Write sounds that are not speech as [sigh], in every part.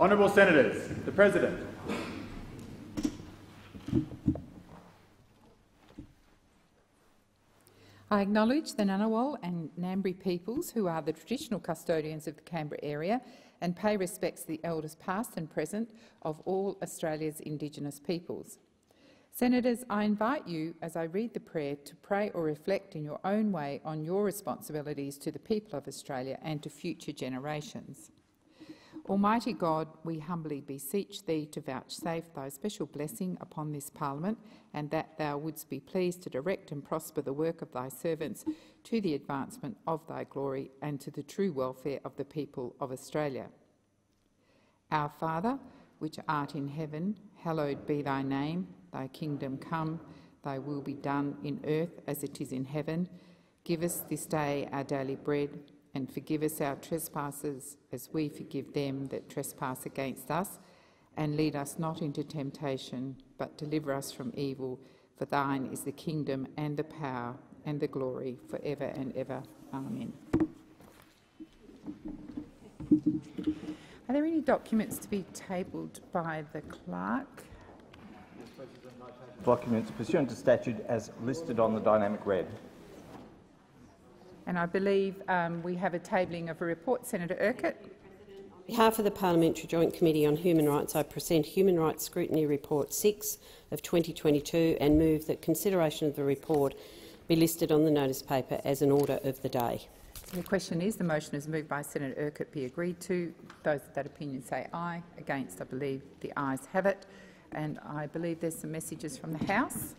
Honourable Senators, the President. I acknowledge the Ngunnawal and Ngambri peoples who are the traditional custodians of the Canberra area and pay respects to the elders past and present of all Australia's Indigenous peoples. Senators, I invite you, as I read the prayer, to pray or reflect in your own way on your responsibilities to the people of Australia and to future generations. Almighty God, we humbly beseech Thee to vouchsafe Thy special blessing upon this Parliament and that Thou wouldst be pleased to direct and prosper the work of Thy servants to the advancement of Thy glory and to the true welfare of the people of Australia. Our Father, which art in heaven, hallowed be Thy name. Thy kingdom come, Thy will be done in earth as it is in heaven. Give us this day our daily bread and forgive us our trespasses as we forgive them that trespass against us. And lead us not into temptation, but deliver us from evil. For thine is the kingdom and the power and the glory for ever and ever. Amen. Are there any documents to be tabled by the clerk? Documents pursuant to statute as listed on the dynamic red. And I believe um, we have a tabling of a report. Senator Urquhart. On behalf of the Parliamentary Joint Committee on Human Rights, I present Human Rights Scrutiny Report 6 of 2022 and move that consideration of the report be listed on the notice paper as an order of the day. The question is, the motion is moved by Senator Urquhart be agreed to. Those of that opinion say aye. Against, I believe the ayes have it. And I believe there's some messages from the House.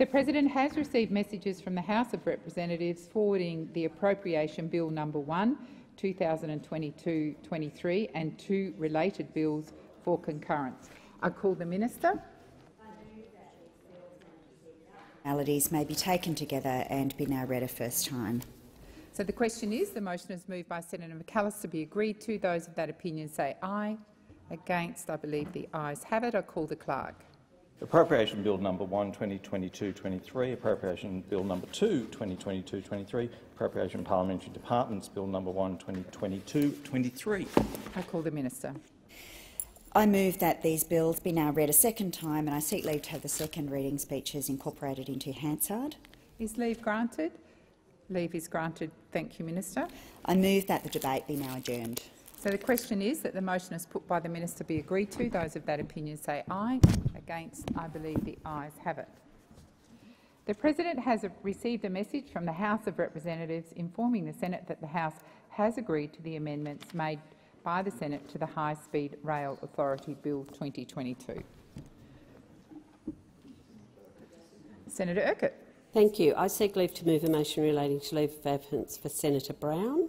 The President has received messages from the House of Representatives forwarding the Appropriation Bill No. 1, 2022-23 and two related bills for concurrence. I call the Minister. Melodies may be taken together and be now read a first time. So the question is, the motion is moved by Senator McAllister to be agreed to. Those of that opinion say aye. Against, I believe the ayes have it. I call the clerk. Appropriation Bill Number 1, 2022-23, Appropriation Bill Number 2, 2022-23, Appropriation Parliamentary Departments Bill Number 1, 2022-23. I call the Minister. I move that these bills be now read a second time and I seek leave to have the second reading speeches incorporated into Hansard. Is leave granted? Leave is granted. Thank you, Minister. I move that the debate be now adjourned. So the question is that the motion is put by the minister be agreed to. Those of that opinion say aye. Against, I believe the ayes have it. The President has received a message from the House of Representatives informing the Senate that the House has agreed to the amendments made by the Senate to the High Speed Rail Authority Bill 2022. Senator Urquhart. Thank you. I seek leave to move a motion relating to leave of absence for Senator Brown.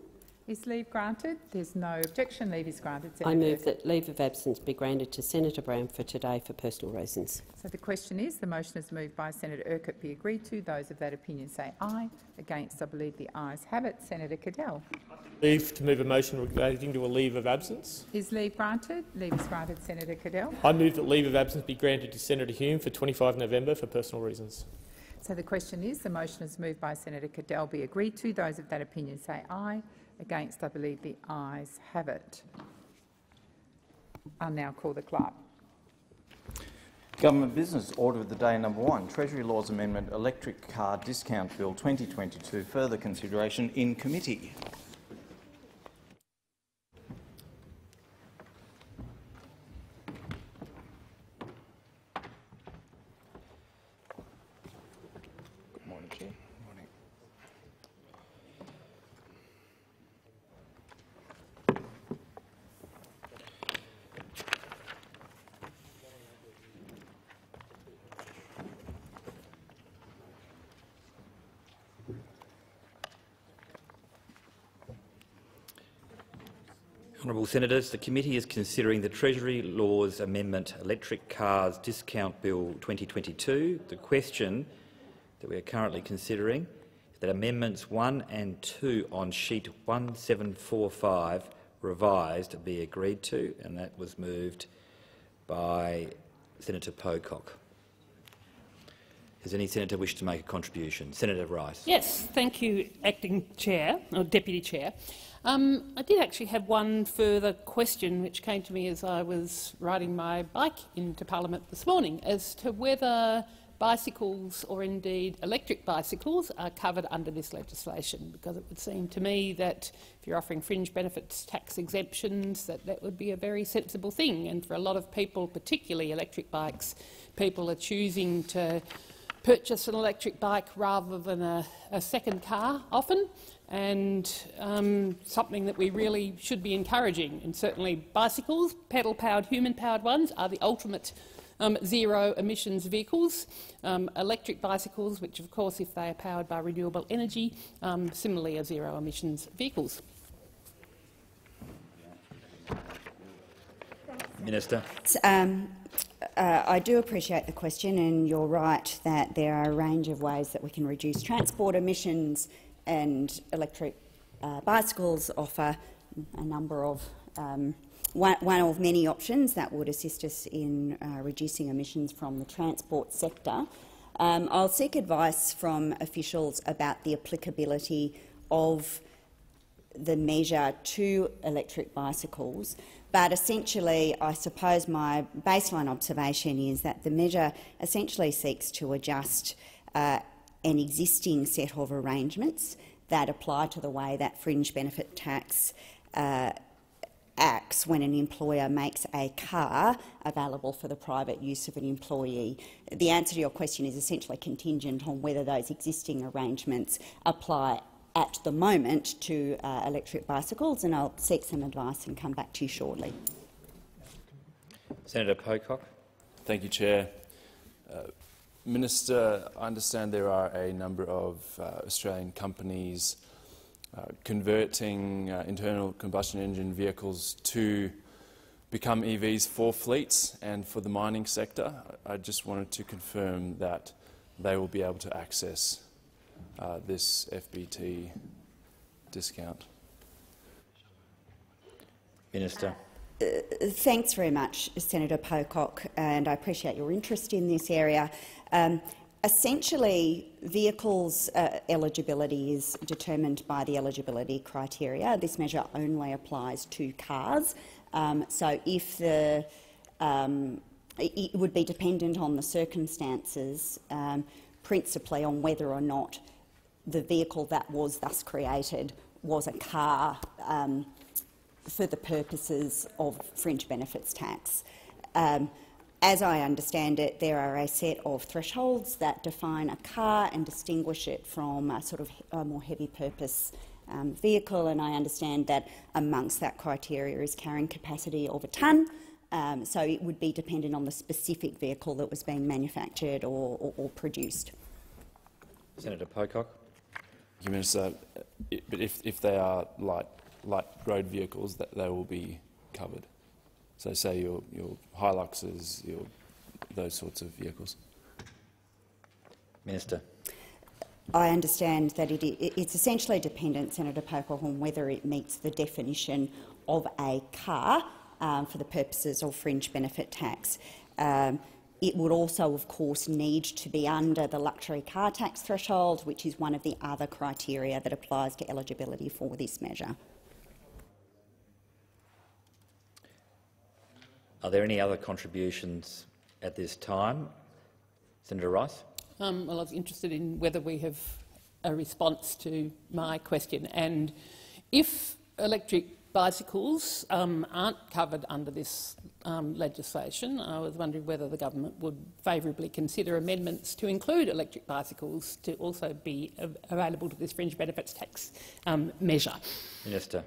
Is leave granted? There's no objection. Leave is granted. Senator I move that leave of absence be granted to Senator Brown for today for personal reasons. So the question is, the motion is moved by Senator Urquhart be agreed to. Those of that opinion say aye. Against, I believe the ayes have it. Senator Cadell. Leave to move a motion relating to a leave of absence. Is leave granted? Leave is granted. Senator Cadell. I move that leave of absence be granted to Senator Hume for 25 November for personal reasons. So the question is, the motion is moved by Senator Cadell be agreed to. Those of that opinion say aye. Against, I believe the ayes have it. I'll now call the clerk. Government Business Order of the Day Number 1, Treasury Laws Amendment Electric Car Discount Bill 2022, further consideration in committee. Good morning, Chair. Morning. Honourable Senators, the committee is considering the Treasury Laws Amendment Electric Cars Discount Bill 2022. The question that we are currently considering is that Amendments 1 and 2 on sheet 1745 revised be agreed to, and that was moved by Senator Pocock. Does any senator wish to make a contribution? Senator Rice. Yes, thank you, Acting Chair, or Deputy Chair. Um, I did actually have one further question which came to me as I was riding my bike into Parliament this morning as to whether bicycles or indeed electric bicycles are covered under this legislation because it would seem to me that if you're offering fringe benefits tax exemptions that that would be a very sensible thing and for a lot of people, particularly electric bikes, people are choosing to purchase an electric bike rather than a, a second car often and um, something that we really should be encouraging. And certainly bicycles, pedal-powered, human-powered ones, are the ultimate um, zero emissions vehicles. Um, electric bicycles, which of course if they are powered by renewable energy, um, similarly are zero emissions vehicles. Minister. Um, uh, I do appreciate the question, and you're right that there are a range of ways that we can reduce transport emissions, and electric uh, bicycles offer a number of um, one, one, of many options that would assist us in uh, reducing emissions from the transport sector. Um, I'll seek advice from officials about the applicability of the measure to electric bicycles. But essentially, I suppose my baseline observation is that the measure essentially seeks to adjust uh, an existing set of arrangements that apply to the way that fringe benefit tax uh, acts when an employer makes a car available for the private use of an employee. The answer to your question is essentially contingent on whether those existing arrangements apply at the moment to uh, electric bicycles, and I'll seek some advice and come back to you shortly. Senator Pocock. Thank you, Chair. Uh, Minister, I understand there are a number of uh, Australian companies uh, converting uh, internal combustion engine vehicles to become EVs for fleets and for the mining sector. I just wanted to confirm that they will be able to access uh, this FBT discount. Minister. Uh, thanks very much, Senator Pocock, and I appreciate your interest in this area. Um, essentially, vehicles' uh, eligibility is determined by the eligibility criteria. This measure only applies to cars. Um, so if the um, it would be dependent on the circumstances, um, principally on whether or not the vehicle that was thus created was a car um, for the purposes of fringe benefits tax. Um, as I understand it, there are a set of thresholds that define a car and distinguish it from a sort of a more heavy purpose um, vehicle, and I understand that amongst that criteria is carrying capacity of a tonne. Um, so it would be dependent on the specific vehicle that was being manufactured or, or, or produced. Senator Pocock. You Minister, but if, if they are light, light road vehicles, that they will be covered. So say your, your Hiluxes, your, those sorts of vehicles. Minister. I understand that it, it's essentially dependent, Senator Pocock, on whether it meets the definition of a car um, for the purposes of fringe benefit tax. Um, it would also, of course, need to be under the luxury car tax threshold, which is one of the other criteria that applies to eligibility for this measure. Are there any other contributions at this time? Senator Rice. Um, well, I was interested in whether we have a response to my question. And if electric bicycles um, aren't covered under this um, legislation. I was wondering whether the government would favourably consider amendments to include electric bicycles to also be available to this fringe benefits tax um, measure. Minister.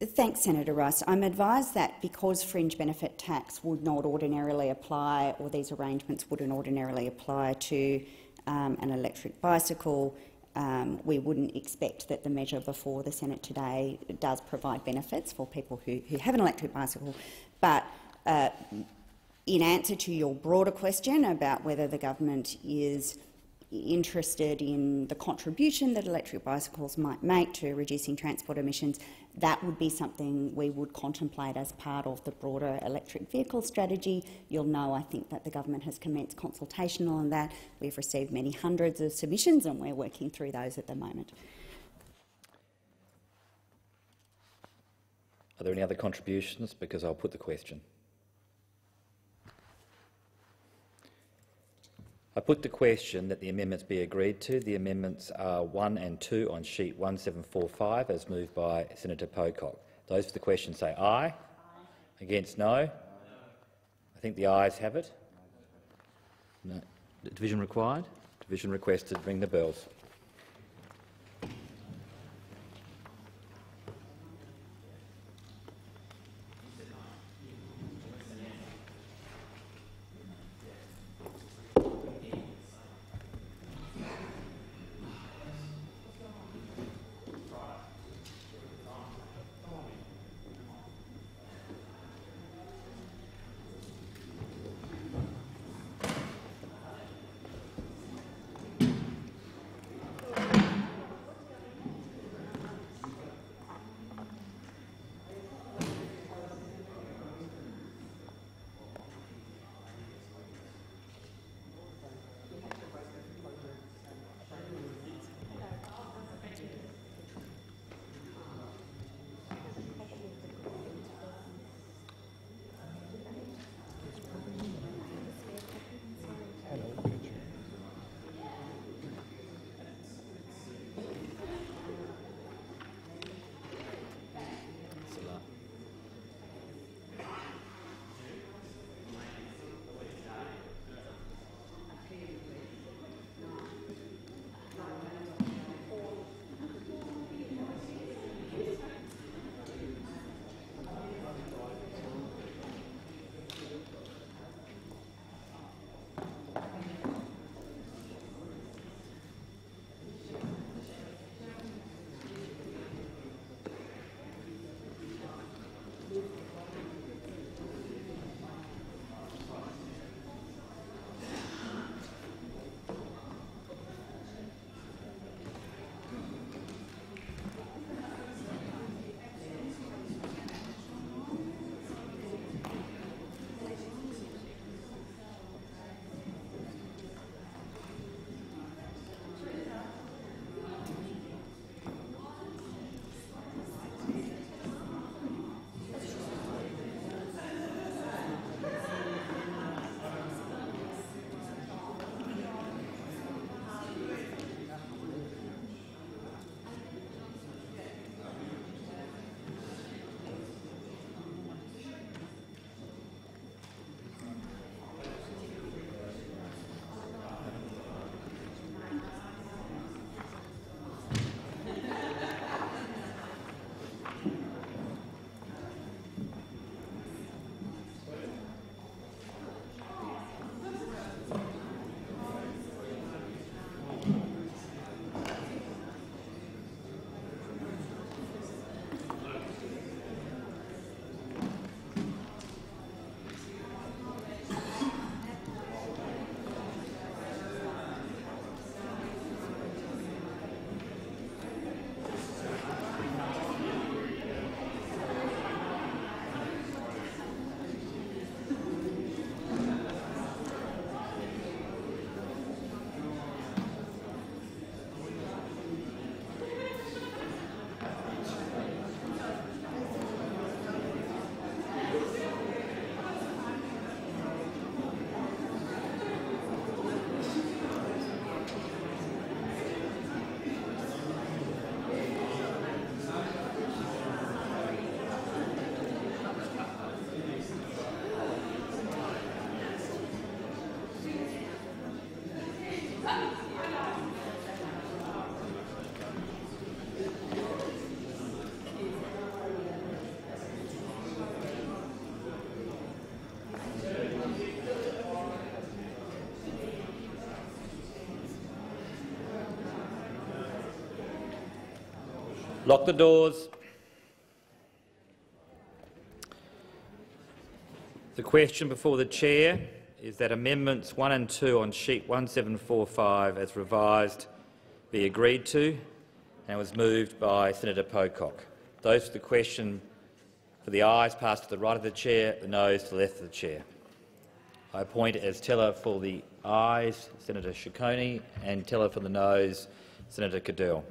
Thanks, Senator Rice. I'm advised that because fringe benefit tax would not ordinarily apply, or these arrangements wouldn't ordinarily apply to um, an electric bicycle, um, we wouldn't expect that the measure before the Senate today does provide benefits for people who, who have an electric bicycle. But uh, in answer to your broader question about whether the government is interested in the contribution that electric bicycles might make to reducing transport emissions, that would be something we would contemplate as part of the broader electric vehicle strategy. You'll know, I think, that the government has commenced consultation on that. We've received many hundreds of submissions and we're working through those at the moment. Are there any other contributions? Because I'll put the question. I put the question that the amendments be agreed to. The amendments are 1 and 2 on sheet 1745, as moved by Senator Pocock. Those for the question say aye. aye. Against no. I think the ayes have it. No. Division required. Division requested. Ring the bells. Lock the doors. The question before the chair is that amendments 1 and 2 on sheet 1745 as revised be agreed to and was moved by Senator Pocock. Those for the question for the ayes pass to the right of the chair, the noes to the left of the chair. I appoint as teller for the ayes Senator Ciccone and teller for the noes Senator Cadell.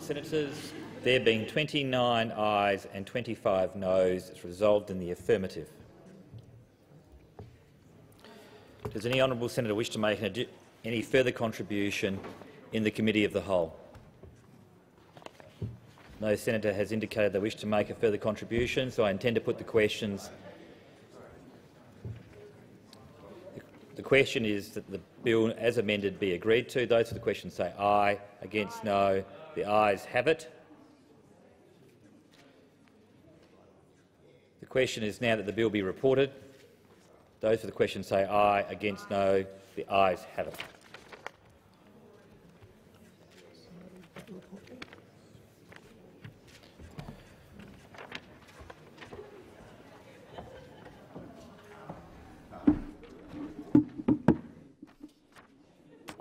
Honourable Senators, there being 29 ayes and 25 noes, it's resolved in the affirmative. Does any honourable senator wish to make an any further contribution in the committee of the whole? No senator has indicated they wish to make a further contribution, so I intend to put the questions. The question is that the bill as amended be agreed to. Those for the question say aye. Against no. The ayes have it. The question is now that the bill be reported. Those for the question say aye. Against no. The ayes have it.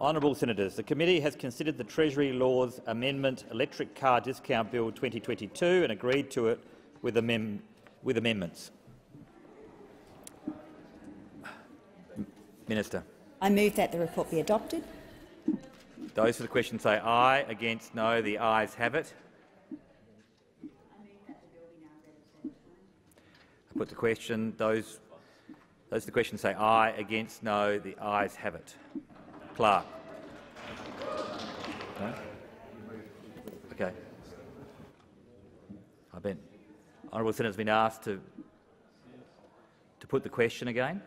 Honourable Senators, the committee has considered the Treasury Laws Amendment Electric Car Discount Bill 2022 and agreed to it with, with amendments. Minister. I move that the report be adopted. Those for the question say aye. Against no. The ayes have it. I put the question. Those, those for the question say aye. Against no. The ayes have it. Clark. No? Okay. I've been. Honourable Senator has been asked to to put the question again.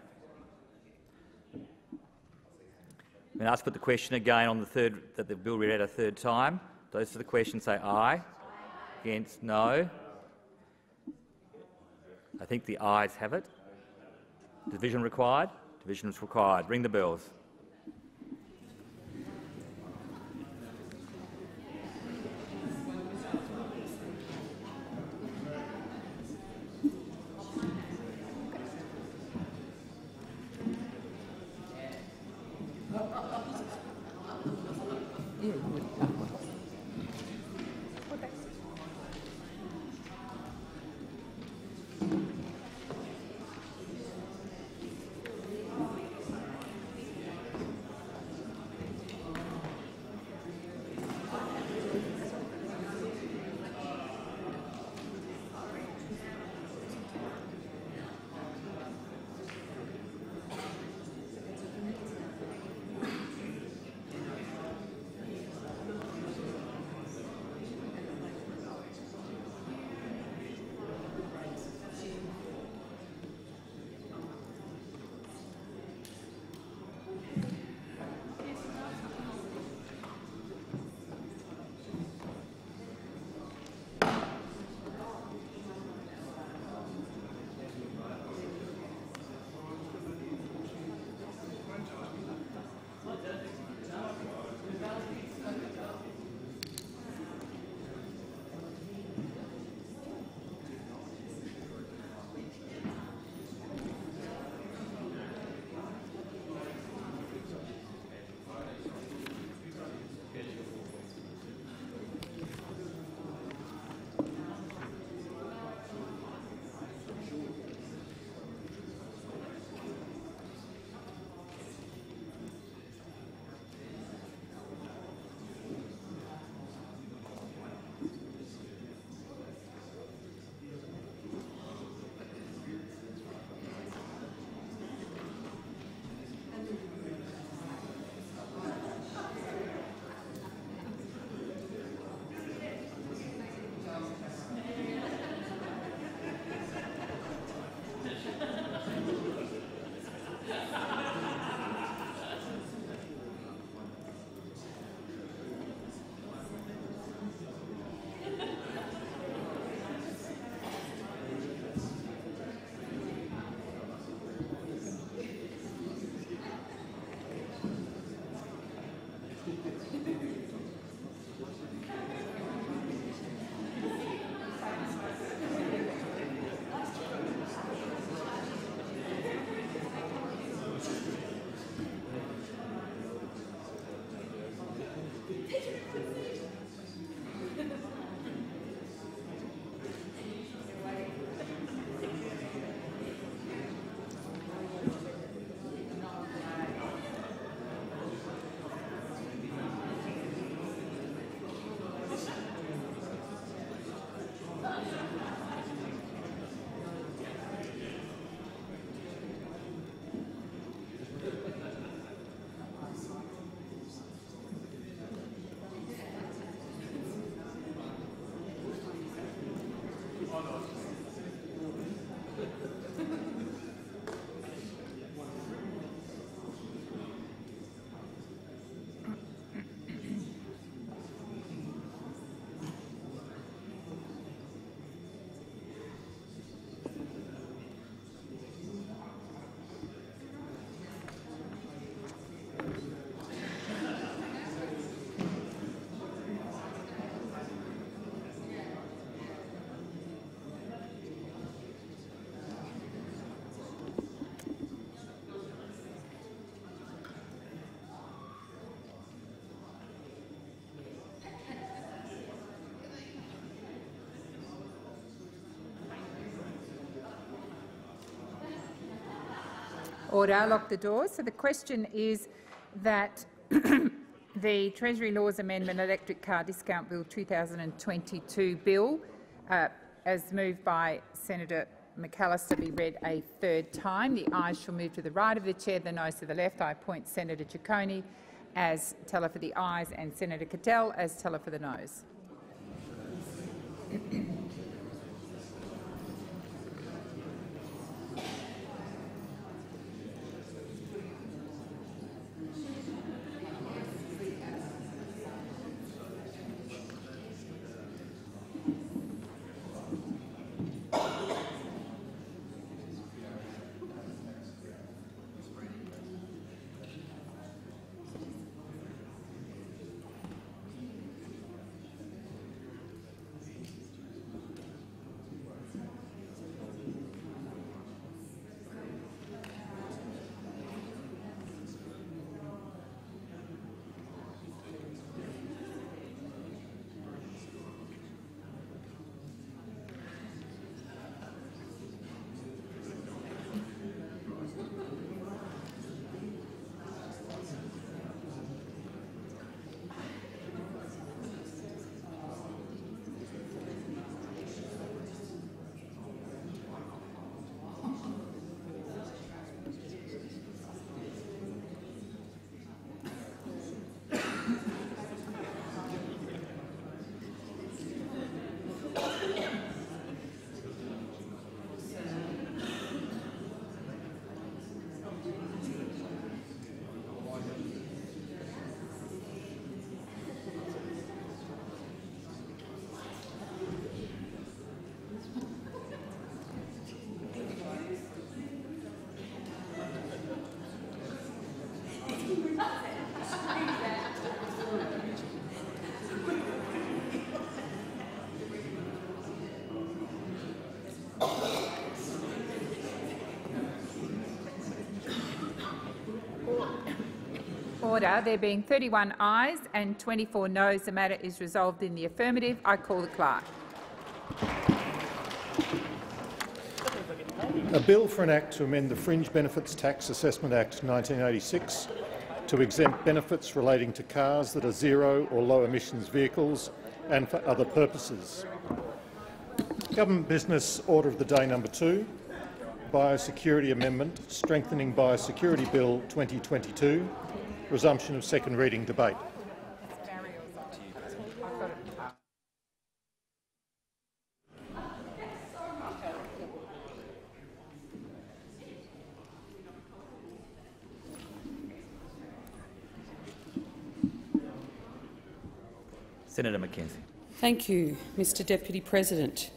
Been asked to put the question again on the third that the bill read out a third time. Those for the question say aye. Against no. I think the ayes have it. Division required. Division is required. Ring the bells. Order. I lock the doors. So the question is that [clears throat] the Treasury Laws Amendment Electric Car Discount Bill 2022 bill, uh, as moved by Senator McAllister, be read a third time. The ayes shall move to the right of the chair, the noes to the left. I appoint Senator Ciccone as teller for the ayes and Senator Cadell as teller for the noes. Order. There being 31 ayes and 24 noes, the matter is resolved in the affirmative. I call the clerk. A bill for an act to amend the Fringe Benefits Tax Assessment Act 1986 to exempt benefits relating to cars that are zero or low emissions vehicles and for other purposes. Government Business Order of the Day number two, Biosecurity Amendment, Strengthening Biosecurity Bill 2022, resumption of second reading debate. Senator McKenzie. Thank you, Mr Deputy President.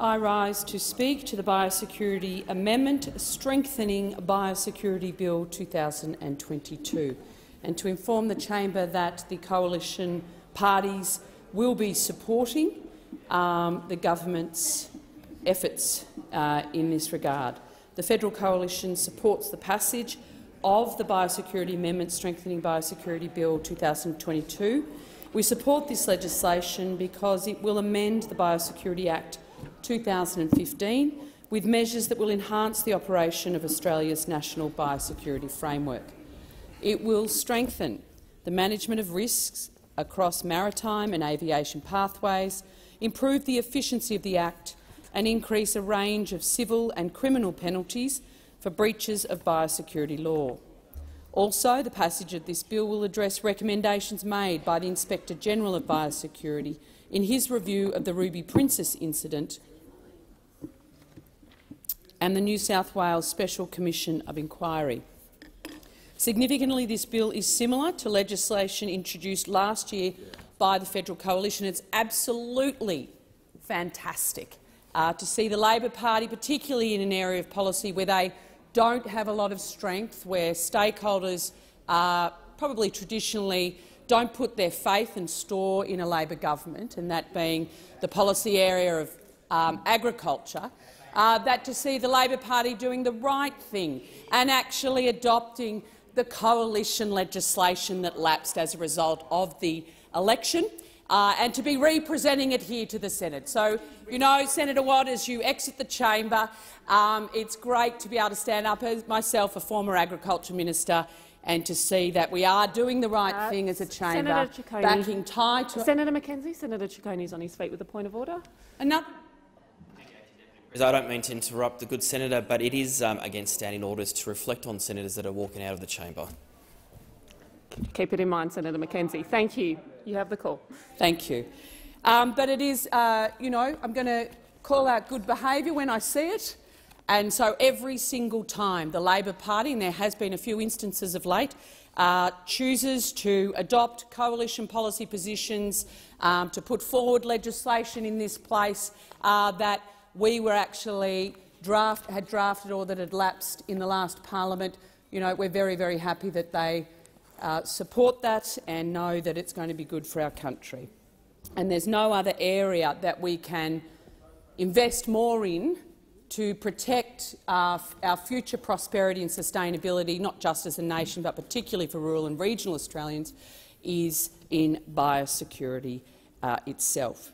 I rise to speak to the Biosecurity Amendment Strengthening Biosecurity Bill 2022 and to inform the chamber that the coalition parties will be supporting um, the government's efforts uh, in this regard. The federal coalition supports the passage of the Biosecurity Amendment Strengthening Biosecurity Bill 2022. We support this legislation because it will amend the Biosecurity Act 2015 with measures that will enhance the operation of Australia's national biosecurity framework. It will strengthen the management of risks across maritime and aviation pathways, improve the efficiency of the Act and increase a range of civil and criminal penalties for breaches of biosecurity law. Also, the passage of this bill will address recommendations made by the Inspector-General of Biosecurity in his review of the Ruby Princess incident and the New South Wales Special Commission of Inquiry. Significantly, this bill is similar to legislation introduced last year by the federal coalition. It's absolutely fantastic uh, to see the Labor Party, particularly in an area of policy where they don't have a lot of strength, where stakeholders are probably traditionally don't put their faith and store in a Labor government, and that being the policy area of um, agriculture, uh, that to see the Labor Party doing the right thing and actually adopting the coalition legislation that lapsed as a result of the election uh, and to be representing it here to the Senate. So, you know, Senator Watt, as you exit the chamber, um, it's great to be able to stand up as myself, a former agriculture minister, and to see that we are doing the right Uh, thing as a chamber, Senator Ciccone. backing tight. Senator McKenzie, Senator Ciccone is on his feet with a point of order. Another I don't mean to interrupt the good senator, but it is um, against standing orders to reflect on senators that are walking out of the chamber. Keep it in mind, Senator McKenzie. Thank you. You have the call. Thank you. Um, but it is, uh, you know, I'm going to call out good behaviour when I see it. And so every single time the Labor Party, and there has been a few instances of late, uh, chooses to adopt coalition policy positions, um, to put forward legislation in this place uh, that we were actually draft, had drafted or that had lapsed in the last parliament, you know, we're very, very happy that they uh, support that and know that it's going to be good for our country. And there's no other area that we can invest more in to protect our, our future prosperity and sustainability, not just as a nation but particularly for rural and regional Australians, is in biosecurity uh, itself.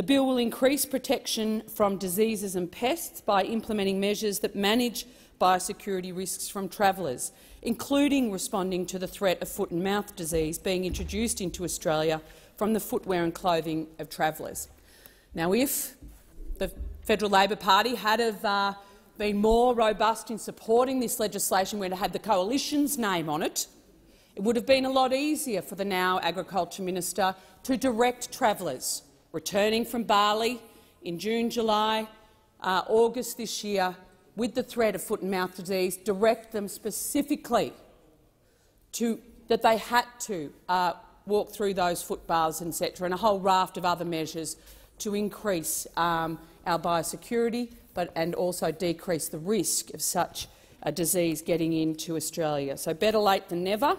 The bill will increase protection from diseases and pests by implementing measures that manage biosecurity risks from travellers, including responding to the threat of foot and mouth disease being introduced into Australia from the footwear and clothing of travellers. Now, if the Federal Labor Party had uh, been more robust in supporting this legislation when it had the coalition's name on it, it would have been a lot easier for the now Agriculture Minister to direct travellers returning from Bali in June, July, uh, August this year with the threat of foot and mouth disease, direct them specifically to that they had to uh, walk through those footbaths, etc., and a whole raft of other measures to increase um, our biosecurity but, and also decrease the risk of such a disease getting into Australia. So better late than never.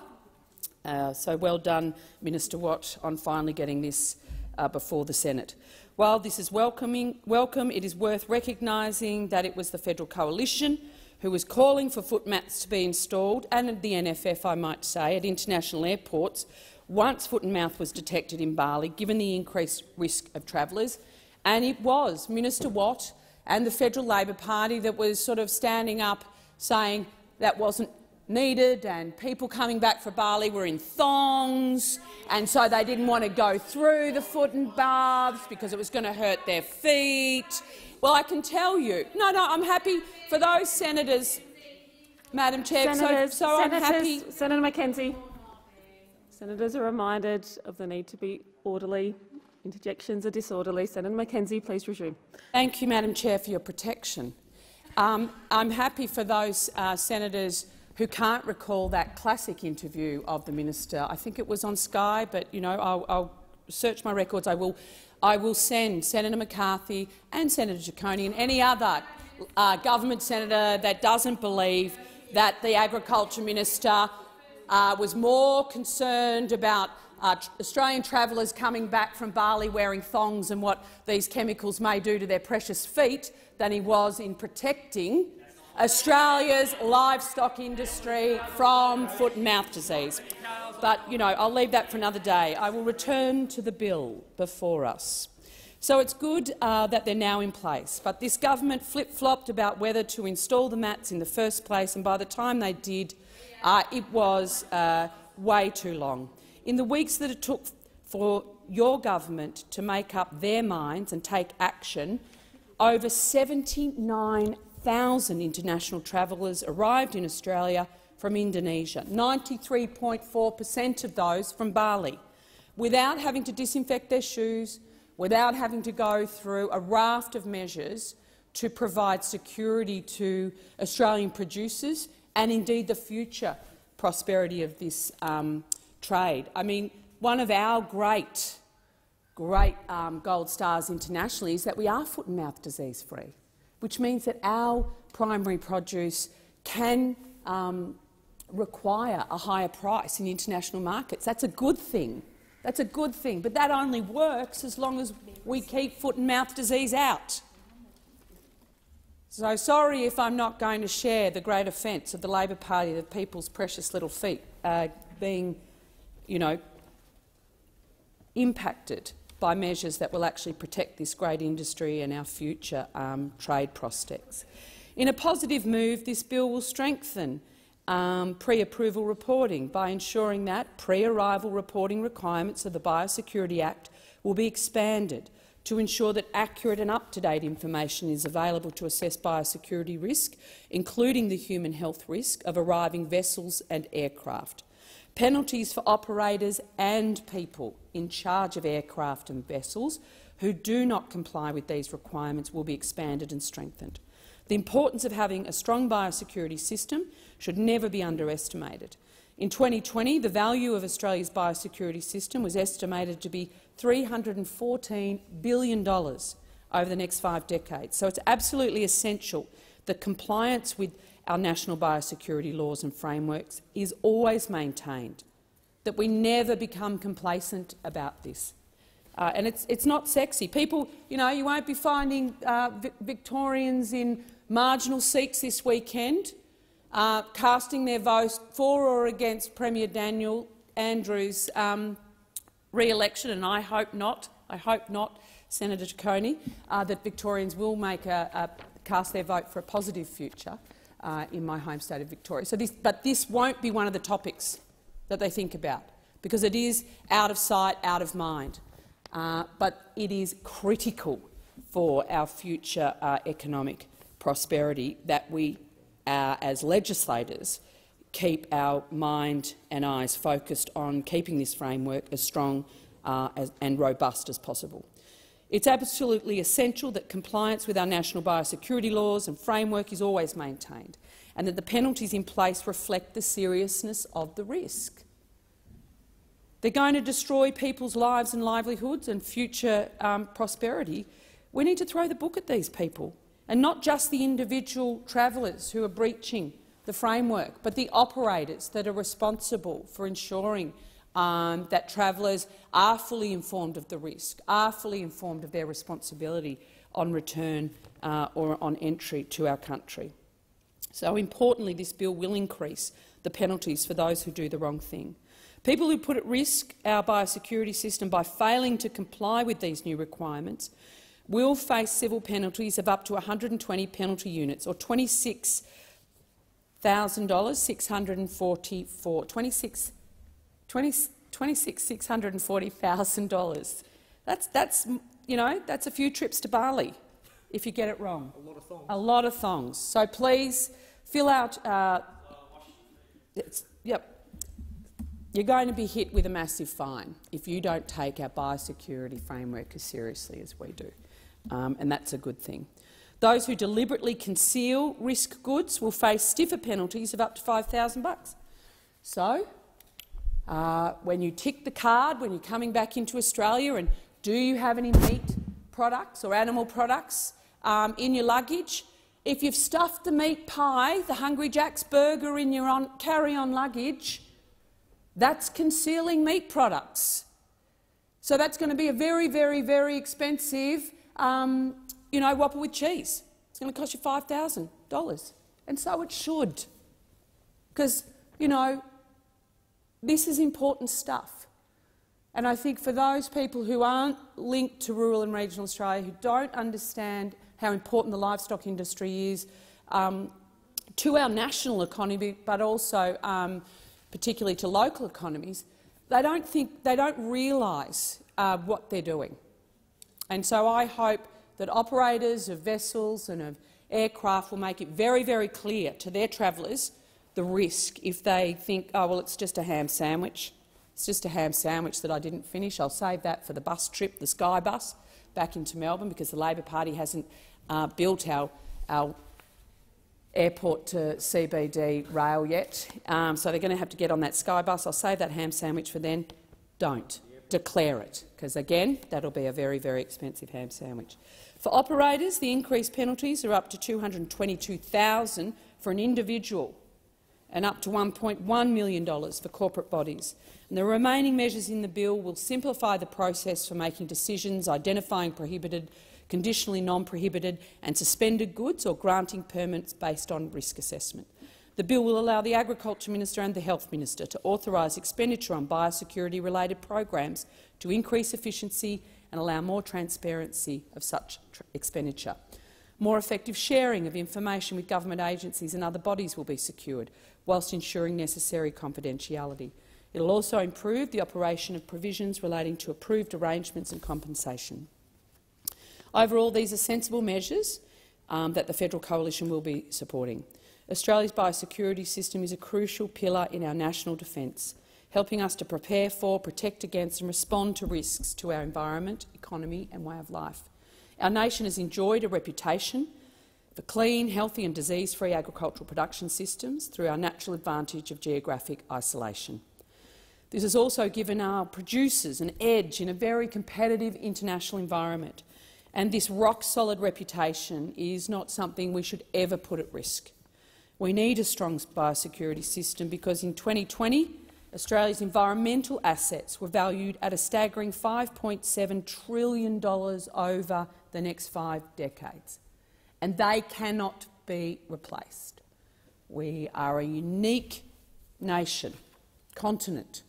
Uh, so well done, Minister Watt, on finally getting this uh, before the Senate. While this is welcome, it is worth recognising that it was the federal coalition who was calling for footmats to be installed, and the NFF, I might say, at international airports once foot and mouth was detected in Bali, given the increased risk of travellers. And it was Minister Watt and the Federal Labor Party that was sort of standing up saying that wasn't needed and people coming back for Bali were in thongs and so they didn't want to go through the foot and baths because it was going to hurt their feet. Well, I can tell you, no, no, I'm happy for those senators, Madam Chair, Senators, so, so I'm happy. Senator McKenzie. Senators are reminded of the need to be orderly. Interjections are disorderly. Senator McKenzie, please resume. Thank you, Madam Chair, for your protection. Um, I'm happy for those uh, senators who can't recall that classic interview of the minister. I think it was on Sky, but you know, I'll, I'll search my records. I will, I will send Senator McCarthy and Senator Ciccone and any other uh, government senator that doesn't believe that the agriculture minister uh, was more concerned about uh, Australian travellers coming back from Bali wearing thongs and what these chemicals may do to their precious feet than he was in protecting Australia's livestock industry from foot and mouth disease. But, you know, I'll leave that for another day. I will return to the bill before us. So it's good uh, that they're now in place, but this government flip-flopped about whether to install the mats in the first place, and by the time they did, uh, it was uh, way too long. In the weeks that it took for your government to make up their minds and take action, over 79,000 international travellers arrived in Australia from Indonesia, 93.4 per cent of those from Bali, without having to disinfect their shoes, without having to go through a raft of measures to provide security to Australian producers and indeed the future prosperity of this um, trade. I mean, one of our great, great um, gold stars internationally is that we are foot and mouth disease free, which means that our primary produce can um, require a higher price in international markets. That's a good thing. That's a good thing, but that only works as long as we keep foot and mouth disease out. So sorry if I'm not going to share the great offence of the Labor Party of people's precious little feet uh, being, you know, impacted by measures that will actually protect this great industry and our future um, trade prospects. In a positive move, this bill will strengthen um, pre-approval reporting by ensuring that pre-arrival reporting requirements of the Biosecurity Act will be expanded to ensure that accurate and up-to-date information is available to assess biosecurity risk, including the human health risk of arriving vessels and aircraft. Penalties for operators and people in charge of aircraft and vessels who do not comply with these requirements will be expanded and strengthened. The importance of having a strong biosecurity system should never be underestimated. In 2020, the value of Australia's biosecurity system was estimated to be $314 billion over the next five decades. So it's absolutely essential that compliance with our national biosecurity laws and frameworks is always maintained, that we never become complacent about this. Uh, and it's, it's not sexy. People, you know, you won't be finding uh, Victorians in marginal seats this weekend uh, casting their vote for or against Premier Daniel Andrews' um, re-election, and I hope not. I hope not, Senator Ciccone, uh, that Victorians will make a, a, cast their vote for a positive future uh, in my home state of Victoria. So this, but this won't be one of the topics that they think about, because it is out of sight, out of mind. Uh, but it is critical for our future uh, economic prosperity that we, uh, as legislators, keep our mind and eyes focused on keeping this framework as strong uh, as, and robust as possible. It's absolutely essential that compliance with our national biosecurity laws and framework is always maintained and that the penalties in place reflect the seriousness of the risk. They're going to destroy people's lives and livelihoods and future um, prosperity. We need to throw the book at these people, and not just the individual travellers who are breaching the framework, but the operators that are responsible for ensuring um, that travellers are fully informed of the risk, are fully informed of their responsibility on return uh, or on entry to our country. So importantly, this bill will increase the penalties for those who do the wrong thing. People who put at risk our biosecurity system by failing to comply with these new requirements will face civil penalties of up to 120 penalty units, or $26,644 26, $26,640,000. That's, that's, you know, that's a few trips to Bali if you get it wrong. A lot of thongs. A lot of thongs. So please fill out. Uh, yep. You're going to be hit with a massive fine if you don't take our biosecurity framework as seriously as we do, um, and that's a good thing. Those who deliberately conceal risk goods will face stiffer penalties of up to $5,000. So, uh, when you tick the card, when you're coming back into Australia, and do you have any meat products or animal products um, in your luggage, if you've stuffed the meat pie, the Hungry Jack's burger in your carry-on luggage, that's concealing meat products. So that's going to be a very, very, very expensive, um, you know, Whopper with cheese. It's going to cost you $5,000, and so it should, because, you know, this is important stuff. And I think for those people who aren't linked to rural and regional Australia, who don't understand how important the livestock industry is um, to our national economy, but also um, particularly to local economies, they don't think they don't realise uh, what they're doing. And so I hope that operators of vessels and of aircraft will make it very, very clear to their travellers the risk if they think, oh, well, it's just a ham sandwich. It's just a ham sandwich that I didn't finish. I'll save that for the bus trip, the Sky Bus, back into Melbourne, because the Labor Party hasn't uh, built our, our airport to CBD rail yet, um, so they're going to have to get on that sky bus. I'll save that ham sandwich for then. Don't. Declare it, because again, that'll be a very, very expensive ham sandwich. For operators, the increased penalties are up to 222,000 for an individual and up to $1.1 million for corporate bodies. And the remaining measures in the bill will simplify the process for making decisions identifying prohibited conditionally non-prohibited and suspended goods or granting permits based on risk assessment. The bill will allow the Agriculture Minister and the Health Minister to authorise expenditure on biosecurity-related programs to increase efficiency and allow more transparency of such expenditure. More effective sharing of information with government agencies and other bodies will be secured, whilst ensuring necessary confidentiality. It will also improve the operation of provisions relating to approved arrangements and compensation. Overall, these are sensible measures um, that the federal coalition will be supporting. Australia's biosecurity system is a crucial pillar in our national defence, helping us to prepare for, protect against and respond to risks to our environment, economy and way of life. Our nation has enjoyed a reputation for clean, healthy and disease-free agricultural production systems through our natural advantage of geographic isolation. This has also given our producers an edge in a very competitive international environment, and this rock-solid reputation is not something we should ever put at risk. We need a strong biosecurity system because in 2020 Australia's environmental assets were valued at a staggering $5.7 trillion over the next five decades, and they cannot be replaced. We are a unique nation, continent,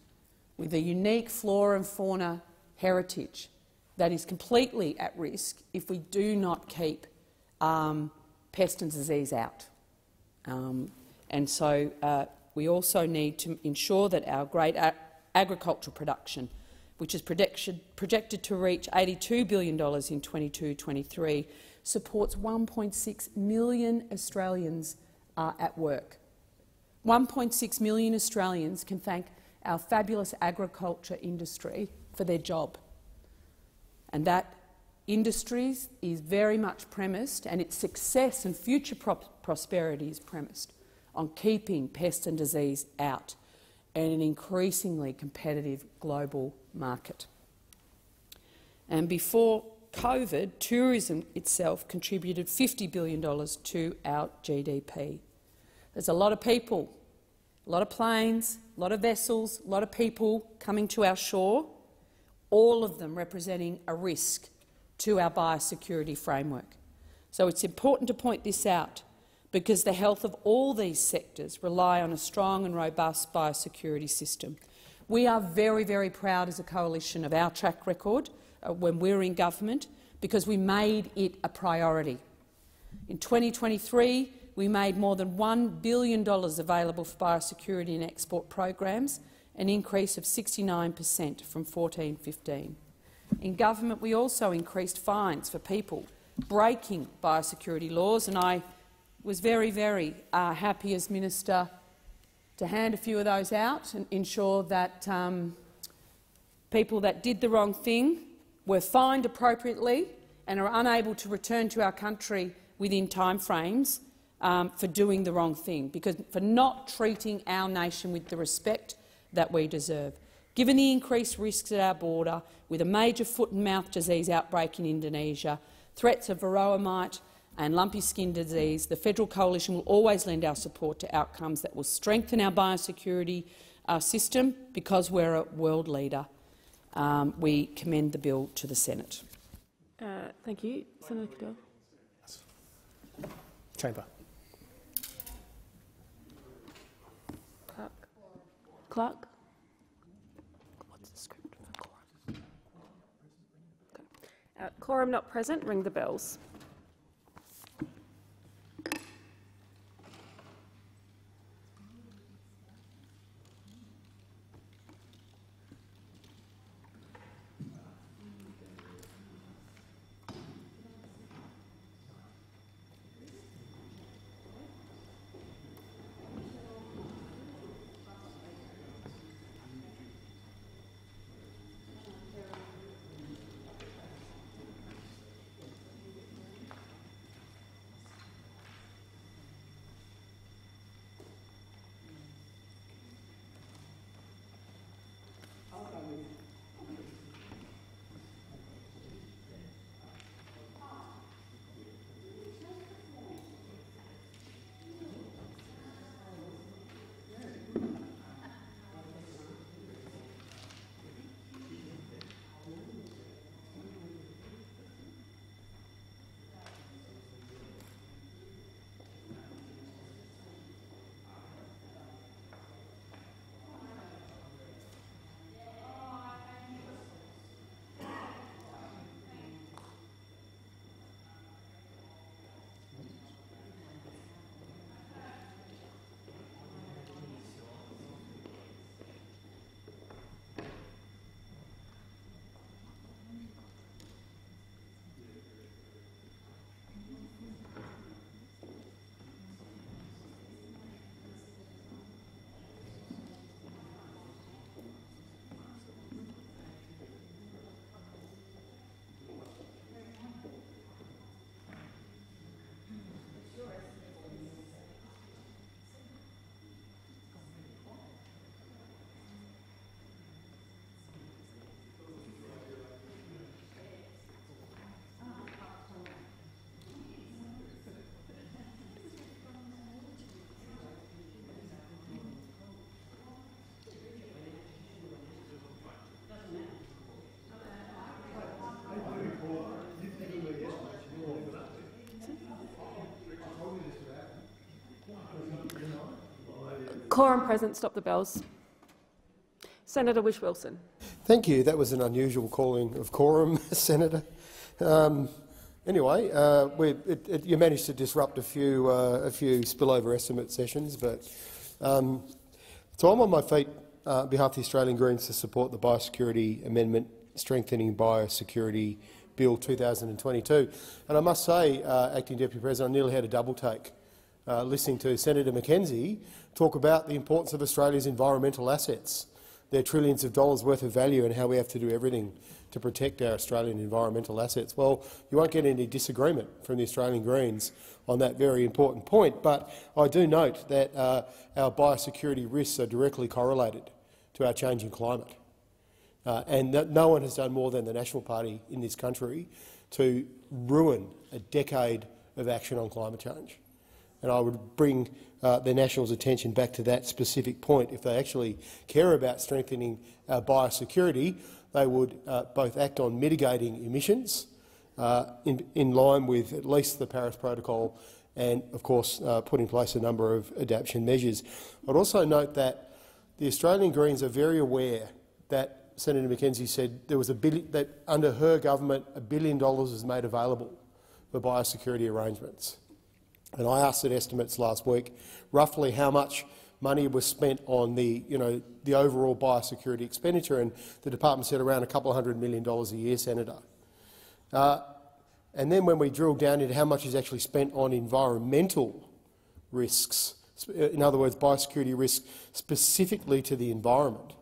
with a unique flora and fauna heritage that is completely at risk if we do not keep um, pest and disease out. Um, and so uh, we also need to ensure that our great agricultural production, which is projected, to reach $82 billion in 22-23, supports 1.6 million Australians uh, at work. 1.6 million Australians can thank our fabulous agriculture industry for their job. And that industry is very much premised, and its success and future pro prosperity is premised on keeping pest and disease out in an increasingly competitive global market. And before COVID, tourism itself contributed $50 billion to our GDP. There's a lot of people, a lot of planes, a lot of vessels, a lot of people coming to our shore, all of them representing a risk to our biosecurity framework. So it's important to point this out because the health of all these sectors rely on a strong and robust biosecurity system. We are very, very proud as a coalition of our track record uh, when we were in government because we made it a priority. In 2023, we made more than $1 billion available for biosecurity and export programs, an increase of 69 per cent from 14-15. In government, we also increased fines for people breaking biosecurity laws, and I was very, very uh, happy as minister to hand a few of those out and ensure that um, people that did the wrong thing were fined appropriately and are unable to return to our country within timeframes um, for doing the wrong thing, because for not treating our nation with the respect that we deserve. Given the increased risks at our border, with a major foot and mouth disease outbreak in Indonesia, threats of varroa mite and lumpy skin disease, the federal coalition will always lend our support to outcomes that will strengthen our biosecurity uh, system because we're a world leader. Um, we commend the bill to the Senate. Uh, thank you. Senator Cadell. Chamber. Clark. Clark. What's the script for quorum? Uh, quorum not present. Ring the bells. Quorum present. Stop the bells. Senator Whish-Wilson. Thank you. That was an unusual calling of quorum, [laughs] Senator. Um, anyway, uh, we, it, it, you managed to disrupt a few, uh, a few spillover estimate sessions, but um, so I'm on my feet uh, on behalf of the Australian Greens to support the Biosecurity Amendment Strengthening Biosecurity Bill 2022. And I must say, uh, Acting Deputy President, I nearly had a double take uh, listening to Senator McKenzie talk about the importance of Australia's environmental assets, their trillions of dollars worth of value and how we have to do everything to protect our Australian environmental assets. Well, you won't get any disagreement from the Australian Greens on that very important point, but I do note that uh, our biosecurity risks are directly correlated to our changing climate. Uh, and no one has done more than the National Party in this country to ruin a decade of action on climate change. And I would bring uh, the Nationals' attention back to that specific point. If they actually care about strengthening our biosecurity, they would uh, both act on mitigating emissions uh, in, in, line with at least the Paris Protocol and, of course, uh, put in place a number of adaptation measures. I'd also note that the Australian Greens are very aware that Senator McKenzie said there was a billion, that under her government a billion dollars was made available for biosecurity arrangements. And I asked at estimates last week roughly how much money was spent on the, you know, the overall biosecurity expenditure, and the department said around a couple hundred million dollars a year, Senator. Uh, and then when we drill down into how much is actually spent on environmental risks, in other words, biosecurity risks specifically to the environment,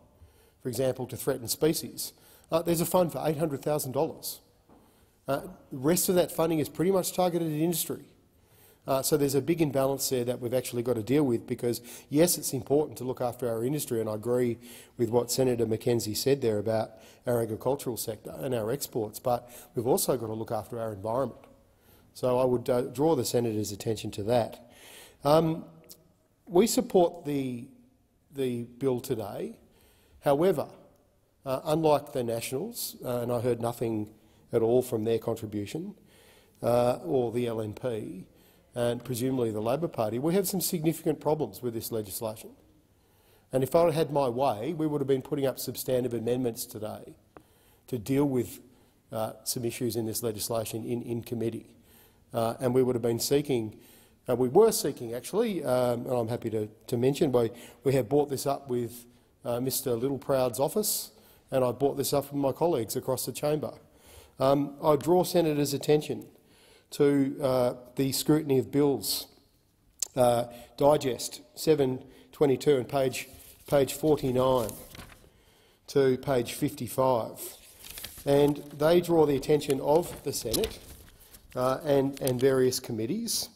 for example, to threatened species, uh, there's a fund for $800,000. Uh, the rest of that funding is pretty much targeted at industry. Uh, so there's a big imbalance there that we've actually got to deal with because, yes, it's important to look after our industry, and I agree with what Senator McKenzie said there about our agricultural sector and our exports, but we've also got to look after our environment. So I would uh, draw the senator's attention to that. Um, we support the, the bill today. However, uh, unlike the Nationals, uh, and I heard nothing at all from their contribution, uh, or the LNP, and presumably the Labor Party, we have some significant problems with this legislation. And if I had my way, we would have been putting up substantive amendments today to deal with uh, some issues in this legislation in, in committee. Uh, and we would have been seeking, and we were seeking actually, um, and I'm happy to, to mention, we, we have brought this up with uh, Mr Littleproud's office, and I brought this up with my colleagues across the chamber. Um, I draw senators' attention to uh, the scrutiny of bills. Uh, digest 722 and page, page 49 to page 55. And they draw the attention of the Senate uh, and, and various committees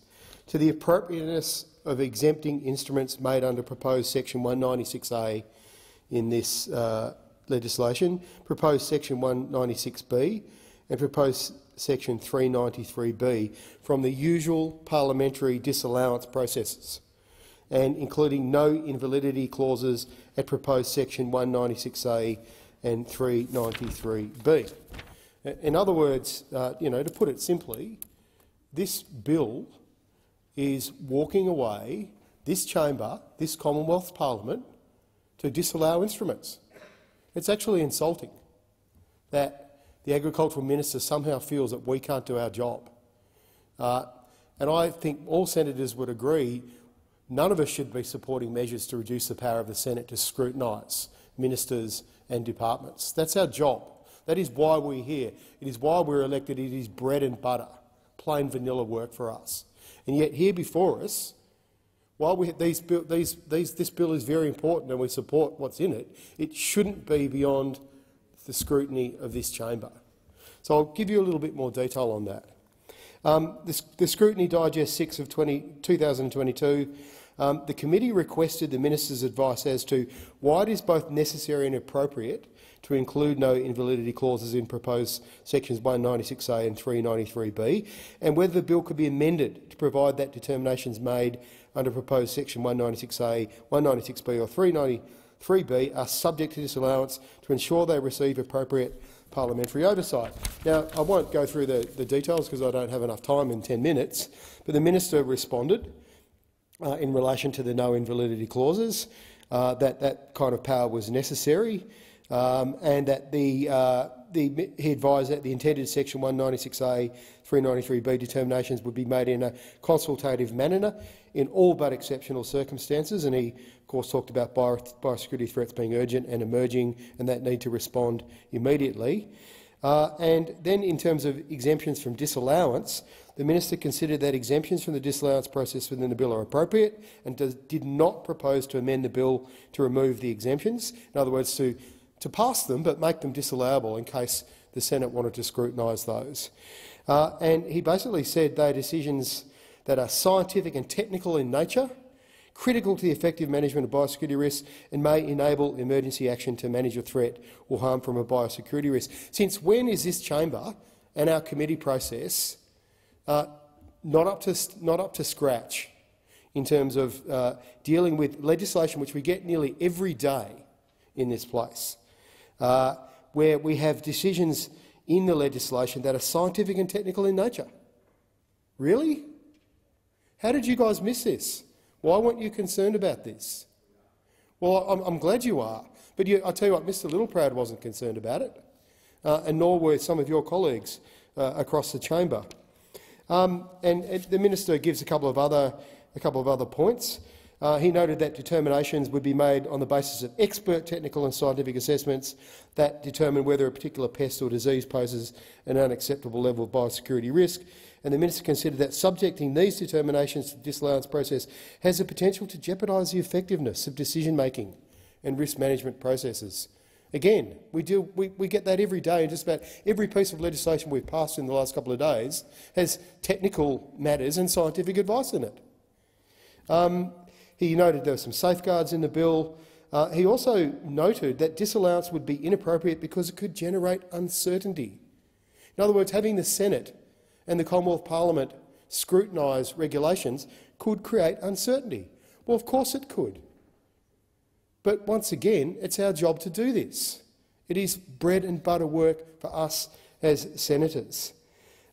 to the appropriateness of exempting instruments made under proposed section 196A in this uh, legislation, proposed section 196B and proposed section 393B from the usual parliamentary disallowance processes and including no invalidity clauses at proposed section 196A and 393B. In other words, uh, you know, to put it simply, this bill is walking away, this chamber, this Commonwealth Parliament, to disallow instruments. It's actually insulting that the agricultural minister somehow feels that we can't do our job. Uh, and I think all senators would agree none of us should be supporting measures to reduce the power of the Senate to scrutinise ministers and departments. That's our job. That is why we're here. It is why we're elected. It is bread and butter, plain vanilla work for us. And yet here before us, while we, these, these, these, this bill is very important and we support what's in it, it shouldn't be beyond the scrutiny of this chamber. So I'll give you a little bit more detail on that. Um, this, the Scrutiny Digest 6 of 20, 2022, um, the committee requested the minister's advice as to why it is both necessary and appropriate to include no invalidity clauses in proposed sections 196A and 393B, and whether the bill could be amended to provide that determinations made under proposed section 196A, 196B or 393 3B are subject to disallowance to ensure they receive appropriate parliamentary oversight. Now, I won't go through the, the details because I don't have enough time in 10 minutes, but the minister responded uh, in relation to the no invalidity clauses, uh, that that kind of power was necessary, um, and that the, uh, the, he advised that the intended section 196A 393B determinations would be made in a consultative manner in all but exceptional circumstances, and he, of course, talked about bio biosecurity threats being urgent and emerging and that need to respond immediately. Uh, and then in terms of exemptions from disallowance, the minister considered that exemptions from the disallowance process within the bill are appropriate and does, did not propose to amend the bill to remove the exemptions. In other words, to, to pass them but make them disallowable in case the Senate wanted to scrutinise those. Uh, and he basically said they are decisions that are scientific and technical in nature, critical to the effective management of biosecurity risks and may enable emergency action to manage a threat or harm from a biosecurity risk. Since when is this chamber and our committee process uh, not, up to, not up to scratch in terms of uh, dealing with legislation which we get nearly every day in this place, uh, where we have decisions in the legislation that are scientific and technical in nature? Really? How did you guys miss this? Why weren't you concerned about this? Well, I'm, I'm glad you are. But you, I'll tell you what, Mr Littleproud wasn't concerned about it, uh, and nor were some of your colleagues uh, across the chamber. Um, and, and, the minister gives a couple of other, a couple of other points. Uh, he noted that determinations would be made on the basis of expert technical and scientific assessments that determine whether a particular pest or disease poses an unacceptable level of biosecurity risk. And the minister considered that subjecting these determinations to the disallowance process has the potential to jeopardise the effectiveness of decision-making and risk management processes. Again, we, do, we, we get that every day, and just about every piece of legislation we've passed in the last couple of days has technical matters and scientific advice in it. Um, he noted there were some safeguards in the bill. Uh, he also noted that disallowance would be inappropriate because it could generate uncertainty. In other words, having the Senate and the Commonwealth Parliament scrutinise regulations could create uncertainty. Well, of course it could. But once again, it's our job to do this. It is bread and butter work for us as senators.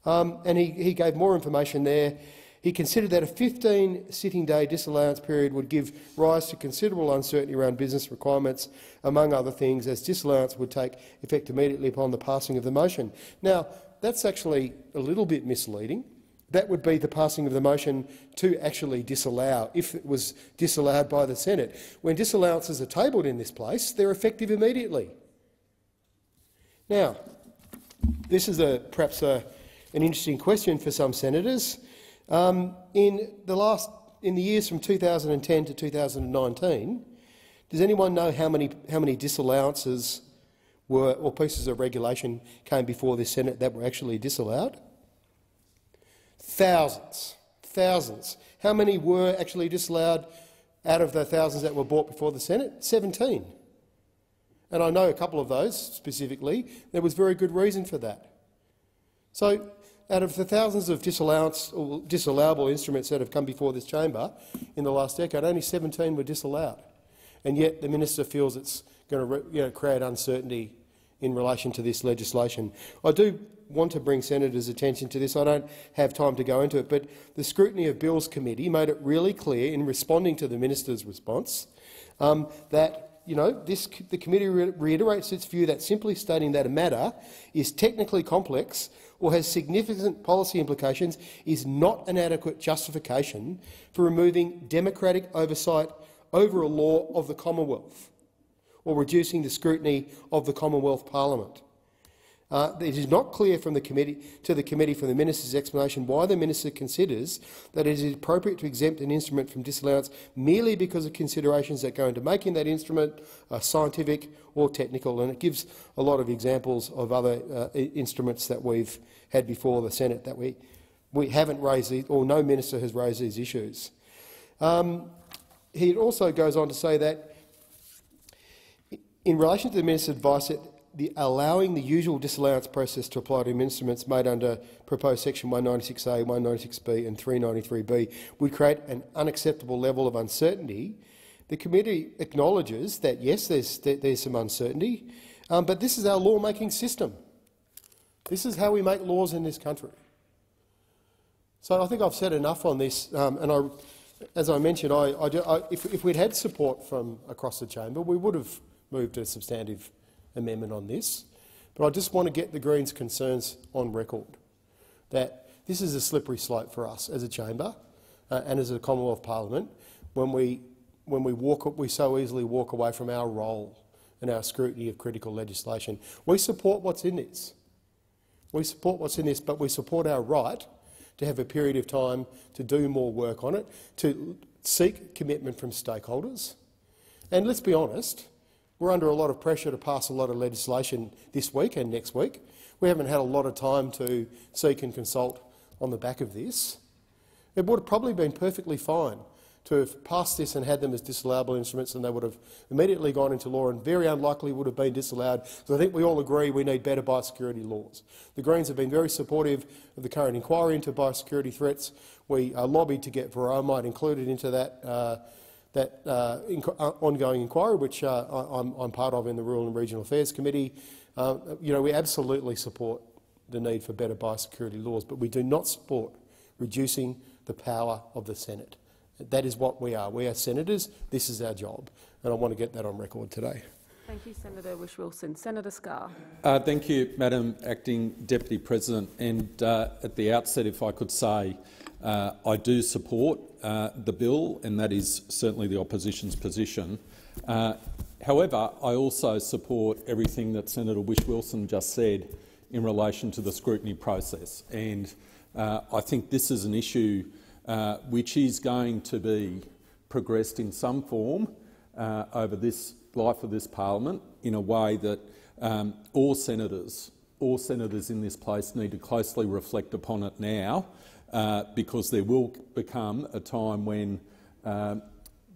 Um, and he, he gave more information there. He considered that a 15 sitting day disallowance period would give rise to considerable uncertainty around business requirements, among other things, as disallowance would take effect immediately upon the passing of the motion. Now, that's actually a little bit misleading. That would be the passing of the motion to actually disallow, if it was disallowed by the Senate. When disallowances are tabled in this place, they're effective immediately. Now, this is a, perhaps a, an interesting question for some senators. Um, in the last, in the years from 2010 to 2019, does anyone know how many how many disallowances were or pieces of regulation came before the Senate that were actually disallowed? Thousands, thousands. How many were actually disallowed out of the thousands that were brought before the Senate? 17. And I know a couple of those specifically. There was very good reason for that. So out of the thousands of disallowable instruments that have come before this chamber in the last decade, only 17 were disallowed. And yet the minister feels it's going to you know, create uncertainty in relation to this legislation. I do want to bring senators' attention to this. I don't have time to go into it, but the Scrutiny of Bills Committee made it really clear in responding to the minister's response um, that you know, this, the committee reiterates its view that simply stating that a matter is technically complex or has significant policy implications is not an adequate justification for removing democratic oversight over a law of the Commonwealth or reducing the scrutiny of the Commonwealth Parliament. Uh, it is not clear from the committee to the committee from the minister's explanation why the minister considers that it is appropriate to exempt an instrument from disallowance merely because of considerations that go into making that instrument uh, scientific or technical, and it gives a lot of examples of other uh, instruments that we've had before the Senate that we we haven't raised, these, or no minister has raised these issues. Um, he also goes on to say that in relation to the minister's advice the allowing the usual disallowance process to apply to instruments made under proposed section 196A, 196B and 393B would create an unacceptable level of uncertainty. The committee acknowledges that, yes, there's, there's some uncertainty, um, but this is our lawmaking system. This is how we make laws in this country. So I think I've said enough on this, um, and I as I mentioned, I, I, I, if, if we'd had support from across the chamber, we would have moved a substantive amendment on this. But I just want to get the Greens' concerns on record, that this is a slippery slope for us as a chamber uh, and as a Commonwealth Parliament when we, when we, walk, we so easily walk away from our role and our scrutiny of critical legislation. We support what's in this. We support what's in this, but we support our right to have a period of time to do more work on it, to seek commitment from stakeholders. And let's be honest, we're under a lot of pressure to pass a lot of legislation this week and next week. We haven't had a lot of time to seek and consult on the back of this. It would have probably been perfectly fine to have passed this and had them as disallowable instruments and they would have immediately gone into law and very unlikely would have been disallowed. So I think we all agree we need better biosecurity laws. The Greens have been very supportive of the current inquiry into biosecurity threats. We uh, lobbied to get varroa mite included into that, uh, that uh, uh ongoing inquiry, which uh, I'm, I'm, part of in the Rural and Regional Affairs Committee. Uh, you know, we absolutely support the need for better biosecurity laws, but we do not support reducing the power of the Senate. That is what we are. We are senators. This is our job. And I want to get that on record today. Thank you, Senator Whish-Wilson. Senator Scarr. Uh, thank you, Madam Acting Deputy President. And uh, at the outset, if I could say, uh, I do support uh, the bill, and that is certainly the opposition's position. Uh, however, I also support everything that Senator Whish-Wilson just said in relation to the scrutiny process. And uh, I think this is an issue uh, which is going to be progressed in some form uh, over this life of this parliament in a way that um, all senators, all senators in this place need to closely reflect upon it now, uh, because there will become a time when um,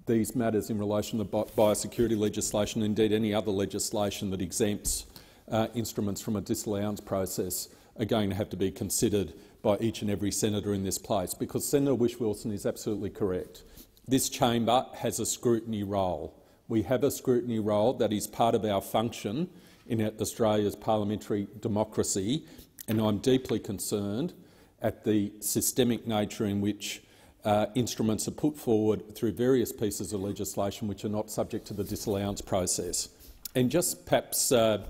these matters in relation to biosecurity legislation, indeed any other legislation that exempts uh, instruments from a disallowance process, are going to have to be considered by each and every senator in this place, because Senator Whish-Wilson is absolutely correct. This chamber has a scrutiny role. We have a scrutiny role that is part of our function in Australia's parliamentary democracy, and I'm deeply concerned at the systemic nature in which uh, instruments are put forward through various pieces of legislation which are not subject to the disallowance process. And just perhaps uh,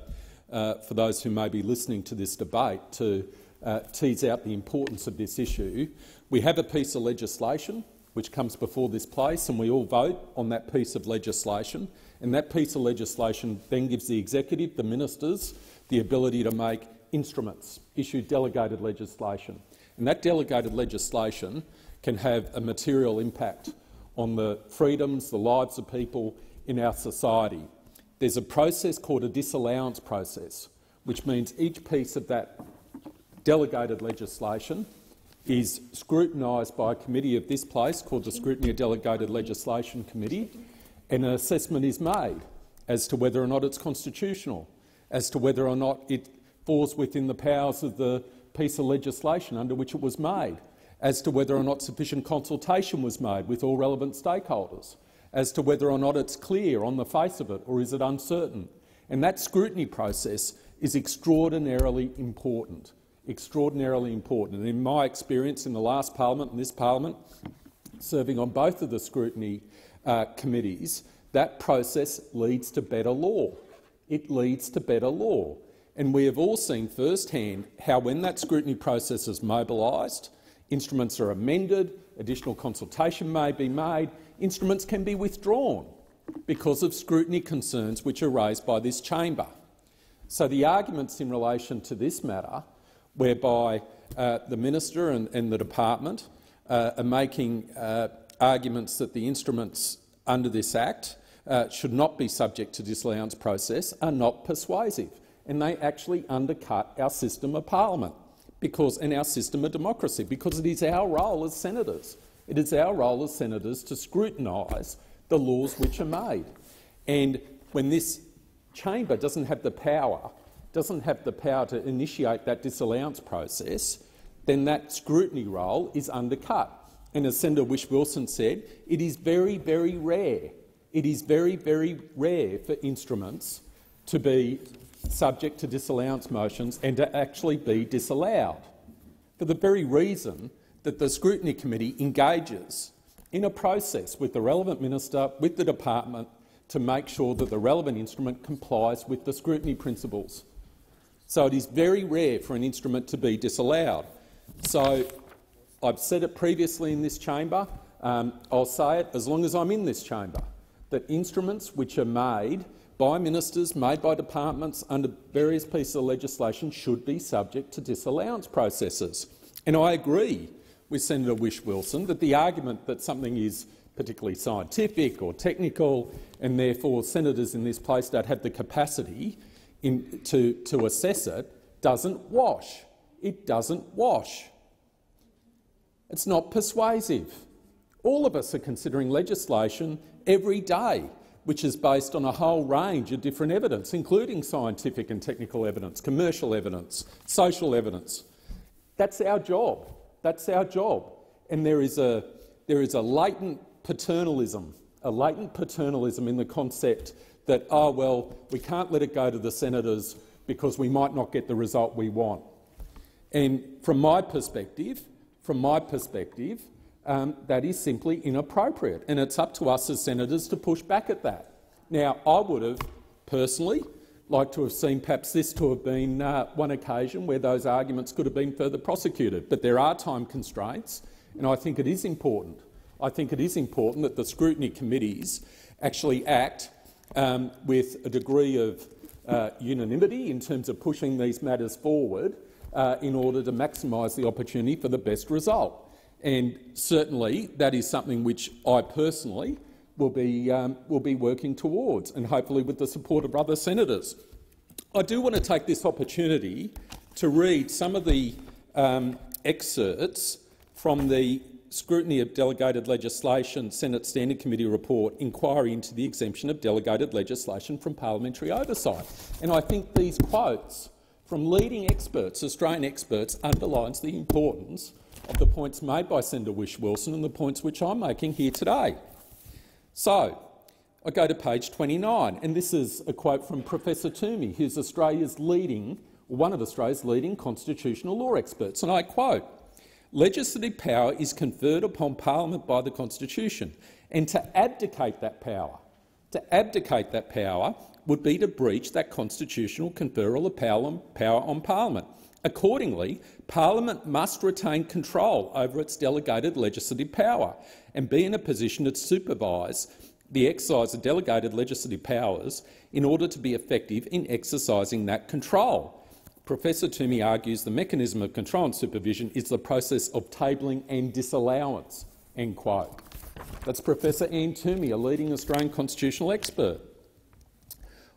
uh, for those who may be listening to this debate to uh, tease out the importance of this issue. We have a piece of legislation which comes before this place and we all vote on that piece of legislation and that piece of legislation then gives the executive, the ministers, the ability to make instruments, issue delegated legislation. And that delegated legislation can have a material impact on the freedoms, the lives of people in our society. There's a process called a disallowance process, which means each piece of that delegated legislation is scrutinised by a committee of this place called the Scrutiny of Delegated Legislation Committee, and an assessment is made as to whether or not it's constitutional, as to whether or not it falls within the powers of the piece of legislation under which it was made, as to whether or not sufficient consultation was made with all relevant stakeholders, as to whether or not it's clear on the face of it or is it uncertain. And that scrutiny process is extraordinarily important extraordinarily important. And in my experience in the last parliament and this parliament, serving on both of the scrutiny uh, committees, that process leads to better law. It leads to better law. And we have all seen firsthand how when that scrutiny process is mobilised, instruments are amended, additional consultation may be made, instruments can be withdrawn because of scrutiny concerns which are raised by this chamber. So the arguments in relation to this matter whereby uh, the minister and, and the department uh, are making uh, arguments that the instruments under this Act uh, should not be subject to disallowance process are not persuasive, and they actually undercut our system of parliament because, and our system of democracy, because it is our role as senators. It is our role as senators to scrutinise the laws which are made. And when this chamber doesn't have the power doesn't have the power to initiate that disallowance process, then that scrutiny role is undercut. And as Senator Whish-Wilson said, it is very, very rare. It is very, very rare for instruments to be subject to disallowance motions and to actually be disallowed, for the very reason that the Scrutiny Committee engages in a process with the relevant minister, with the department, to make sure that the relevant instrument complies with the scrutiny principles. So it is very rare for an instrument to be disallowed. So I've said it previously in this chamber, um, I'll say it as long as I'm in this chamber, that instruments which are made by ministers, made by departments under various pieces of legislation should be subject to disallowance processes. And I agree with Senator Whish-Wilson that the argument that something is particularly scientific or technical and therefore senators in this place don't have the capacity in, to, to assess it doesn't wash. It doesn't wash. It's not persuasive. All of us are considering legislation every day which is based on a whole range of different evidence, including scientific and technical evidence, commercial evidence, social evidence. That's our job. That's our job. And there is a, there is a latent paternalism, a latent paternalism in the concept that, oh, well, we can't let it go to the senators because we might not get the result we want. And from my perspective, from my perspective, um, that is simply inappropriate, and it's up to us as senators to push back at that. Now, I would have personally liked to have seen perhaps this to have been uh, one occasion where those arguments could have been further prosecuted, but there are time constraints, and I think it is important. I think it is important that the scrutiny committees actually act um, with a degree of uh, unanimity in terms of pushing these matters forward uh, in order to maximise the opportunity for the best result. And certainly that is something which I personally will be, um, will be working towards, and hopefully with the support of other senators. I do want to take this opportunity to read some of the um, excerpts from the Scrutiny of Delegated Legislation Senate Standing Committee report, Inquiry into the Exemption of Delegated Legislation from Parliamentary Oversight. And I think these quotes from leading experts, Australian experts, underlines the importance of the points made by Senator Whish-Wilson and the points which I'm making here today. So, I go to page 29, and this is a quote from Professor Twomey, who's Australia's leading, one of Australia's leading constitutional law experts, and I quote, legislative power is conferred upon parliament by the Constitution, and to abdicate that power, to abdicate that power would be to breach that constitutional conferral of power on parliament. Accordingly, Parliament must retain control over its delegated legislative power and be in a position to supervise the exercise of delegated legislative powers in order to be effective in exercising that control. Professor Twomey argues the mechanism of control and supervision is the process of tabling and disallowance. End quote. That's Professor Anne Twomey, a leading Australian constitutional expert.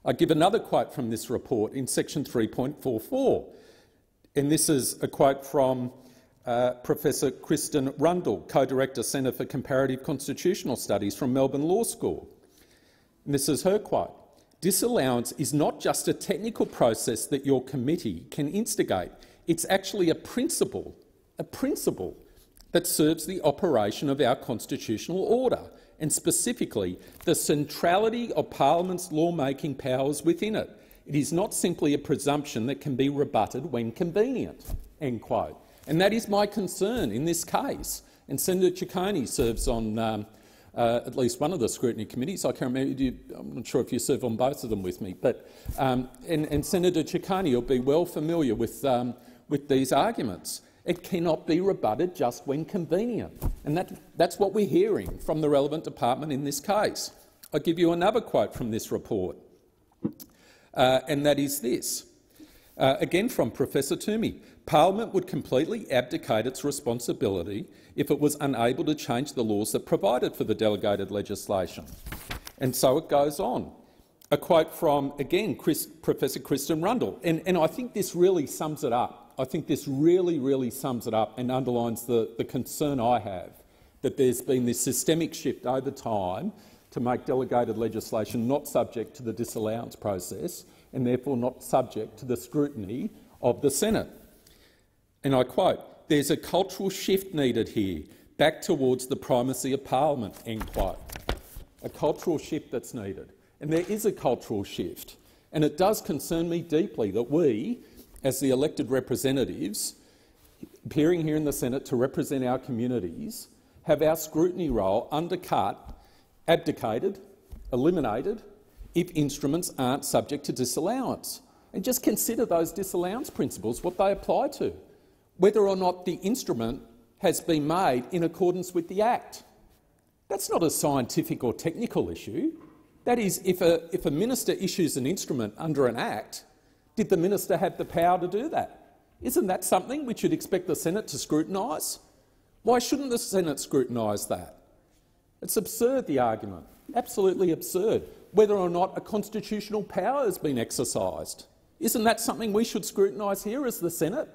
I give another quote from this report in section 3.44 and this is a quote from uh, Professor Kristen Rundle, Co-Director Centre for Comparative Constitutional Studies from Melbourne Law School. And this is her quote. Disallowance is not just a technical process that your committee can instigate. It's actually a principle, a principle that serves the operation of our constitutional order, and specifically the centrality of Parliament's lawmaking powers within it. It is not simply a presumption that can be rebutted when convenient." End quote. And that is my concern in this case. And Senator Ciccone serves on um, uh, at least one of the scrutiny committees. I can't remember. You, I'm not sure if you serve on both of them with me, but um, and, and, Senator Ciccone will be well familiar with um, with these arguments. It cannot be rebutted just when convenient, and that, that's what we're hearing from the relevant department in this case. I'll give you another quote from this report uh, and that is this. Uh, again from Professor Twomey, Parliament would completely abdicate its responsibility if it was unable to change the laws that provided for the delegated legislation. And so it goes on. A quote from, again, Chris, Professor Kristen Rundle, and, and I think this really sums it up. I think this really, really sums it up and underlines the, the concern I have that there's been this systemic shift over time to make delegated legislation not subject to the disallowance process and therefore not subject to the scrutiny of the Senate. And I quote, there's a cultural shift needed here, back towards the primacy of parliament, end quote. A cultural shift that's needed. And there is a cultural shift. And it does concern me deeply that we, as the elected representatives, appearing here in the Senate to represent our communities, have our scrutiny role undercut, abdicated, eliminated if instruments aren't subject to disallowance. And just consider those disallowance principles, what they apply to, whether or not the instrument has been made in accordance with the Act. That's not a scientific or technical issue. That is, if a, if a minister issues an instrument under an Act, did the minister have the power to do that? Isn't that something we should expect the Senate to scrutinise? Why shouldn't the Senate scrutinise that? It's absurd, the argument. Absolutely absurd. Whether or not a constitutional power has been exercised. Isn't that something we should scrutinise here as the Senate?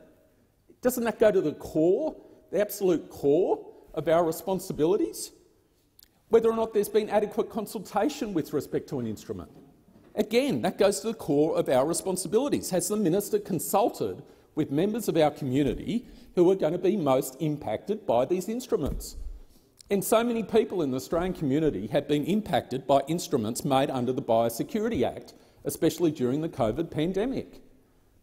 Doesn't that go to the core, the absolute core of our responsibilities? Whether or not there's been adequate consultation with respect to an instrument. Again, that goes to the core of our responsibilities. Has the minister consulted with members of our community who are going to be most impacted by these instruments? And so many people in the Australian community have been impacted by instruments made under the Biosecurity Act, especially during the COVID pandemic.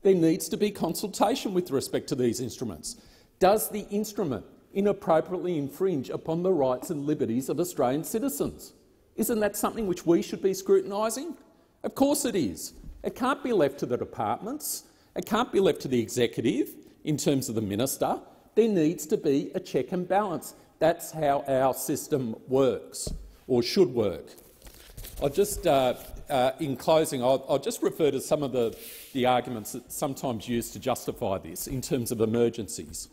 There needs to be consultation with respect to these instruments. Does the instrument inappropriately infringe upon the rights and liberties of Australian citizens? Isn't that something which we should be scrutinising? Of course it is. It can't be left to the departments. It can't be left to the executive in terms of the minister. There needs to be a check and balance. That's how our system works, or should work. I'll just, uh, uh, in closing, I'll, I'll, just refer to some of the, the arguments that sometimes used to justify this in terms of emergencies.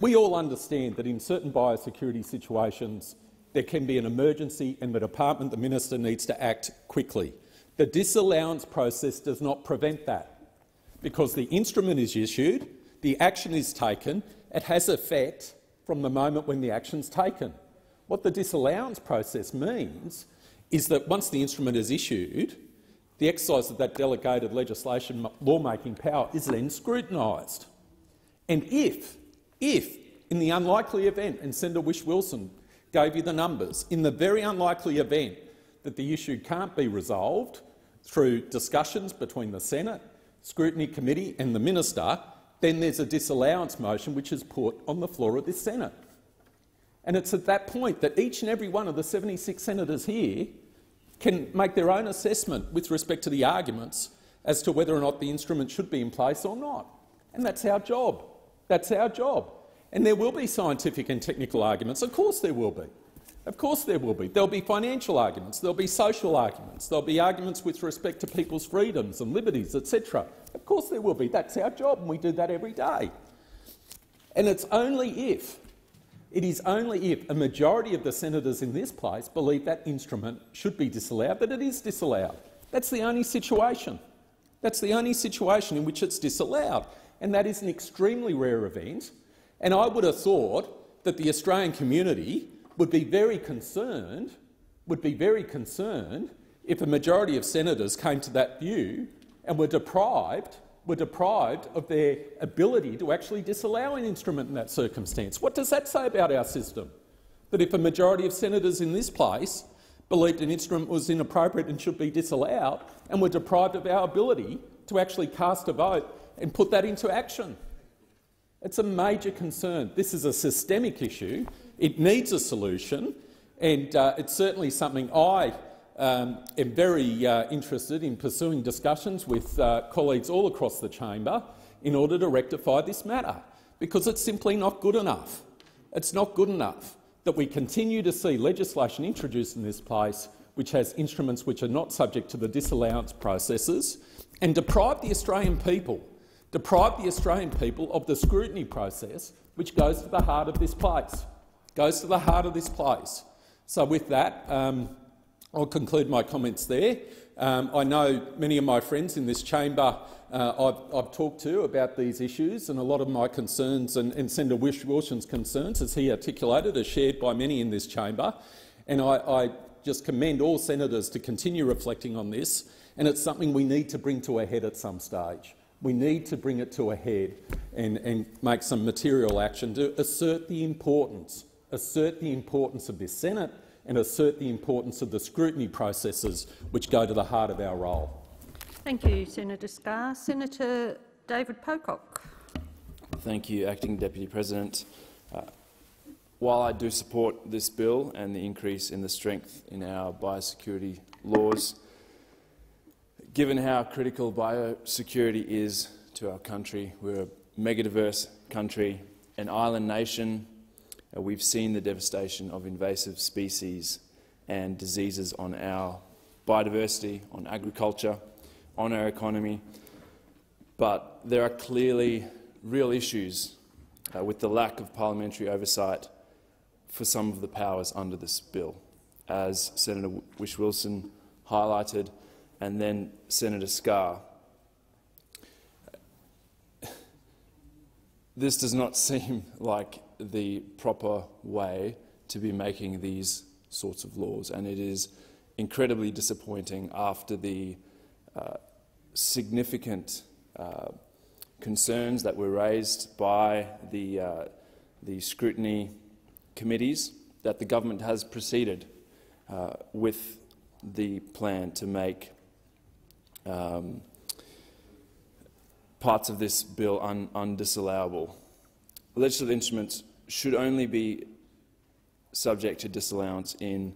We all understand that in certain biosecurity situations there can be an emergency and the department, the minister, needs to act quickly. The disallowance process does not prevent that because the instrument is issued, the action is taken, it has effect from the moment when the action is taken. What the disallowance process means is that once the instrument is issued, the exercise of that delegated legislation lawmaking power is then scrutinised. And if, if, in the unlikely event, and Senator Whish-Wilson gave you the numbers, in the very unlikely event that the issue can't be resolved through discussions between the Senate, Scrutiny Committee and the minister, then there's a disallowance motion which is put on the floor of this Senate. And it's at that point that each and every one of the 76 senators here can make their own assessment with respect to the arguments as to whether or not the instrument should be in place or not. And that's our job. That's our job. And there will be scientific and technical arguments. Of course there will be. Of course there will be. There'll be financial arguments, there'll be social arguments, there'll be arguments with respect to people's freedoms and liberties, etc. Of course there will be. That's our job, and we do that every day. And it's only if, it is only if a majority of the senators in this place believe that instrument should be disallowed that it is disallowed. That's the only situation. That's the only situation in which it's disallowed. And that is an extremely rare event. And I would have thought that the Australian community would be very concerned, would be very concerned if a majority of senators came to that view and were deprived, were deprived of their ability to actually disallow an instrument in that circumstance. What does that say about our system? That if a majority of senators in this place believed an instrument was inappropriate and should be disallowed and were deprived of our ability to actually cast a vote and put that into action. It's a major concern. This is a systemic issue it needs a solution, and uh, it's certainly something I um, am very uh, interested in pursuing discussions with uh, colleagues all across the chamber in order to rectify this matter, because it's simply not good enough. It's not good enough that we continue to see legislation introduced in this place which has instruments which are not subject to the disallowance processes and deprive the Australian people, deprive the Australian people of the scrutiny process which goes to the heart of this place goes to the heart of this place. So with that, um, I'll conclude my comments there. Um, I know many of my friends in this chamber uh, I've, I've, talked to about these issues, and a lot of my concerns and, and Senator Whish-Wilson's concerns, as he articulated, are shared by many in this chamber. And I, I just commend all senators to continue reflecting on this, and it's something we need to bring to a head at some stage. We need to bring it to a head and, and make some material action to assert the importance assert the importance of this Senate and assert the importance of the scrutiny processes which go to the heart of our role. Thank you, Senator Scarr. Senator David Pocock. Thank you, Acting Deputy President. Uh, while I do support this bill and the increase in the strength in our biosecurity laws, given how critical biosecurity is to our country, we're a megadiverse country, an island nation, and we've seen the devastation of invasive species and diseases on our biodiversity, on agriculture, on our economy. But there are clearly real issues uh, with the lack of parliamentary oversight for some of the powers under this bill, as Senator Whish-Wilson highlighted, and then Senator Scarr. This does not [laughs] seem like the proper way to be making these sorts of laws, and it is incredibly disappointing after the uh, significant uh, concerns that were raised by the, uh, the scrutiny committees that the government has proceeded uh, with the plan to make um, parts of this bill un undisallowable. Legislative instruments should only be subject to disallowance in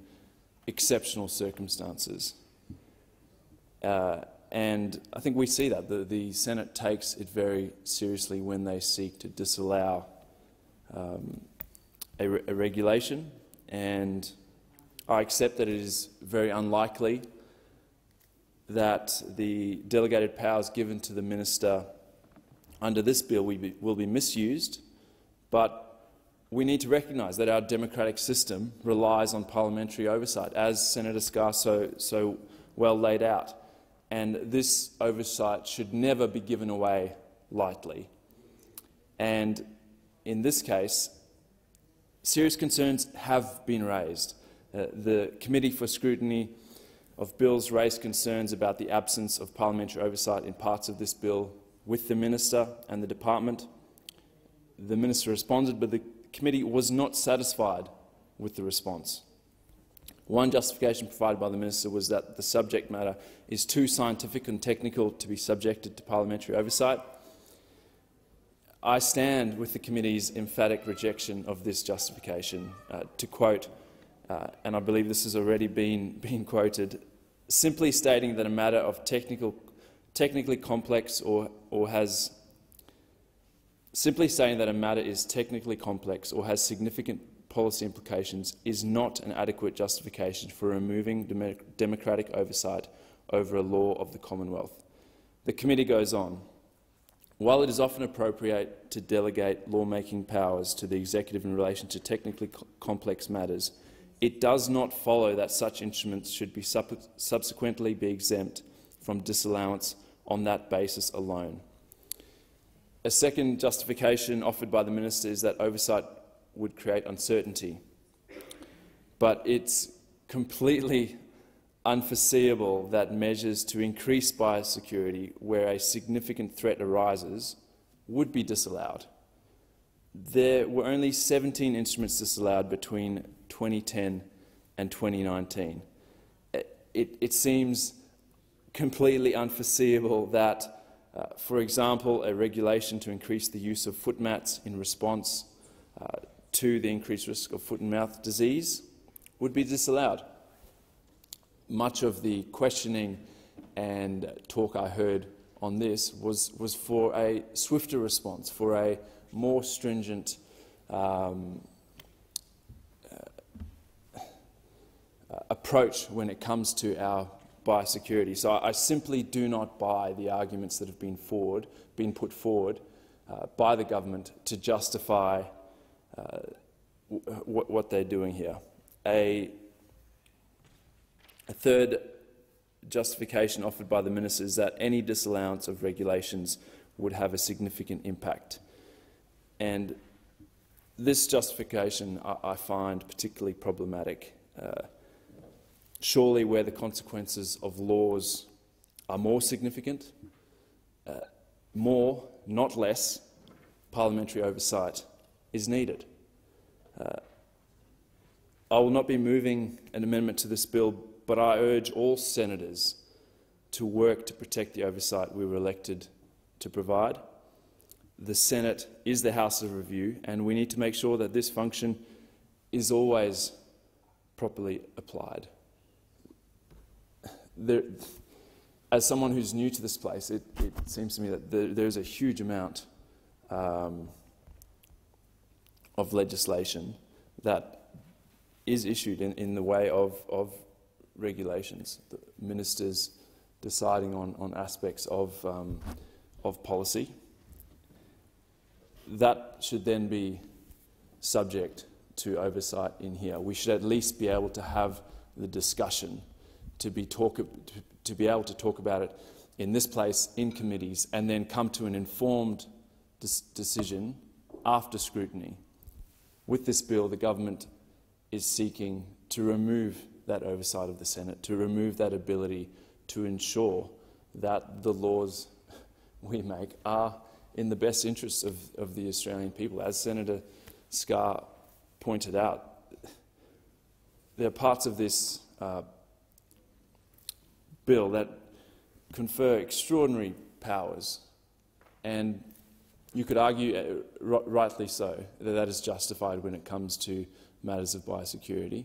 exceptional circumstances. Uh, and I think we see that. The, the, Senate takes it very seriously when they seek to disallow um, a, re a regulation. And I accept that it is very unlikely that the delegated powers given to the minister under this bill will be, will be misused, but we need to recognise that our democratic system relies on parliamentary oversight, as Senator Scarr so, so well laid out. And this oversight should never be given away lightly. And in this case, serious concerns have been raised. Uh, the Committee for Scrutiny of Bills raised concerns about the absence of parliamentary oversight in parts of this bill with the Minister and the Department. The Minister responded, but the committee was not satisfied with the response. One justification provided by the Minister was that the subject matter is too scientific and technical to be subjected to parliamentary oversight. I stand with the committee's emphatic rejection of this justification. Uh, to quote, uh, and I believe this has already been, [laughs] been quoted, simply stating that a matter of technical, technically complex or, or has simply saying that a matter is technically complex or has significant policy implications is not an adequate justification for removing dem democratic oversight over a law of the Commonwealth. The committee goes on. While it is often appropriate to delegate lawmaking powers to the executive in relation to technically co complex matters, it does not follow that such instruments should be sub subsequently be exempt from disallowance on that basis alone. A second justification offered by the minister is that oversight would create uncertainty. But it's completely unforeseeable that measures to increase biosecurity where a significant threat arises would be disallowed. There were only 17 instruments disallowed between 2010 and 2019. It, it, seems completely unforeseeable that, uh, for example, a regulation to increase the use of foot mats in response uh, to the increased risk of foot and mouth disease would be disallowed. Much of the questioning and talk I heard on this was, was for a swifter response, for a more stringent um, uh, approach when it comes to our biosecurity. So I, I, simply do not buy the arguments that have been, forward, been put forward uh, by the government to justify uh, what they're doing here. A a third justification offered by the minister is that any disallowance of regulations would have a significant impact. And this justification I, I find particularly problematic. Uh, surely where the consequences of laws are more significant, uh, more, not less, parliamentary oversight is needed. Uh, I will not be moving an amendment to this bill but I urge all senators to work to protect the oversight we were elected to provide. The Senate is the House of Review, and we need to make sure that this function is always properly applied. There, as someone who's new to this place, it, it seems to me that there, there's a huge amount um, of legislation that is issued in, in the way of, of regulations. The ministers deciding on, on aspects of, um, of policy. That should then be subject to oversight in here. We should at least be able to have the discussion to be, talk, to, be able to talk about it in this place, in committees, and then come to an informed decision after scrutiny. With this bill, the government is seeking to remove that oversight of the Senate, to remove that ability to ensure that the laws [laughs] we make are in the best interests of, of the Australian people. As Senator Scarr pointed out, there are parts of this uh, bill that confer extraordinary powers, and you could argue, uh, rightly so, that that is justified when it comes to matters of biosecurity.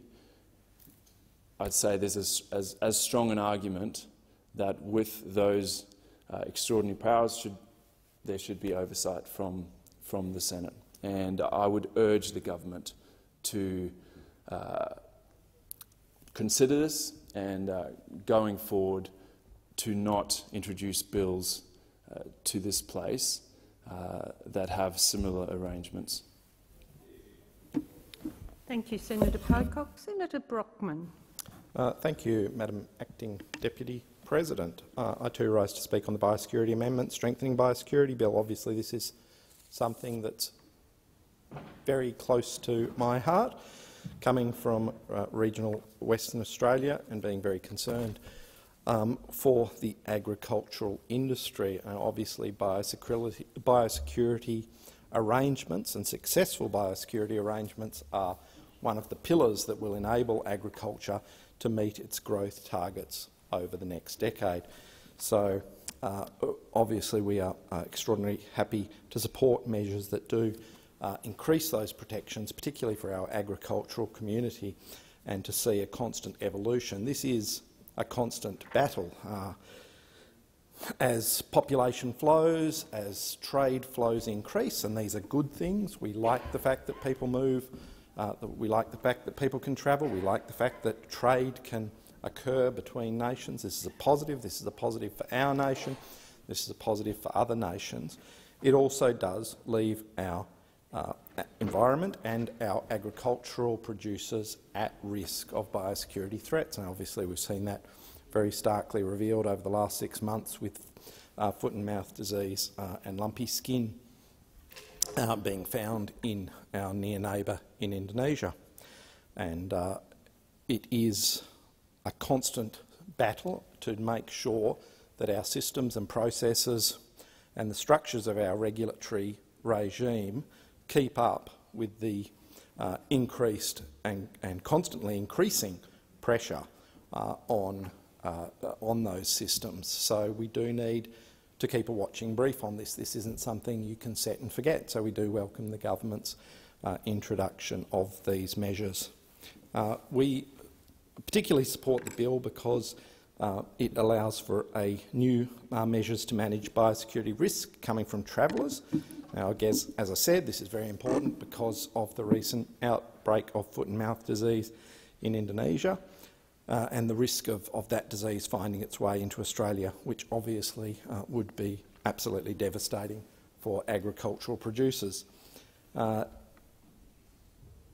I'd say there's a, as, as strong an argument that with those uh, extraordinary powers, should, there should be oversight from, from the Senate. And I would urge the government to uh, consider this and uh, going forward to not introduce bills uh, to this place uh, that have similar arrangements. Thank you, Senator Pocock. Senator Brockman. Uh, thank you, Madam Acting Deputy President. Uh, I too rise to speak on the Biosecurity Amendment, Strengthening Biosecurity Bill. Obviously, this is something that's very close to my heart, coming from uh, regional Western Australia and being very concerned um, for the agricultural industry. Uh, obviously, biosecurity, biosecurity arrangements and successful biosecurity arrangements are one of the pillars that will enable agriculture to meet its growth targets over the next decade. So uh, obviously we are uh, extraordinarily happy to support measures that do uh, increase those protections, particularly for our agricultural community, and to see a constant evolution. This is a constant battle. Uh, as population flows, as trade flows increase, and these are good things, we like the fact that people move uh, we like the fact that people can travel. We like the fact that trade can occur between nations. This is a positive. This is a positive for our nation. This is a positive for other nations. It also does leave our uh, environment and our agricultural producers at risk of biosecurity threats. And obviously we've seen that very starkly revealed over the last six months with uh, foot and mouth disease uh, and lumpy skin uh, being found in our near neighbour in Indonesia. And uh, it is a constant battle to make sure that our systems and processes and the structures of our regulatory regime keep up with the uh, increased and, and, constantly increasing pressure uh, on, uh, on those systems. So we do need to keep a watching brief on this. This isn't something you can set and forget, so we do welcome the government's uh, introduction of these measures. Uh, we particularly support the bill because uh, it allows for a new uh, measures to manage biosecurity risk coming from travellers. Now, I guess, as I said, this is very important because of the recent outbreak of foot and mouth disease in Indonesia uh, and the risk of, of that disease finding its way into Australia, which obviously uh, would be absolutely devastating for agricultural producers. Uh,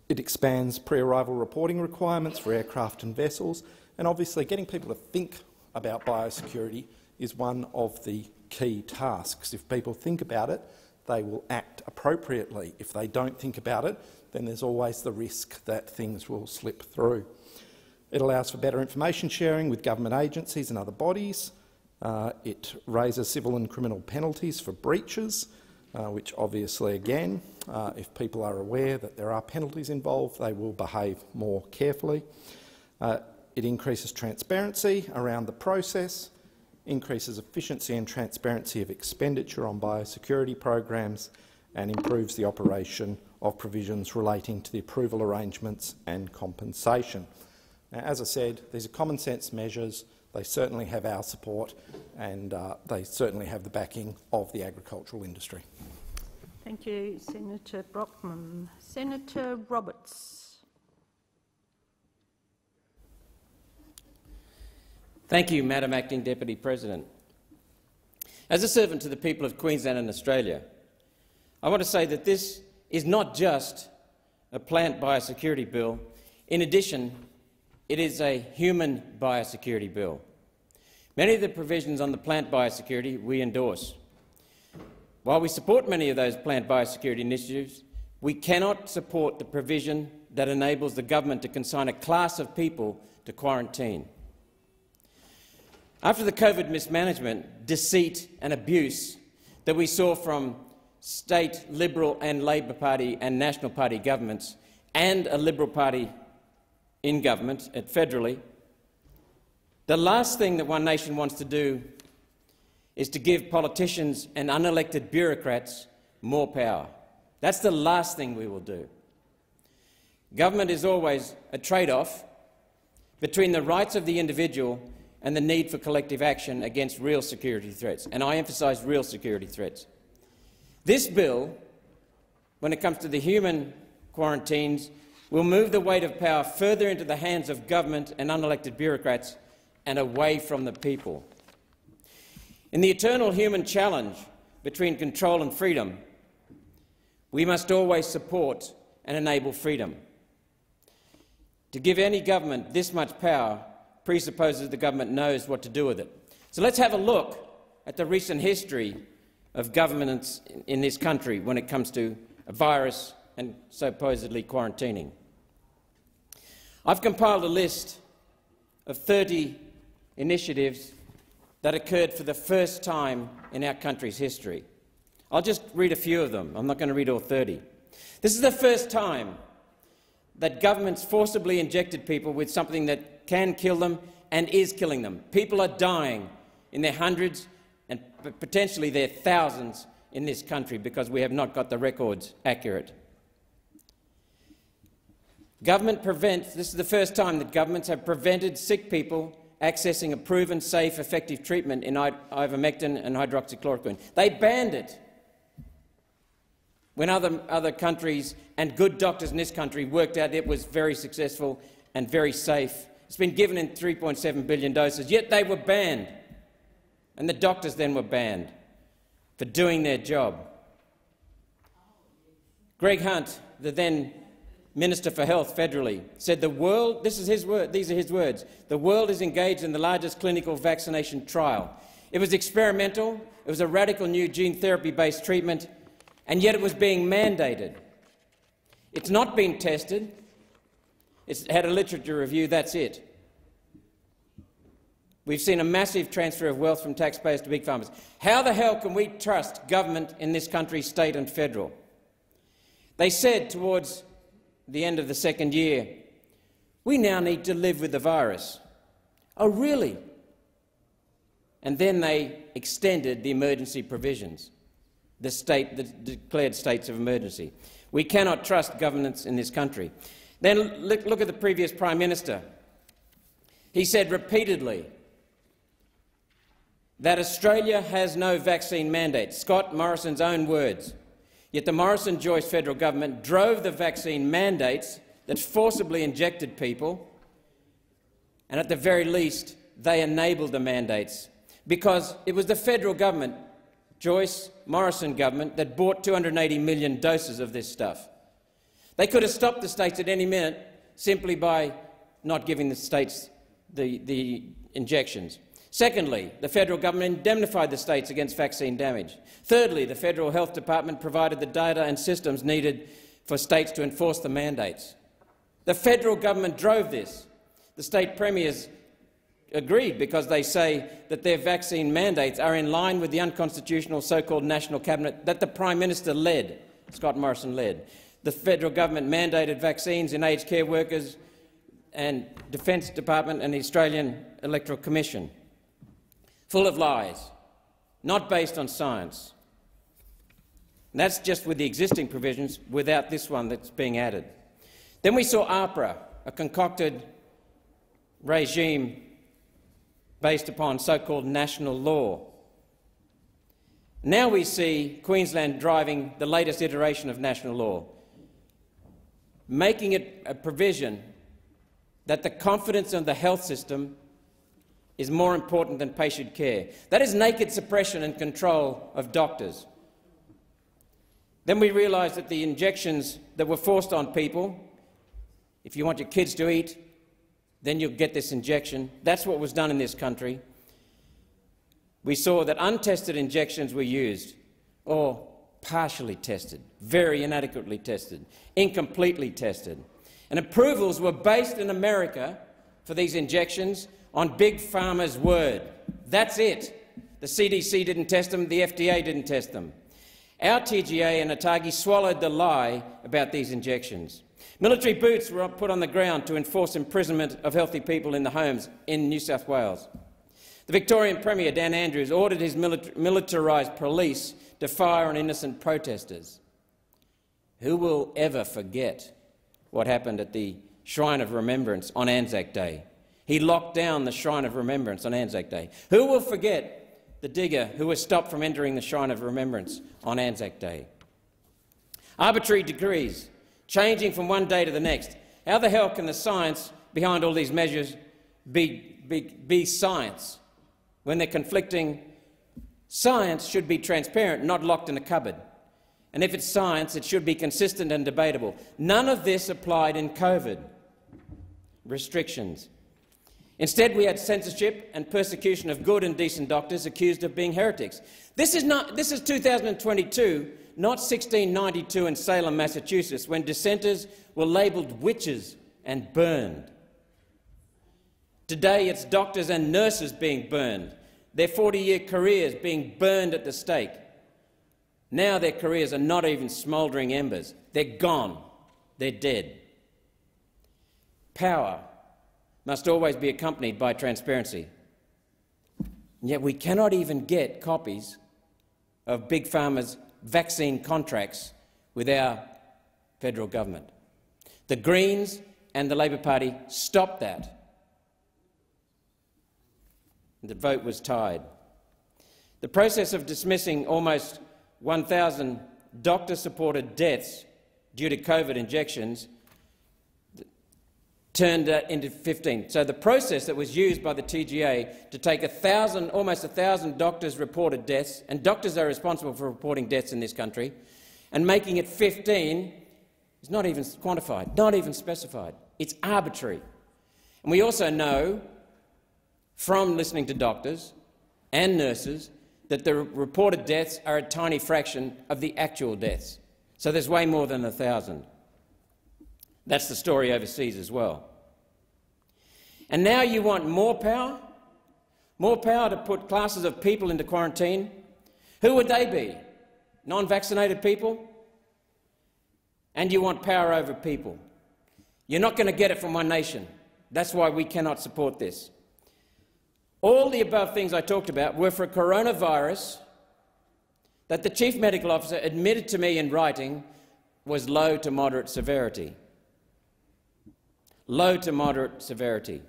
it expands pre-arrival reporting requirements for aircraft and vessels, and obviously getting people to think about biosecurity is one of the key tasks. If people think about it, they will act appropriately. If they don't think about it, then there's always the risk that things will slip through. It allows for better information sharing with government agencies and other bodies. Uh, it raises civil and criminal penalties for breaches, uh, which obviously, again, uh, if people are aware that there are penalties involved, they will behave more carefully. Uh, it increases transparency around the process, increases efficiency and transparency of expenditure on biosecurity programs, and improves the operation of provisions relating to the approval arrangements and compensation. Now, as I said, these are common sense measures. They certainly have our support and uh, they certainly have the backing of the agricultural industry. Thank you, Senator Brockman. Senator Roberts. Thank you, Madam Acting Deputy President. As a servant to the people of Queensland and Australia, I want to say that this is not just a plant biosecurity bill. In addition, it is a human biosecurity bill. Many of the provisions on the plant biosecurity we endorse. While we support many of those plant biosecurity initiatives, we cannot support the provision that enables the government to consign a class of people to quarantine. After the COVID mismanagement, deceit and abuse that we saw from state Liberal and Labor Party and National Party governments and a Liberal Party in government at federally, the last thing that One Nation wants to do is to give politicians and unelected bureaucrats more power. That's the last thing we will do. Government is always a trade-off between the rights of the individual and the need for collective action against real security threats, and I emphasise real security threats. This bill, when it comes to the human quarantines, will move the weight of power further into the hands of government and unelected bureaucrats and away from the people. In the eternal human challenge between control and freedom, we must always support and enable freedom. To give any government this much power presupposes the government knows what to do with it. So let's have a look at the recent history of governments in this country when it comes to a virus and supposedly quarantining. I've compiled a list of 30 initiatives that occurred for the first time in our country's history. I'll just read a few of them. I'm not going to read all 30. This is the first time that governments forcibly injected people with something that can kill them and is killing them. People are dying in their hundreds and potentially their thousands in this country because we have not got the records accurate. Government prevents, this is the first time that governments have prevented sick people accessing a proven, safe, effective treatment in ivermectin and hydroxychloroquine. They banned it when other, other countries and good doctors in this country worked out it was very successful and very safe. It's been given in 3.7 billion doses, yet they were banned. And the doctors then were banned for doing their job. Greg Hunt, the then Minister for Health federally, said the world, this is his word, these are his words, the world is engaged in the largest clinical vaccination trial. It was experimental, it was a radical new gene therapy-based treatment, and yet it was being mandated. It's not been tested, it's had a literature review, that's it. We've seen a massive transfer of wealth from taxpayers to big farmers. How the hell can we trust government in this country, state and federal? They said towards the end of the second year, we now need to live with the virus. Oh, really? And then they extended the emergency provisions, the, state, the declared states of emergency. We cannot trust governance in this country. Then look, at the previous Prime Minister. He said repeatedly that Australia has no vaccine mandate. Scott Morrison's own words. Yet the Morrison-Joyce federal government drove the vaccine mandates that forcibly injected people, and at the very least, they enabled the mandates because it was the federal government, Joyce Morrison government, that bought 280 million doses of this stuff. They could have stopped the states at any minute simply by not giving the states the, the injections. Secondly, the federal government indemnified the states against vaccine damage. Thirdly, the federal health department provided the data and systems needed for states to enforce the mandates. The federal government drove this. The state premiers agreed because they say that their vaccine mandates are in line with the unconstitutional so-called national cabinet that the Prime Minister led, Scott Morrison led. The federal government mandated vaccines in aged care workers and Defence Department and the Australian Electoral Commission full of lies, not based on science. And that's just with the existing provisions, without this one that's being added. Then we saw AHPRA, a concocted regime based upon so-called national law. Now we see Queensland driving the latest iteration of national law, making it a provision that the confidence of the health system is more important than patient care. That is naked suppression and control of doctors. Then we realised that the injections that were forced on people, if you want your kids to eat, then you'll get this injection. That's what was done in this country. We saw that untested injections were used, or partially tested, very inadequately tested, incompletely tested. And approvals were based in America for these injections on Big Pharma's word. That's it. The CDC didn't test them, the FDA didn't test them. Our TGA and ATAGI swallowed the lie about these injections. Military boots were put on the ground to enforce imprisonment of healthy people in the homes in New South Wales. The Victorian Premier, Dan Andrews, ordered his militarised police to fire on innocent protesters. Who will ever forget what happened at the Shrine of Remembrance on Anzac Day? He locked down the Shrine of Remembrance on Anzac Day. Who will forget the digger who was stopped from entering the Shrine of Remembrance on Anzac Day? Arbitrary decrees, changing from one day to the next. How the hell can the science behind all these measures be, be, be science when they're conflicting? Science should be transparent, not locked in a cupboard. And if it's science, it should be consistent and debatable. None of this applied in COVID. Restrictions, Instead, we had censorship and persecution of good and decent doctors accused of being heretics. This is, not, this is 2022, not 1692 in Salem, Massachusetts, when dissenters were labelled witches and burned. Today, it's doctors and nurses being burned, their 40-year careers being burned at the stake. Now their careers are not even smouldering embers. They're gone. They're dead. Power must always be accompanied by transparency. And yet we cannot even get copies of Big Pharma's vaccine contracts with our federal government. The Greens and the Labor Party stopped that. The vote was tied. The process of dismissing almost 1,000 doctor-supported deaths due to COVID injections turned that into 15. So the process that was used by the TGA to take a thousand, almost a thousand doctors reported deaths, and doctors are responsible for reporting deaths in this country, and making it 15 is not even quantified, not even specified. It's arbitrary. And we also know from listening to doctors and nurses that the reported deaths are a tiny fraction of the actual deaths. So there's way more than a thousand. That's the story overseas as well. And now you want more power? More power to put classes of people into quarantine? Who would they be? Non-vaccinated people? And you want power over people. You're not going to get it from one nation. That's why we cannot support this. All the above things I talked about were for a coronavirus that the Chief Medical Officer admitted to me in writing was low to moderate severity low to moderate severity.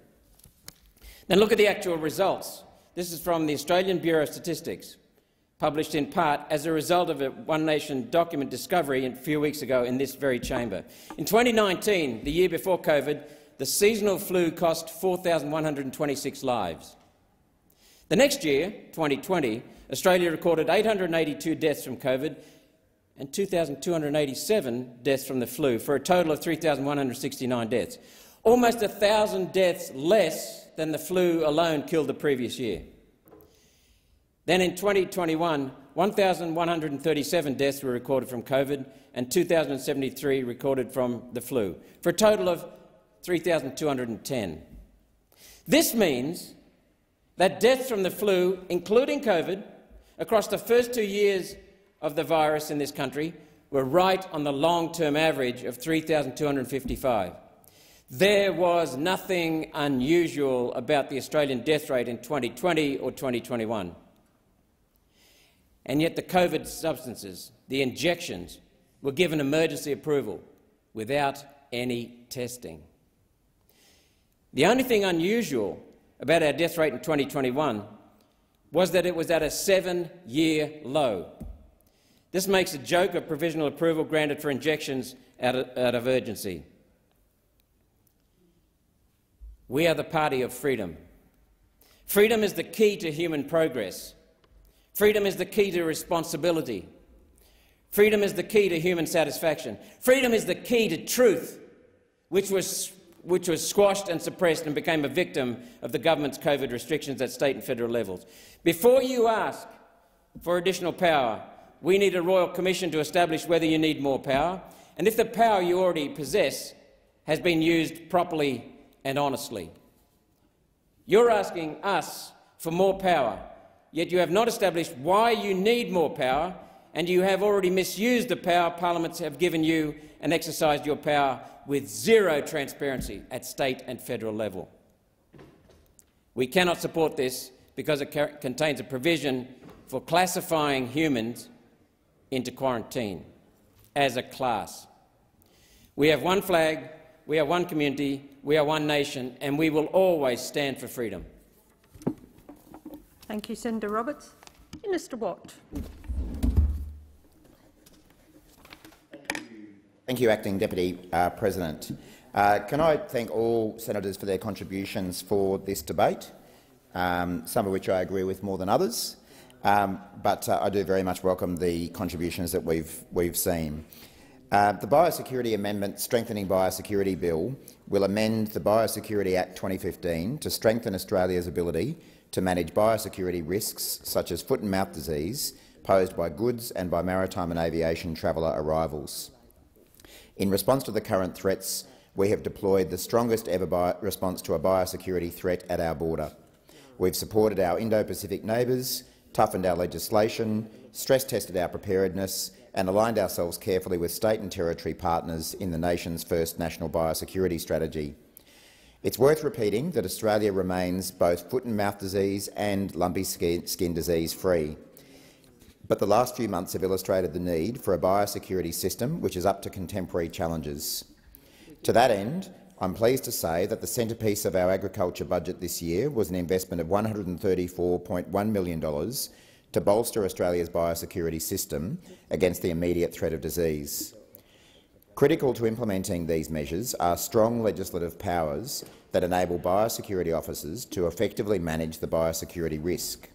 Then look at the actual results. This is from the Australian Bureau of Statistics, published in part as a result of a One Nation document discovery a few weeks ago in this very chamber. In 2019, the year before COVID, the seasonal flu cost 4,126 lives. The next year, 2020, Australia recorded 882 deaths from COVID and 2,287 deaths from the flu, for a total of 3,169 deaths almost 1,000 deaths less than the flu alone killed the previous year. Then in 2021, 1,137 deaths were recorded from COVID and 2,073 recorded from the flu, for a total of 3,210. This means that deaths from the flu, including COVID, across the first two years of the virus in this country were right on the long-term average of 3,255. There was nothing unusual about the Australian death rate in 2020 or 2021. And yet the COVID substances, the injections, were given emergency approval without any testing. The only thing unusual about our death rate in 2021 was that it was at a seven-year low. This makes a joke of provisional approval granted for injections out of, out of urgency. We are the party of freedom. Freedom is the key to human progress. Freedom is the key to responsibility. Freedom is the key to human satisfaction. Freedom is the key to truth, which was, which was squashed and suppressed and became a victim of the government's COVID restrictions at state and federal levels. Before you ask for additional power, we need a royal commission to establish whether you need more power and if the power you already possess has been used properly and honestly. You're asking us for more power, yet you have not established why you need more power, and you have already misused the power parliaments have given you and exercised your power with zero transparency at state and federal level. We cannot support this because it contains a provision for classifying humans into quarantine as a class. We have one flag, we are one community, we are one nation, and we will always stand for freedom. Thank you, Senator Roberts. Minister Watt. Thank you, Acting Deputy uh, President. Uh, can I thank all senators for their contributions for this debate, um, some of which I agree with more than others, um, but uh, I do very much welcome the contributions that we've, we've seen. Uh, the Biosecurity Amendment Strengthening Biosecurity Bill will amend the Biosecurity Act 2015 to strengthen Australia's ability to manage biosecurity risks such as foot and mouth disease posed by goods and by maritime and aviation traveller arrivals. In response to the current threats, we have deployed the strongest ever response to a biosecurity threat at our border. We've supported our Indo-Pacific neighbours, toughened our legislation, stress-tested our preparedness and aligned ourselves carefully with state and territory partners in the nation's first national biosecurity strategy. It's worth repeating that Australia remains both foot and mouth disease and lumpy skin disease free but the last few months have illustrated the need for a biosecurity system which is up to contemporary challenges. To that end, I'm pleased to say that the centrepiece of our agriculture budget this year was an investment of $134.1 million to bolster Australia's biosecurity system against the immediate threat of disease. Critical to implementing these measures are strong legislative powers that enable biosecurity officers to effectively manage the biosecurity risk.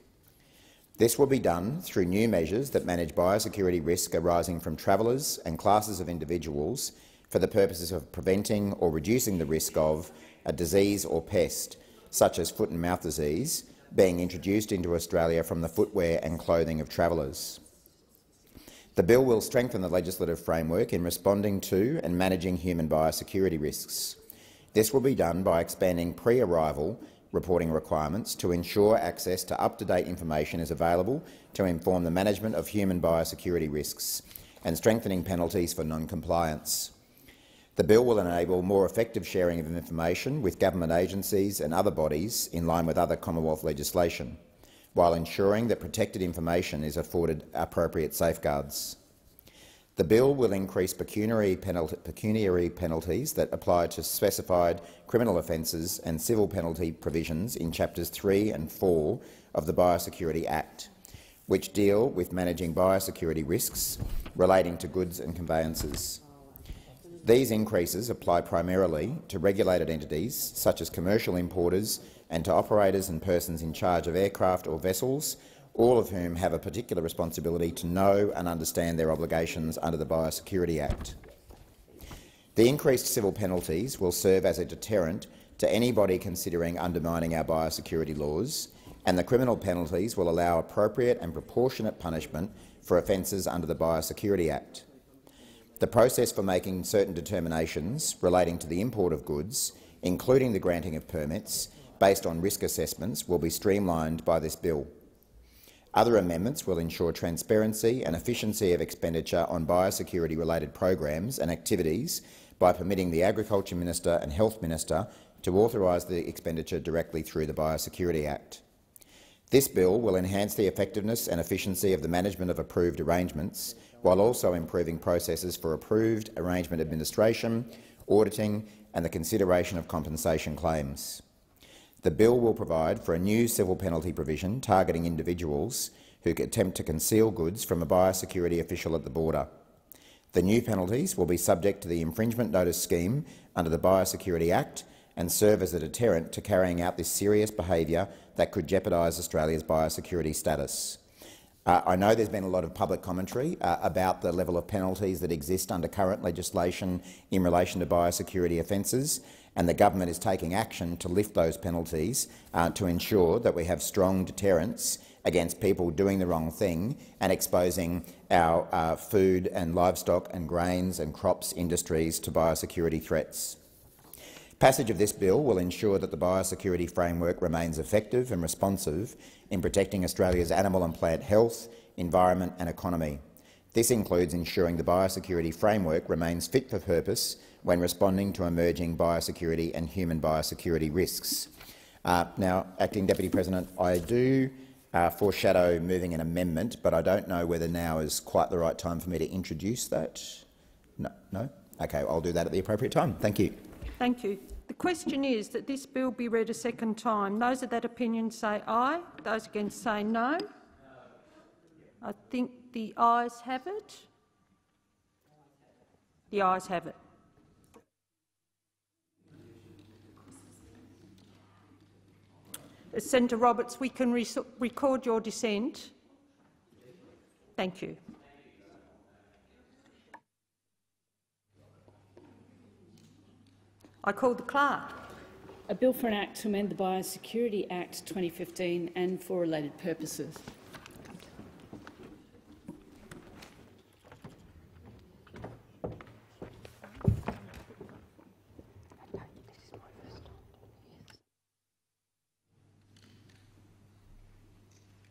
This will be done through new measures that manage biosecurity risk arising from travellers and classes of individuals for the purposes of preventing or reducing the risk of a disease or pest, such as foot and mouth disease, being introduced into Australia from the footwear and clothing of travellers. The bill will strengthen the legislative framework in responding to and managing human biosecurity risks. This will be done by expanding pre-arrival reporting requirements to ensure access to up-to-date information is available to inform the management of human biosecurity risks and strengthening penalties for non-compliance. The bill will enable more effective sharing of information with government agencies and other bodies in line with other Commonwealth legislation, while ensuring that protected information is afforded appropriate safeguards. The bill will increase pecuniary, penalty, pecuniary, penalties that apply to specified criminal offences and civil penalty provisions in Chapters 3 and 4 of the Biosecurity Act, which deal with managing biosecurity risks relating to goods and conveyances. These increases apply primarily to regulated entities such as commercial importers and to operators and persons in charge of aircraft or vessels all of whom have a particular responsibility to know and understand their obligations under the Biosecurity Act. The increased civil penalties will serve as a deterrent to anybody considering undermining our biosecurity laws, and the criminal penalties will allow appropriate and proportionate punishment for offences under the Biosecurity Act. The process for making certain determinations relating to the import of goods, including the granting of permits, based on risk assessments, will be streamlined by this bill. Other amendments will ensure transparency and efficiency of expenditure on biosecurity-related programs and activities by permitting the Agriculture Minister and Health Minister to authorise the expenditure directly through the Biosecurity Act. This bill will enhance the effectiveness and efficiency of the management of approved arrangements while also improving processes for approved arrangement administration, auditing and the consideration of compensation claims. The bill will provide for a new civil penalty provision targeting individuals who attempt to conceal goods from a biosecurity official at the border. The new penalties will be subject to the infringement notice scheme under the Biosecurity Act and serve as a deterrent to carrying out this serious behaviour that could jeopardise Australia's biosecurity status. Uh, I know there's been a lot of public commentary uh, about the level of penalties that exist under current legislation in relation to biosecurity offences, and the government is taking action to lift those penalties uh, to ensure that we have strong deterrence against people doing the wrong thing and exposing our uh, food and livestock and grains and crops industries to biosecurity threats. Passage of this bill will ensure that the biosecurity framework remains effective and responsive in protecting Australia's animal and plant health, environment and economy. This includes ensuring the biosecurity framework remains fit for purpose when responding to emerging biosecurity and human biosecurity risks. Uh, now, Acting Deputy President, I do uh, foreshadow moving an amendment, but I don't know whether now is quite the right time for me to introduce that. No? No? Okay, I'll do that at the appropriate time. Thank you. Thank you. The question is that this bill be read a second time. Those of that opinion say aye. Those against say no. I think the ayes have it. The ayes have it. Senator Roberts, we can record your dissent. Thank you. I call the clerk. A bill for an act to amend the Biosecurity Act 2015 and for related purposes.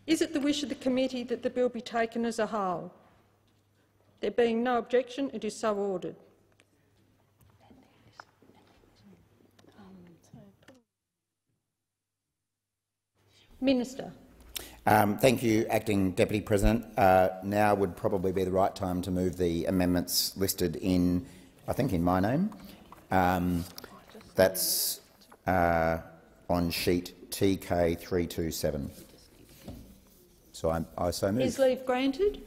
Is it the wish of the committee that the bill be taken as a whole? There being no objection, it is so ordered. Minister. Um, thank you, Acting Deputy President. Uh, now would probably be the right time to move the amendments listed in, I think, in my name. Um, that's uh, on sheet TK327. So I, I so move. Is leave granted?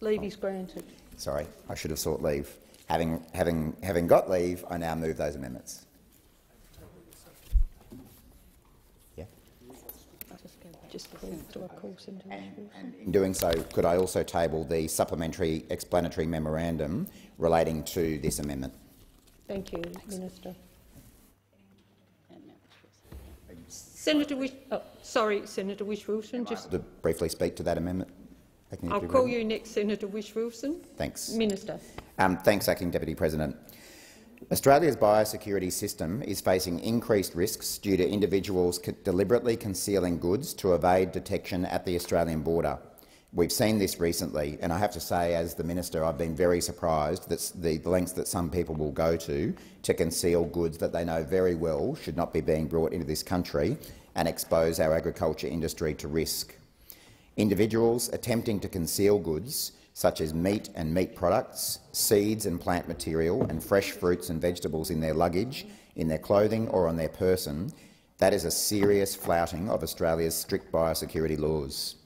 Leave is granted. Sorry, I should have sought leave. Having, having, having got leave, I now move those amendments. yeah. In doing so, could I also table the supplementary explanatory memorandum relating to this amendment? Thank you, Minister. Senator Whish, oh, sorry, Senator Whish-Wilson. Just to briefly speak to that amendment. I'll call you next, Senator Whish-Wilson. Thanks. Minister. Um, thanks, Acting Deputy President. Australia's biosecurity system is facing increased risks due to individuals deliberately concealing goods to evade detection at the Australian border. We've seen this recently, and I have to say, as the minister, I've been very surprised that the lengths that some people will go to to conceal goods that they know very well should not be being brought into this country and expose our agriculture industry to risk. Individuals attempting to conceal goods such as meat and meat products, seeds and plant material, and fresh fruits and vegetables in their luggage, in their clothing or on their person, that is a serious flouting of Australia's strict biosecurity laws.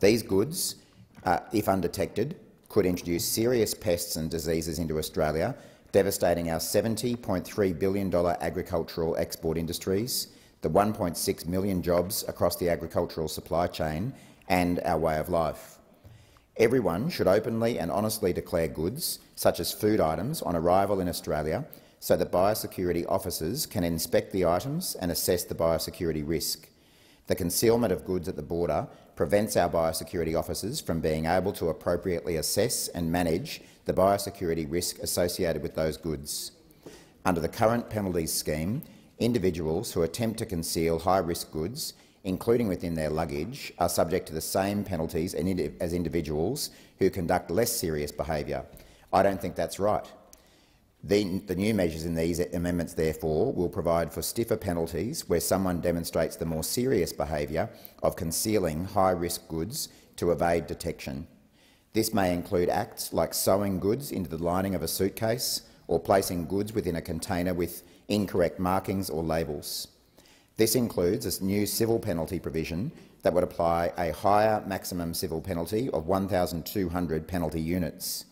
These goods, uh, if undetected, could introduce serious pests and diseases into Australia, devastating our $70.3 billion agricultural export industries, the 1.6 million jobs across the agricultural supply chain and our way of life. Everyone should openly and honestly declare goods, such as food items, on arrival in Australia so that biosecurity officers can inspect the items and assess the biosecurity risk. The concealment of goods at the border prevents our biosecurity officers from being able to appropriately assess and manage the biosecurity risk associated with those goods. Under the current penalties scheme, individuals who attempt to conceal high-risk goods including within their luggage, are subject to the same penalties as individuals who conduct less serious behaviour. I don't think that's right. The, the, new measures in these amendments, therefore, will provide for stiffer penalties where someone demonstrates the more serious behaviour of concealing high-risk goods to evade detection. This may include acts like sewing goods into the lining of a suitcase or placing goods within a container with incorrect markings or labels. This includes a new civil penalty provision that would apply a higher maximum civil penalty of 1,200 penalty units.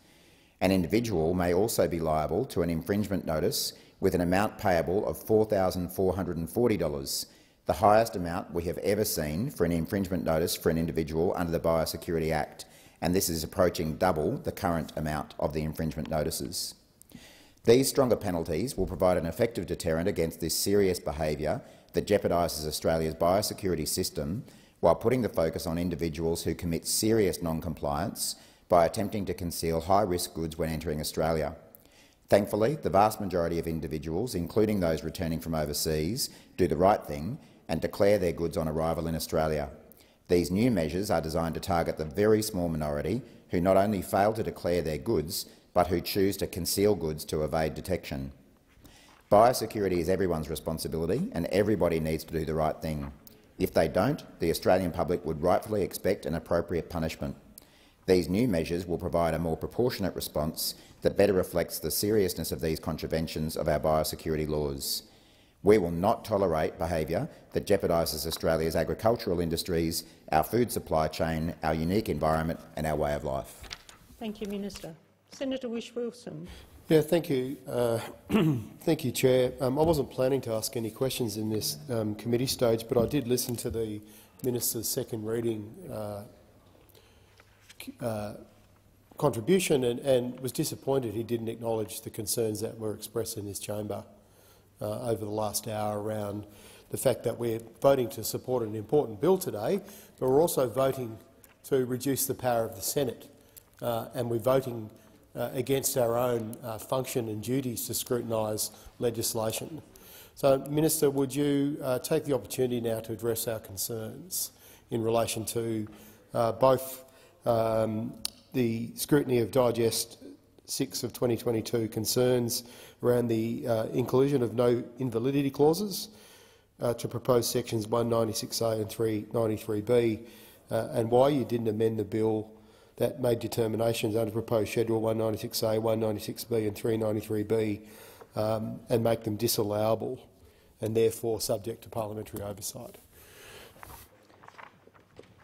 An individual may also be liable to an infringement notice with an amount payable of $4,440, the highest amount we have ever seen for an infringement notice for an individual under the Biosecurity Act, and this is approaching double the current amount of the infringement notices. These stronger penalties will provide an effective deterrent against this serious behaviour that jeopardises Australia's biosecurity system while putting the focus on individuals who commit serious non-compliance by attempting to conceal high-risk goods when entering Australia. Thankfully, the vast majority of individuals, including those returning from overseas, do the right thing and declare their goods on arrival in Australia. These new measures are designed to target the very small minority who not only fail to declare their goods, but who choose to conceal goods to evade detection. Biosecurity is everyone's responsibility, and everybody needs to do the right thing. If they don't, the Australian public would rightfully expect an appropriate punishment. These new measures will provide a more proportionate response that better reflects the seriousness of these contraventions of our biosecurity laws. We will not tolerate behaviour that jeopardises Australia's agricultural industries, our food supply chain, our unique environment and our way of life. Thank you, Minister. Senator Wish Wilson. Yeah, thank you. Uh, [clears throat] thank you, Chair. Um, I wasn't planning to ask any questions in this um, committee stage, but I did listen to the minister's second reading uh, uh, contribution and, and, was disappointed he didn't acknowledge the concerns that were expressed in this chamber uh, over the last hour around the fact that we're voting to support an important bill today, but we're also voting to reduce the power of the Senate, uh, and we're voting uh, against our own uh, function and duties to scrutinise legislation. So, Minister, would you uh, take the opportunity now to address our concerns in relation to uh, both um, the scrutiny of Digest 6 of 2022 concerns around the uh, inclusion of no invalidity clauses uh, to proposed sections 196A and 393B, uh, and why you didn't amend the bill that made determinations under proposed Schedule 196A, 196B and 393B um, and make them disallowable and therefore subject to parliamentary oversight.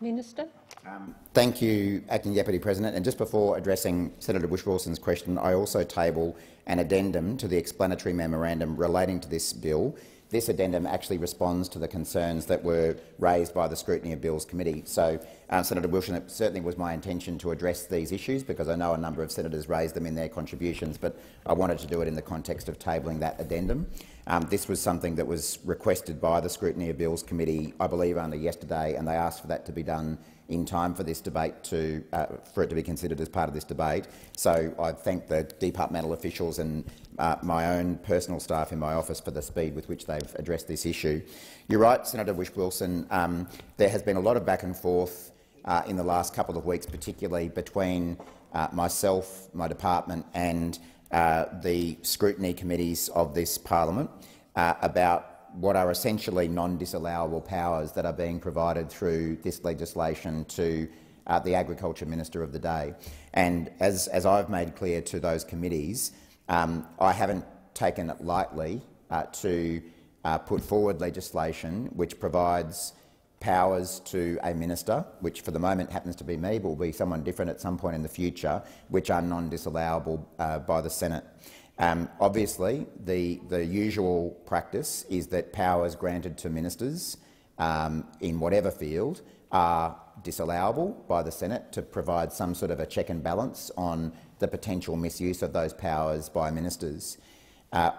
Minister. Um, thank you, Acting Deputy President. And just before addressing Senator Whish-Wilson's question, I also table an addendum to the explanatory memorandum relating to this bill. This addendum actually responds to the concerns that were raised by the Scrutiny of Bills Committee. So, uh, Senator Wilson, it certainly was my intention to address these issues because I know a number of senators raised them in their contributions, but I wanted to do it in the context of tabling that addendum. Um, this was something that was requested by the Scrutiny of Bills Committee, I believe, only yesterday, and they asked for that to be done in time for this debate to uh, for it to be considered as part of this debate. So I thank the departmental officials and uh, my own personal staff in my office for the speed with which they've addressed this issue. You're right, Senator Whish-Wilson. Um, there has been a lot of back and forth uh, in the last couple of weeks, particularly between uh, myself, my department, and uh, the scrutiny committees of this parliament uh, about what are essentially non-disallowable powers that are being provided through this legislation to uh, the Agriculture Minister of the day. And as, as I've made clear to those committees, um, I haven't taken it lightly uh, to uh, put forward legislation which provides powers to a minister, which for the moment happens to be me, but will be someone different at some point in the future, which are non-disallowable uh, by the Senate. Um, obviously, the, the usual practice is that powers granted to ministers um, in whatever field are disallowable by the Senate to provide some sort of a check and balance on the potential misuse of those powers by ministers. Uh,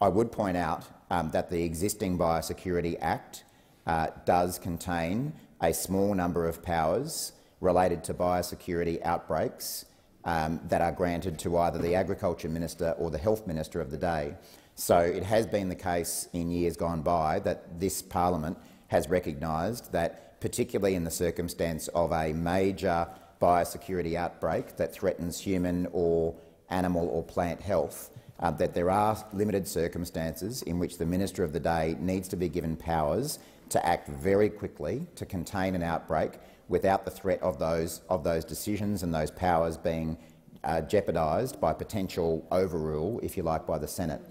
I would point out um, that the existing Biosecurity Act uh, does contain a small number of powers related to biosecurity outbreaks um, that are granted to either the Agriculture Minister or the Health Minister of the day. So it has been the case in years gone by that this parliament has recognised that, particularly in the circumstance of a major biosecurity outbreak that threatens human or animal or plant health, uh, that there are limited circumstances in which the Minister of the day needs to be given powers to act very quickly to contain an outbreak without the threat of those, of those decisions and those powers being uh, jeopardised by potential overrule, if you like, by the Senate.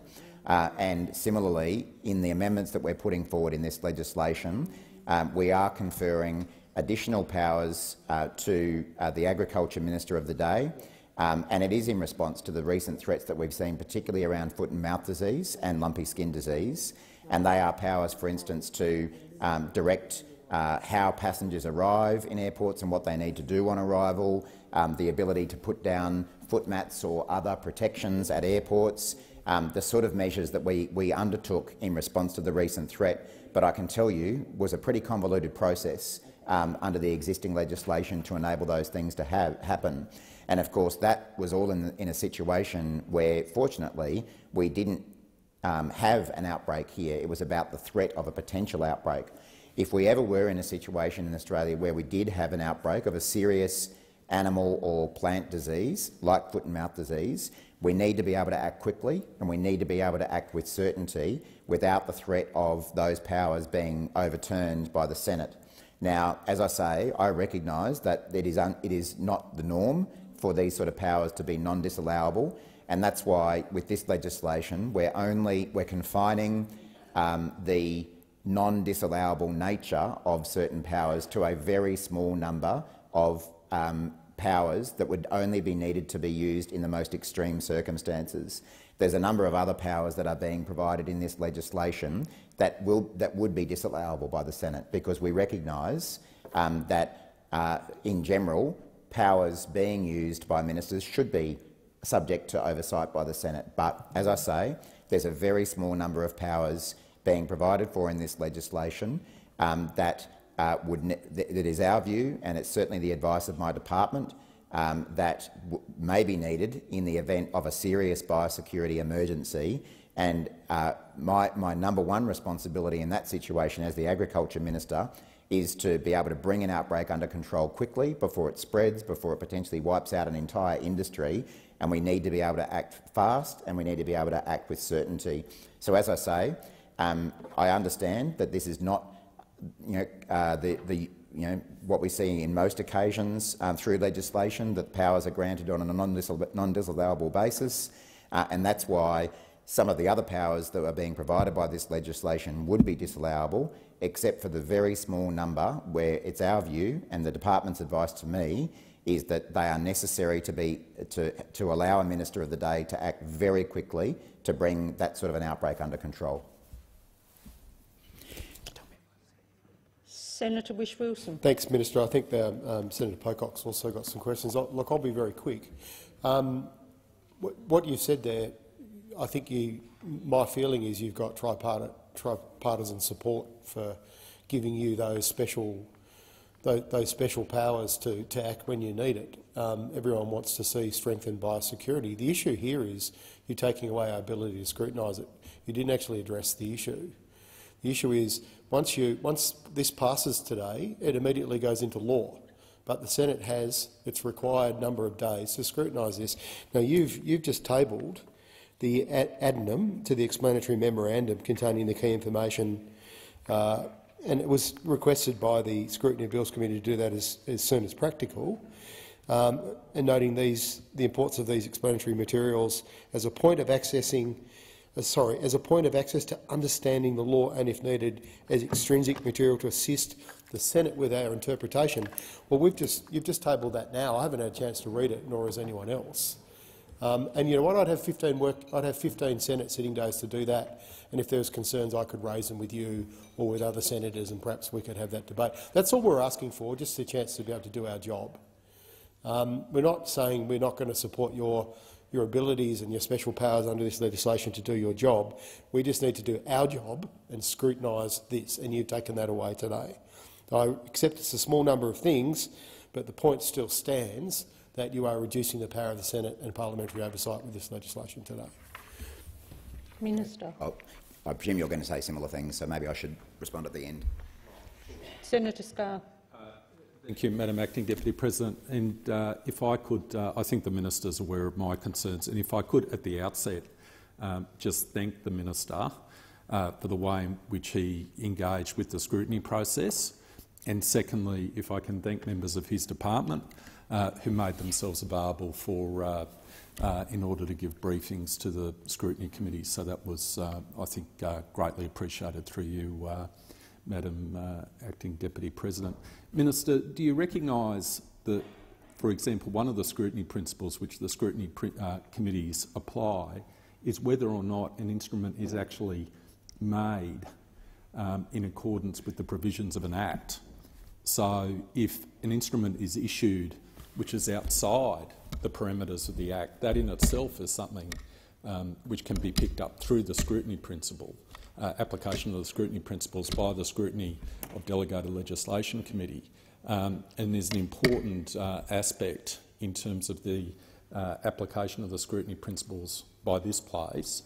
Uh, and similarly, in the amendments that we're putting forward in this legislation, um, we are conferring additional powers uh, to uh, the Agriculture Minister of the day, um, and it is in response to the recent threats that we've seen, particularly around foot and mouth disease and lumpy skin disease. And they are powers, for instance, to um, direct uh, how passengers arrive in airports and what they need to do on arrival, um, the ability to put down foot mats or other protections at airports, um, the sort of measures that we, we undertook in response to the recent threat, but I can tell you was a pretty convoluted process um, under the existing legislation to enable those things to have, happen. And of course, that was all in, in a situation where, fortunately, we didn't um, have an outbreak here. It was about the threat of a potential outbreak. If we ever were in a situation in Australia where we did have an outbreak of a serious animal or plant disease, like foot and mouth disease, we need to be able to act quickly and we need to be able to act with certainty without the threat of those powers being overturned by the Senate. Now, as I say, I recognise that it is, it is not the norm for these sort of powers to be non-disallowable, and that's why, with this legislation, we're only we're confining um, the non-disallowable nature of certain powers to a very small number of um, powers that would only be needed to be used in the most extreme circumstances. There's a number of other powers that are being provided in this legislation that, will, that would be disallowable by the Senate because we recognise um, that, uh, in general, powers being used by ministers should be subject to oversight by the Senate. But, as I say, there's a very small number of powers being provided for in this legislation um, that, uh, would that is our view, and it's certainly the advice of my department, um, that may be needed in the event of a serious biosecurity emergency. And uh, my, my number one responsibility in that situation as the Agriculture Minister is to be able to bring an outbreak under control quickly before it spreads, before it potentially wipes out an entire industry. And we need to be able to act fast and we need to be able to act with certainty. So as I say, um, I understand that this is not you know, uh, the, the you know, what we see in most occasions um, through legislation, that powers are granted on a non-disallowable basis, uh, and that's why some of the other powers that are being provided by this legislation would be disallowable, except for the very small number where it's our view, and the department's advice to me, is that they are necessary to, be, to, to allow a minister of the day to act very quickly to bring that sort of an outbreak under control. Senator Whish-Wilson. Thanks, Minister. I think the, um, Senator Pocock's also got some questions. I'll, look, I'll be very quick. Um, what you said there, I think you, my feeling is you've got tripartite, tripartisan support for giving you those special those, those special powers to, to act when you need it. Um, everyone wants to see strengthened biosecurity. The issue here is you're taking away our ability to scrutinise it. You didn't actually address the issue. The issue is once, you, once this passes today, it immediately goes into law. But the Senate has its required number of days to scrutinise this. Now, you've, you've just tabled the addendum to the explanatory memorandum containing the key information, uh, and it was requested by the Scrutiny of Bills Committee to do that as, as soon as practical, um, and noting these, the importance of these explanatory materials as a point of accessing sorry, as a point of access to understanding the law and, if needed, as extrinsic material to assist the Senate with our interpretation. Well, we've just, you've just tabled that now. I haven't had a chance to read it, nor has anyone else. Um, and you know what? I'd have 15 work. I'd have 15 Senate sitting days to do that. And if there was concerns, I could raise them with you or with other senators, and perhaps we could have that debate. That's all we're asking for, just a chance to be able to do our job. Um, we're not saying we're not going to support your your abilities and your special powers under this legislation to do your job. We just need to do our job and scrutinise this, and you've taken that away today. I accept it's a small number of things, but the point still stands that you are reducing the power of the Senate and parliamentary oversight with this legislation today. Minister. Oh, I presume you're going to say similar things, so maybe I should respond at the end. Senator Scarr. Thank you, Madam Acting Deputy President. And uh, if I could, uh, I think the minister is aware of my concerns, and if I could at the outset um, just thank the minister uh, for the way in which he engaged with the scrutiny process and secondly, if I can thank members of his department uh, who made themselves available for, uh, uh, in order to give briefings to the scrutiny committee. So that was, I think, greatly appreciated through you, uh, Madam Acting Deputy President. Minister, do you recognise that, for example, one of the scrutiny principles which the scrutiny committees apply is whether or not an instrument is actually made um, in accordance with the provisions of an Act. So if an instrument is issued which is outside the parameters of the Act, that in itself is something um, which can be picked up through the scrutiny principle, uh, application of the scrutiny principles by the scrutiny of delegated legislation committee, um, and is an important uh, aspect in terms of the uh, application of the scrutiny principles by this place.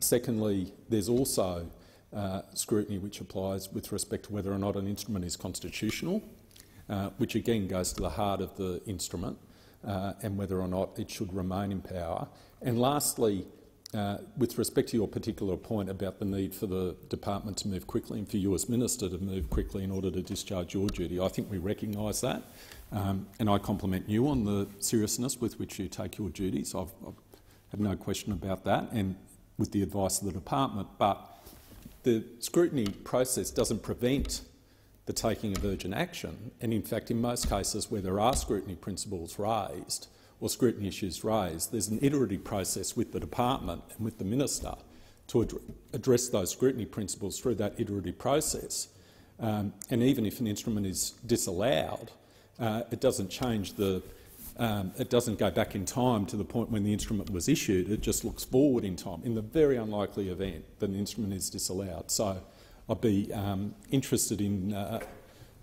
Secondly, there's also uh, scrutiny which applies with respect to whether or not an instrument is constitutional, uh, which again goes to the heart of the instrument uh, and whether or not it should remain in power. And lastly, uh, with respect to your particular point about the need for the department to move quickly and for you as minister to move quickly in order to discharge your duty, I think we recognise that. Um, and I compliment you on the seriousness with which you take your duties. I've, I've have no question about that, and with the advice of the department. But the scrutiny process doesn't prevent the taking of urgent action, and in fact, in most cases where there are scrutiny principles raised or scrutiny issues raised, there's an iterative process with the department and with the minister to ad address those scrutiny principles through that iterative process. Um, and even if an instrument is disallowed, uh, it doesn't change the um, it doesn't go back in time to the point when the instrument was issued. It just looks forward in time, in the very unlikely event that an instrument is disallowed. So I'd be um, interested in uh,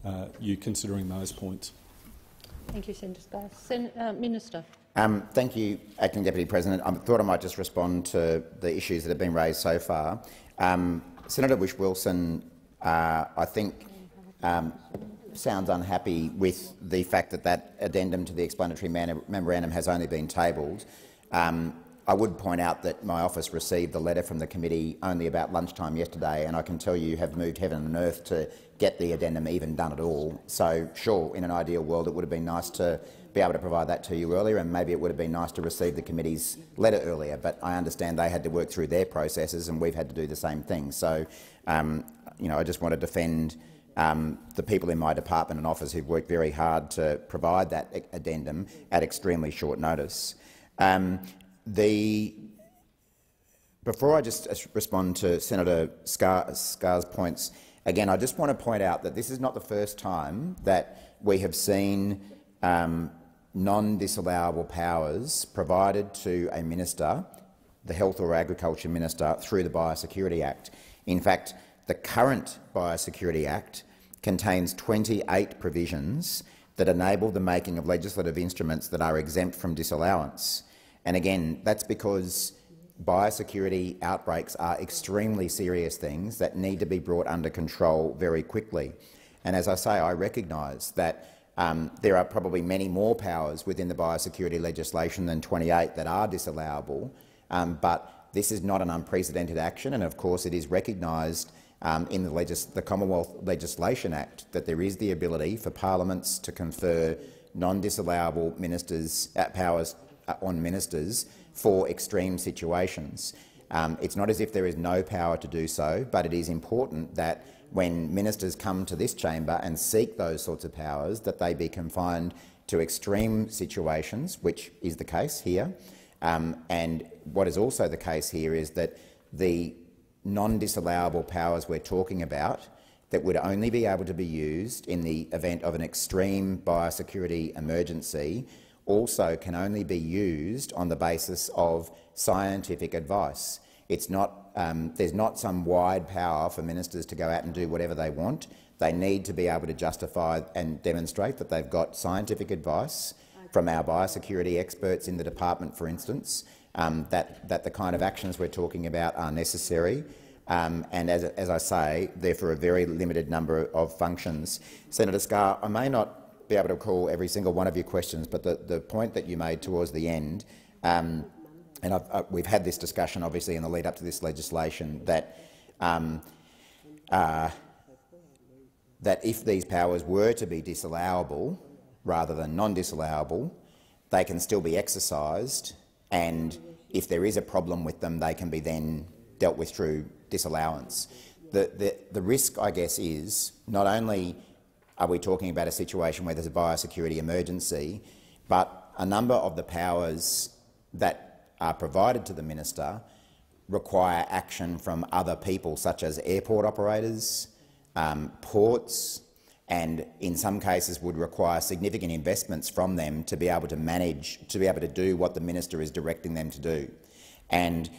uh, you considering those points. Thank you, Senator Scarr. Sen uh, Minister. Um, thank you, Acting Deputy President. I thought I might just respond to the issues that have been raised so far. Um, Senator Whish-Wilson, uh, I think, um, sounds unhappy with the fact that that addendum to the explanatory memorandum has only been tabled. Um, I would point out that my office received the letter from the committee only about lunchtime yesterday, and I can tell you have moved heaven and earth to get the addendum even done at all. So, sure, in an ideal world, it would have been nice to be able to provide that to you earlier, and maybe it would have been nice to receive the committee's letter earlier. But I understand they had to work through their processes, and we've had to do the same thing. So, um, you know, I just want to defend um, the people in my department and office who've worked very hard to provide that addendum at extremely short notice. Um, the, before I just respond to Senator Scarr, Scarr's points, again, I just want to point out that this is not the first time that we have seen um, non-disallowable powers provided to a minister, the Health or Agriculture Minister, through the Biosecurity Act. In fact, the current Biosecurity Act contains 28 provisions that enable the making of legislative instruments that are exempt from disallowance. And again, that's because biosecurity outbreaks are extremely serious things that need to be brought under control very quickly. And as I say, I recognise that um, there are probably many more powers within the biosecurity legislation than 28 that are disallowable, um, but this is not an unprecedented action, and of course it is recognised um, in the, legis the Commonwealth Legislation Act that there is the ability for parliaments to confer non-disallowable ministers uh, powers on ministers for extreme situations. Um, it's not as if there is no power to do so, but it is important that when ministers come to this chamber and seek those sorts of powers, that they be confined to extreme situations, which is the case here. Um, and what is also the case here is that the non-disallowable powers we're talking about that would only be able to be used in the event of an extreme biosecurity emergency also can only be used on the basis of scientific advice. It's not, um, there's not some wide power for ministers to go out and do whatever they want. They need to be able to justify and demonstrate that they've got scientific advice from our biosecurity experts in the department, for instance, um, that, that the kind of actions we're talking about are necessary. Um, and as, as I say, they're for a very limited number of functions. Senator Scarr, I may not be able to call every single one of your questions, but the, the point that you made towards the end, um, and uh, we've had this discussion obviously in the lead up to this legislation, that um, uh, that if these powers were to be disallowable rather than non-disallowable, they can still be exercised, and if there is a problem with them, they can be then dealt with through disallowance. The, the, the risk, I guess, is not only are we talking about a situation where there's a biosecurity emergency, but a number of the powers that are provided to the minister require action from other people, such as airport operators, um, ports, and in some cases would require significant investments from them to be able to manage, to be able to do what the minister is directing them to do. And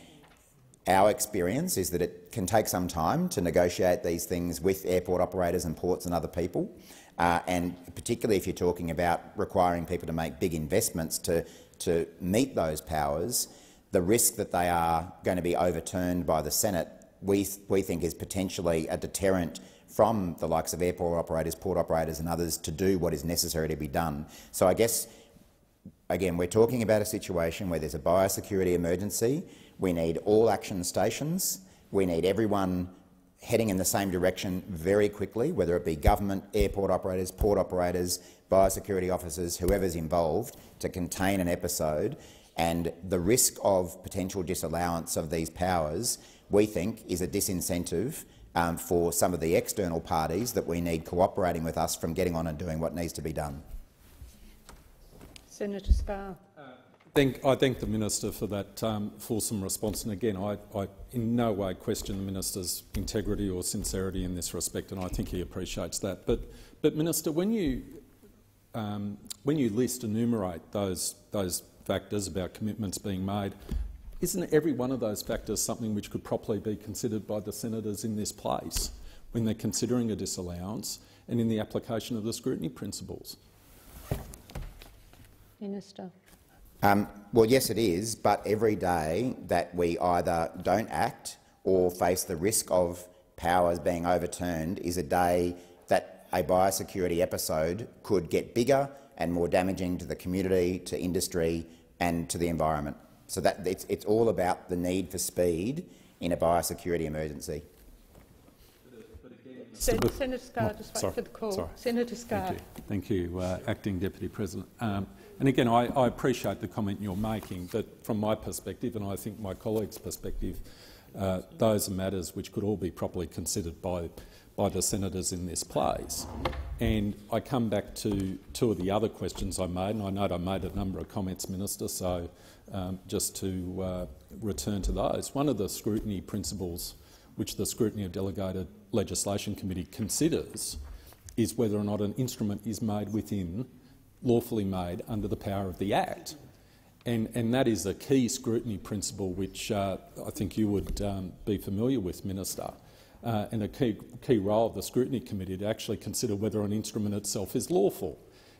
our experience is that it can take some time to negotiate these things with airport operators and ports and other people, uh, and particularly if you're talking about requiring people to make big investments to, to meet those powers, the risk that they are going to be overturned by the Senate we, we think is potentially a deterrent from the likes of airport operators, port operators and others to do what is necessary to be done. So I guess, again, we're talking about a situation where there's a biosecurity emergency. We need all action stations. We need everyone heading in the same direction very quickly, whether it be government, airport operators, port operators, biosecurity officers, whoever's involved, to contain an episode. And the risk of potential disallowance of these powers, we think, is a disincentive um, for some of the external parties that we need cooperating with us from getting on and doing what needs to be done. Senator Scarr. Thank, I thank the minister for that um, fulsome response. And again, I, I, in no way question the minister's integrity or sincerity in this respect, and I think he appreciates that. But, but minister, when you um, when you list, enumerate those those factors about commitments being made, isn't every one of those factors something which could properly be considered by the senators in this place when they're considering a disallowance and in the application of the scrutiny principles? Minister. Um, well, yes, it is, but every day that we either don't act or face the risk of powers being overturned is a day that a biosecurity episode could get bigger and more damaging to the community, to industry and to the environment. So that it's, it's all about the need for speed in a biosecurity emergency. Sen Senator Scarr, just wait sorry, for the call. sorry. Senator Scarr. Thank you, Thank you uh, Acting Deputy President. Um, and again, I, I, appreciate the comment you're making, but from my perspective, and I think my colleagues' perspective, uh, those are matters which could all be properly considered by, by the senators in this place. And I come back to two of the other questions I made, and I know I made a number of comments, Minister, so um, just to uh, return to those. One of the scrutiny principles which the Scrutiny of Delegated Legislation Committee considers is whether or not an instrument is made within, lawfully made under the power of the Act. And, and that is a key scrutiny principle which uh, I think you would um, be familiar with, Minister, uh, and a key, key role of the Scrutiny Committee to actually consider whether an instrument itself is lawful.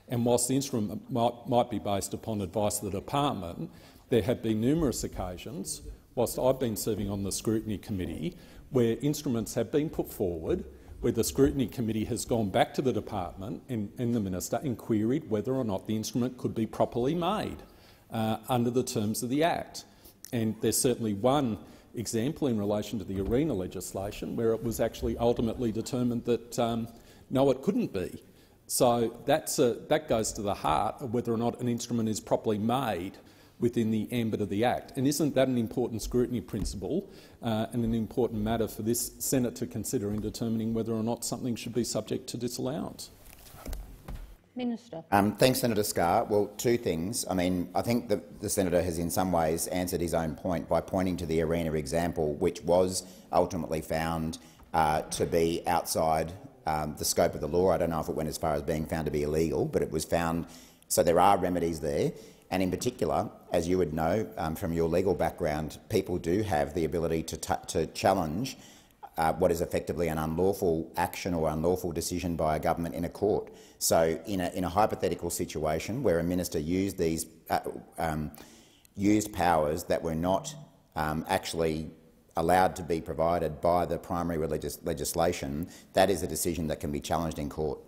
And whilst the instrument might, might be based upon advice of the department, there have been numerous occasions, whilst I've been serving on the Scrutiny Committee, where instruments have been put forward where the Scrutiny Committee has gone back to the department and, and the minister and queried whether or not the instrument could be properly made uh, under the terms of the Act. And there's certainly one example in relation to the arena legislation where it was actually ultimately determined that um, no, it couldn't be. So a, that goes to the heart of whether or not an instrument is properly made within the ambit of the Act. And isn't that an important scrutiny principle uh, and an important matter for this Senate to consider in determining whether or not something should be subject to disallowance? Minister. Um, thanks, Senator Scarr. Well, two things. I mean, I think the, the senator has in some ways answered his own point by pointing to the arena example, which was ultimately found uh, to be outside um, the scope of the law. I don't know if it went as far as being found to be illegal, but it was found. So there are remedies there. And in particular, as you would know um, from your legal background, people do have the ability to, to challenge uh, what is effectively an unlawful action or unlawful decision by a government in a court. So in a, in a hypothetical situation where a minister used these uh, um, used powers that were not um, actually allowed to be provided by the primary religious legislation, that is a decision that can be challenged in court.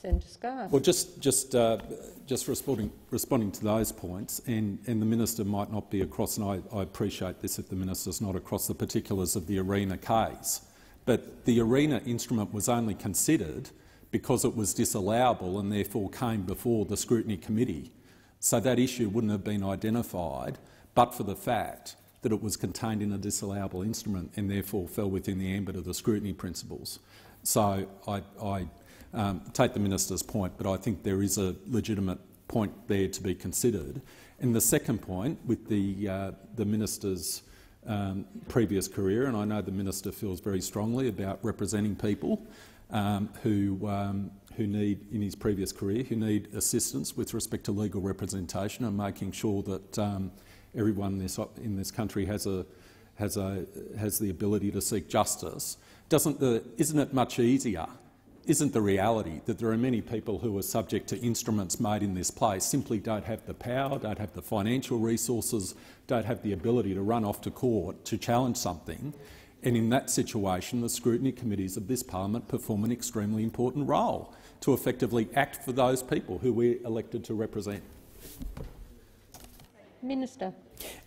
Senator. Well, just just uh, just responding responding to those points, and and the minister might not be across, and I, I appreciate this if the minister's not across the particulars of the ARENA case, But the ARENA instrument was only considered because it was disallowable and therefore came before the scrutiny committee. So that issue wouldn't have been identified but for the fact that it was contained in a disallowable instrument and therefore fell within the ambit of the scrutiny principles. So I, I um, take the minister's point, but I think there is a legitimate point there to be considered. And the second point, with the, uh, the minister's um, previous career, and I know the minister feels very strongly about representing people um, who, um, who need, in his previous career, who need assistance with respect to legal representation and making sure that um, everyone in this, in this country has, a, has, a, has the ability to seek justice. Doesn't the, isn't it much easier isn't the reality that there are many people who are subject to instruments made in this place simply don't have the power, don't have the financial resources, don't have the ability to run off to court to challenge something. And in that situation, the scrutiny committees of this parliament perform an extremely important role to effectively act for those people who we're elected to represent. Minister.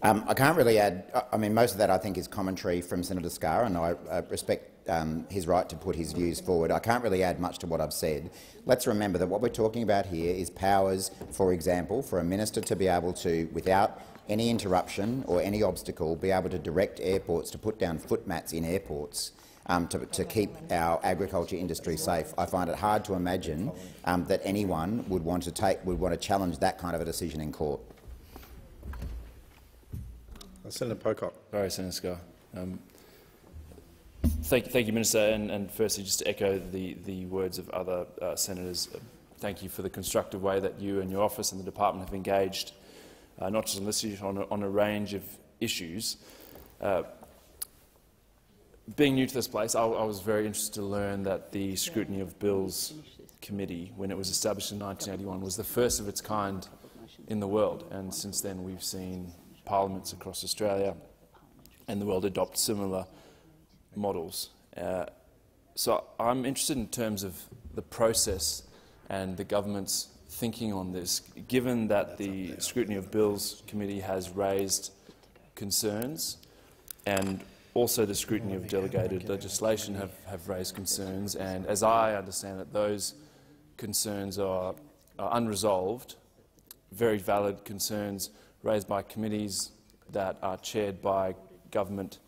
Um, I can't really add. I mean, most of that I think is commentary from Senator Scarr, and I uh, respect um, his right to put his views forward. I can't really add much to what I've said. Let's remember that what we're talking about here is powers, for example, for a minister to be able to, without any interruption or any obstacle, be able to direct airports to put down footmats in airports. Um, to, to, keep our agriculture industry safe. I find it hard to imagine um, that anyone would want to take would want to challenge that kind of a decision in court. Senator Pocock. Sorry, Senator Scarr. Thank, thank you, Minister. And, and, firstly, just to echo the, the words of other uh, senators, uh, thank you for the constructive way that you and your office and the department have engaged, uh, not just on this issue, on a, on a range of issues. Uh, being new to this place, I, I was very interested to learn that the Scrutiny of Bills Committee, when it was established in 1981, was the first of its kind in the world. And since then, we've seen parliaments across Australia and the world adopt similar models. Uh, so I'm interested in terms of the process and the government's thinking on this, given that the Scrutiny of Bills Committee has raised concerns and also the scrutiny of delegated legislation have, have raised concerns, and as I understand it, those concerns are, are unresolved, very valid concerns raised by committees that are chaired by government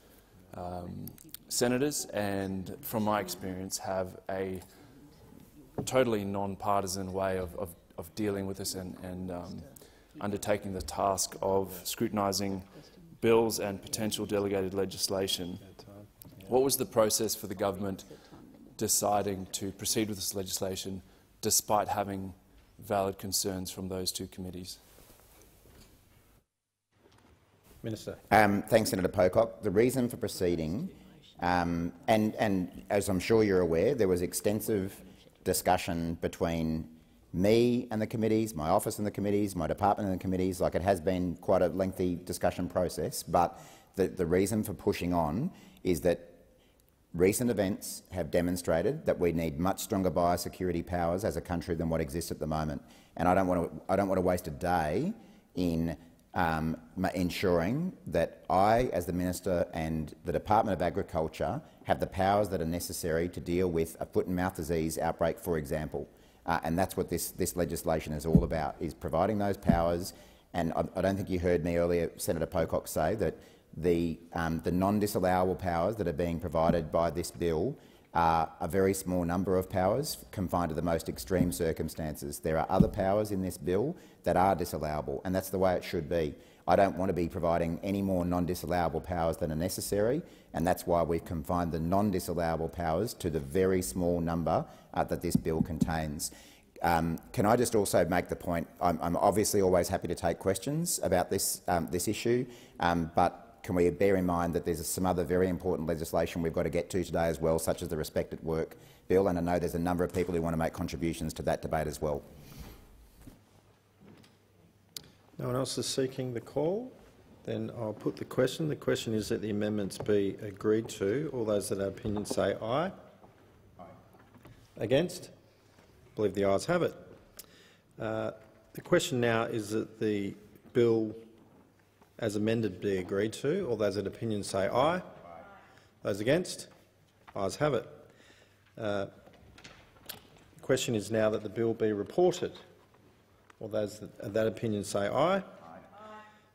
um, senators and, from my experience, have a totally non-partisan way of, of, of, dealing with this and, and um, undertaking the task of scrutinising bills and potential delegated legislation. What was the process for the government deciding to proceed with this legislation despite having valid concerns from those two committees? Minister. Um, thanks, Senator Pocock. The reason for proceeding, um, and, and as I'm sure you're aware, there was extensive discussion between me and the committees, my office and the committees, my department and the committees. Like it has been quite a lengthy discussion process, but the, the reason for pushing on is that recent events have demonstrated that we need much stronger biosecurity powers as a country than what exists at the moment. And I don't want to, I don't want to waste a day in um, ensuring that I, as the Minister and the Department of Agriculture, have the powers that are necessary to deal with a foot and mouth disease outbreak, for example. Uh, and that's what this, this legislation is all about, is providing those powers. And I, I don't think you heard me earlier, Senator Pocock, say that the, um, the non-disallowable powers that are being provided by this bill are a very small number of powers confined to the most extreme circumstances. There are other powers in this bill that are disallowable, and that's the way it should be. I don't want to be providing any more non-disallowable powers than are necessary, and that's why we've confined the non-disallowable powers to the very small number uh, that this bill contains. Um, can I just also make the point, I'm, I'm, obviously always happy to take questions about this, um, this issue, um, but can we bear in mind that there's some other very important legislation we've got to get to today as well, such as the Respect at Work bill, and I know there's a number of people who want to make contributions to that debate as well. No one else is seeking the call? Then I'll put the question. The question is that the amendments be agreed to. All those that have opinion say aye. aye. Against? I believe the ayes have it. Uh, the question now is that the bill as amended be agreed to. All those in opinion say aye. aye. Those against? Ayes have it. Uh, the question is now that the bill be reported. All those that, of that opinion say aye. aye.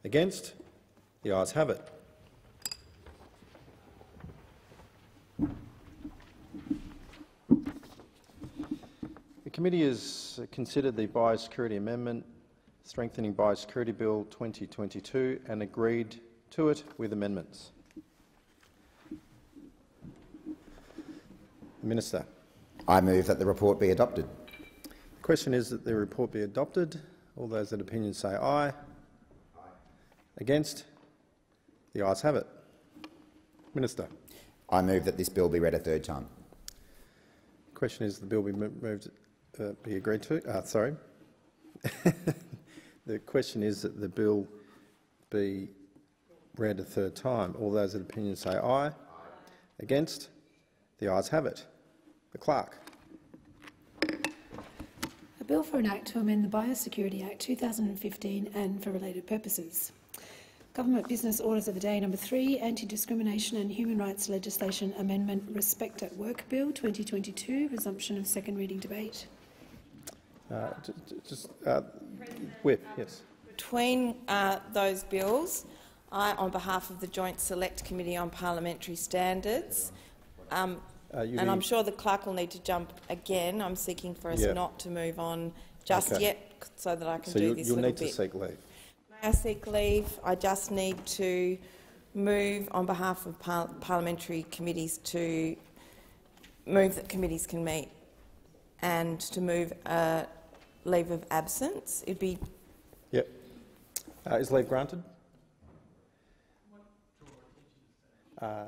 Against? The ayes have it. The committee has considered the Biosecurity Amendment Strengthening Biosecurity Bill 2022 and agreed to it with amendments. Minister. I move that the report be adopted. The question is that the report be adopted. All those in opinion say aye. aye. Against? The ayes have it. Minister. I move that this bill be read a third time. The question is the bill be moved, uh, be agreed to. Uh, sorry. [laughs] the question is that the bill be read a third time. All those in opinion say aye. aye. Against? The ayes have it. The clerk. A bill for an act to amend the Biosecurity Act 2015 and for related purposes. Government Business Orders of the Day number 3, Anti-Discrimination and Human Rights Legislation Amendment Respect at Work Bill 2022, resumption of second reading debate. Uh, just, uh, Whip, yes. Between uh, those bills, I, on behalf of the Joint Select Committee on Parliamentary Standards, um, uh, and I'm sure the clerk will need to jump again. I'm seeking for us yeah. not to move on just okay. yet so that I can so do you, this you'll need to seek leave. May I seek leave? I just need to move on behalf of par parliamentary committees to move that committees can meet and to move a leave of absence. It'd be. Yep. Uh, is leave granted? Uh,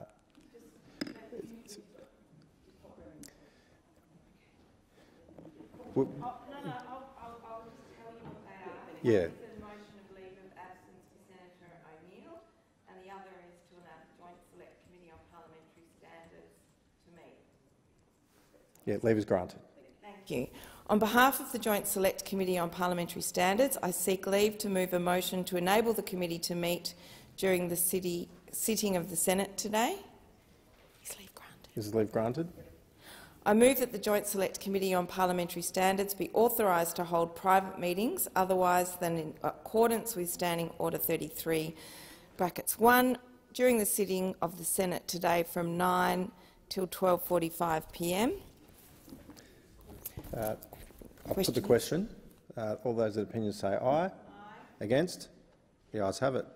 oh, no, no, I'll, I'll, I'll just tell you what they are. Yeah. One is a motion of leave of absence for Senator O'Neill, and the other is to allow Joint Select Committee on Parliamentary Standards to meet. Yeah, leave is granted. Thank you. On behalf of the Joint Select Committee on Parliamentary Standards, I seek leave to move a motion to enable the committee to meet during the city, sitting of the Senate today. Is leave granted? Is leave granted? I move that the Joint Select Committee on Parliamentary Standards be authorised to hold private meetings otherwise than in accordance with Standing Order 33 brackets 1 during the sitting of the Senate today from 9 till 12.45 p.m. Uh, I'll put the question. Uh, all those in opinion say aye. aye. Against? The ayes have it.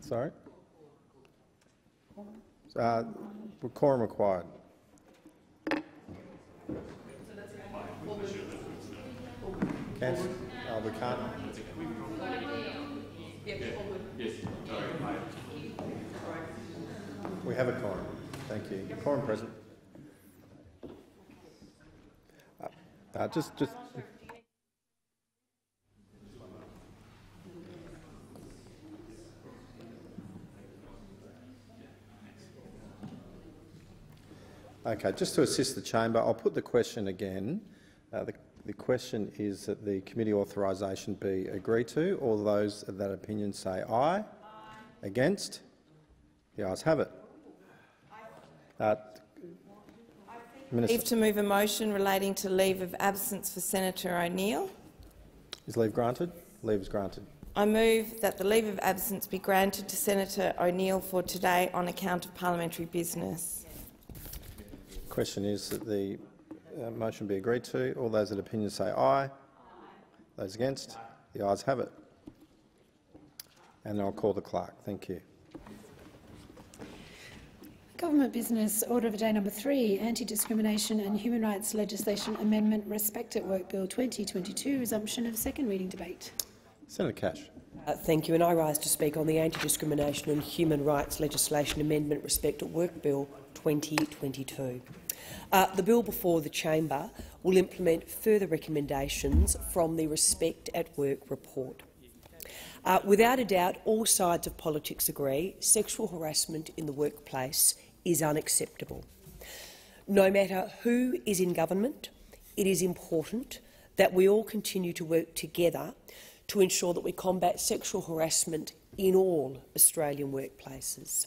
Sorry? Uh, quorum required. Cancel? Oh, we can't. We have a quorum. Thank you. Quorum present. Uh, just, just. Okay, just to assist the chamber, I'll put the question again. Uh, the, the, question is that the committee authorisation be agreed to. All those of that opinion say aye. aye. Against? The ayes have it. Uh, Leave to move a motion relating to leave of absence for Senator O'Neill. Is leave granted? Leave is granted. I move that the leave of absence be granted to Senator O'Neill for today on account of parliamentary business The question is that the uh, motion be agreed to. All those in opinion say aye. aye. Those against? The ayes have it. And I'll call the clerk. Thank you. Government Business Order of the Day number 3, Anti-Discrimination and Human Rights Legislation Amendment Respect at Work Bill 2022, resumption of second reading debate. Senator Cash. Uh, thank you, and I rise to speak on the Anti-Discrimination and Human Rights Legislation Amendment Respect at Work Bill 2022. Uh, the bill before the chamber will implement further recommendations from the Respect at Work report. Uh, without a doubt, all sides of politics agree sexual harassment in the workplace is unacceptable. No matter who is in government, it is important that we all continue to work together to ensure that we combat sexual harassment in all Australian workplaces.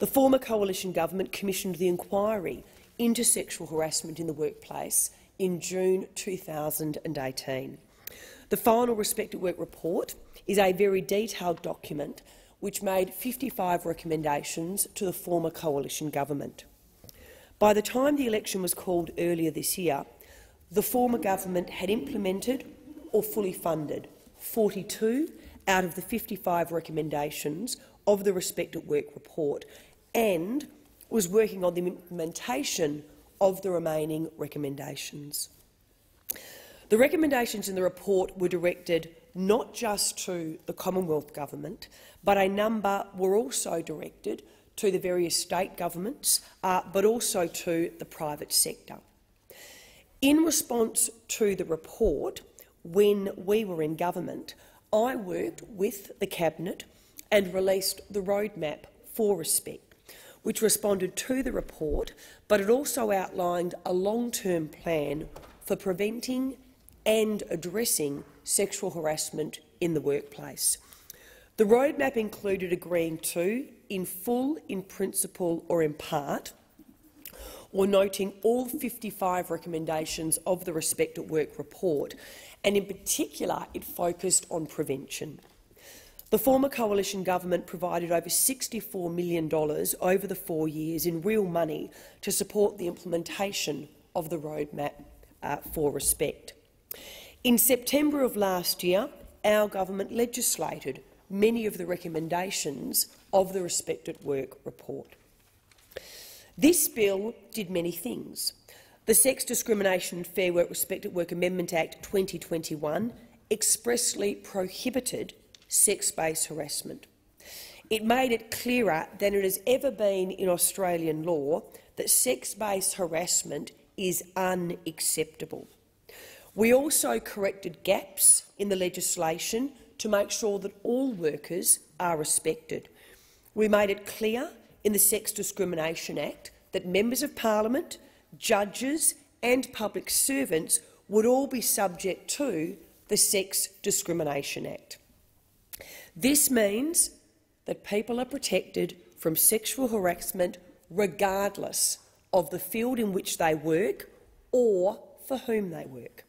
The former coalition government commissioned the inquiry into sexual harassment in the workplace in June 2018. The final Respect at Work report is a very detailed document which made 55 recommendations to the former coalition government. By the time the election was called earlier this year, the former government had implemented or fully funded 42 out of the 55 recommendations of the Respect at Work report and was working on the implementation of the remaining recommendations. The recommendations in the report were directed not just to the Commonwealth Government, but a number were also directed to the various state governments, uh, but also to the private sector. In response to the report, when we were in government, I worked with the Cabinet and released the roadmap for respect, which responded to the report, but it also outlined a long-term plan for preventing and addressing sexual harassment in the workplace. The roadmap included agreeing to, in full, in principle or in part, or noting all 55 recommendations of the Respect at Work report, and in particular it focused on prevention. The former coalition government provided over $64 million over the four years in real money to support the implementation of the roadmap uh, for respect. In September of last year, our government legislated many of the recommendations of the Respect at Work report. This bill did many things. The Sex Discrimination and Fair Work Respect at Work Amendment Act 2021 expressly prohibited sex-based harassment. It made it clearer than it has ever been in Australian law that sex-based harassment is unacceptable. We also corrected gaps in the legislation to make sure that all workers are respected. We made it clear in the Sex Discrimination Act that members of parliament, judges and public servants would all be subject to the Sex Discrimination Act. This means that people are protected from sexual harassment regardless of the field in which they work or for whom they work.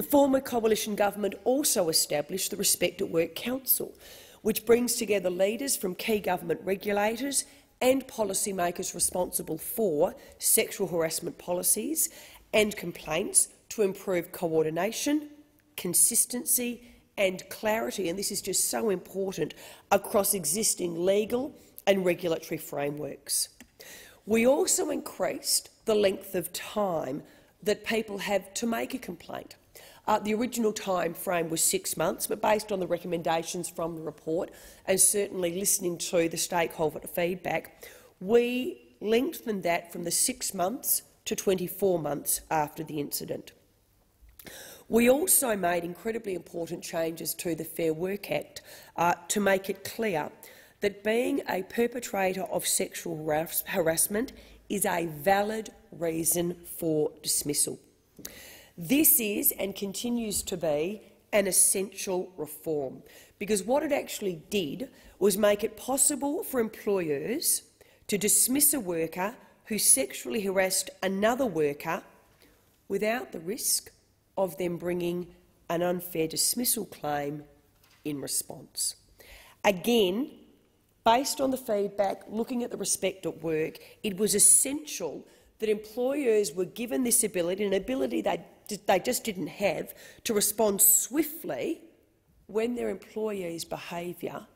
The former coalition government also established the Respect at Work Council, which brings together leaders from key government regulators and policymakers responsible for sexual harassment policies and complaints to improve coordination, consistency and clarity, and this is just so important, across existing legal and regulatory frameworks. We also increased the length of time that people have to make a complaint. Uh, the original time frame was six months, but based on the recommendations from the report and certainly listening to the stakeholder feedback, we lengthened that from the six months to 24 months after the incident. We also made incredibly important changes to the Fair Work Act uh, to make it clear that being a perpetrator of sexual harassment is a valid reason for dismissal. This is and continues to be an essential reform because what it actually did was make it possible for employers to dismiss a worker who sexually harassed another worker without the risk of them bringing an unfair dismissal claim in response. Again, based on the feedback, looking at the respect at work, it was essential that employers were given this ability, an ability they they just didn't have to respond swiftly when their employees' behaviour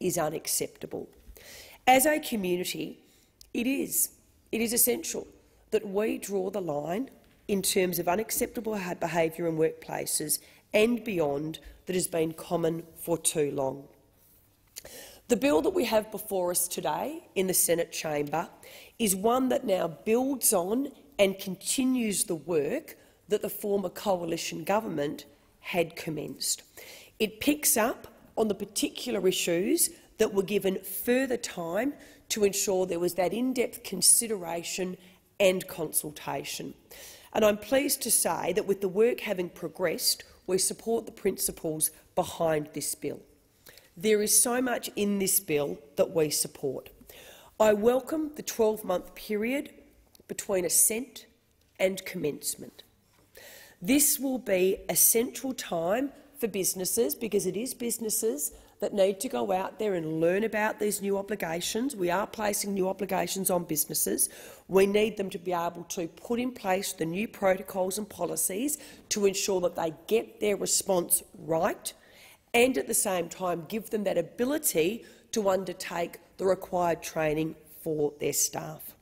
is unacceptable. As a community, it is, it is essential that we draw the line in terms of unacceptable behaviour in workplaces and beyond that has been common for too long. The bill that we have before us today in the Senate chamber is one that now builds on and continues the work that the former coalition government had commenced. It picks up on the particular issues that were given further time to ensure there was that in-depth consideration and consultation. And I'm pleased to say that with the work having progressed, we support the principles behind this bill. There is so much in this bill that we support. I welcome the 12-month period between assent and commencement. This will be a central time for businesses because it is businesses that need to go out there and learn about these new obligations. We are placing new obligations on businesses. We need them to be able to put in place the new protocols and policies to ensure that they get their response right and at the same time give them that ability to undertake the required training for their staff.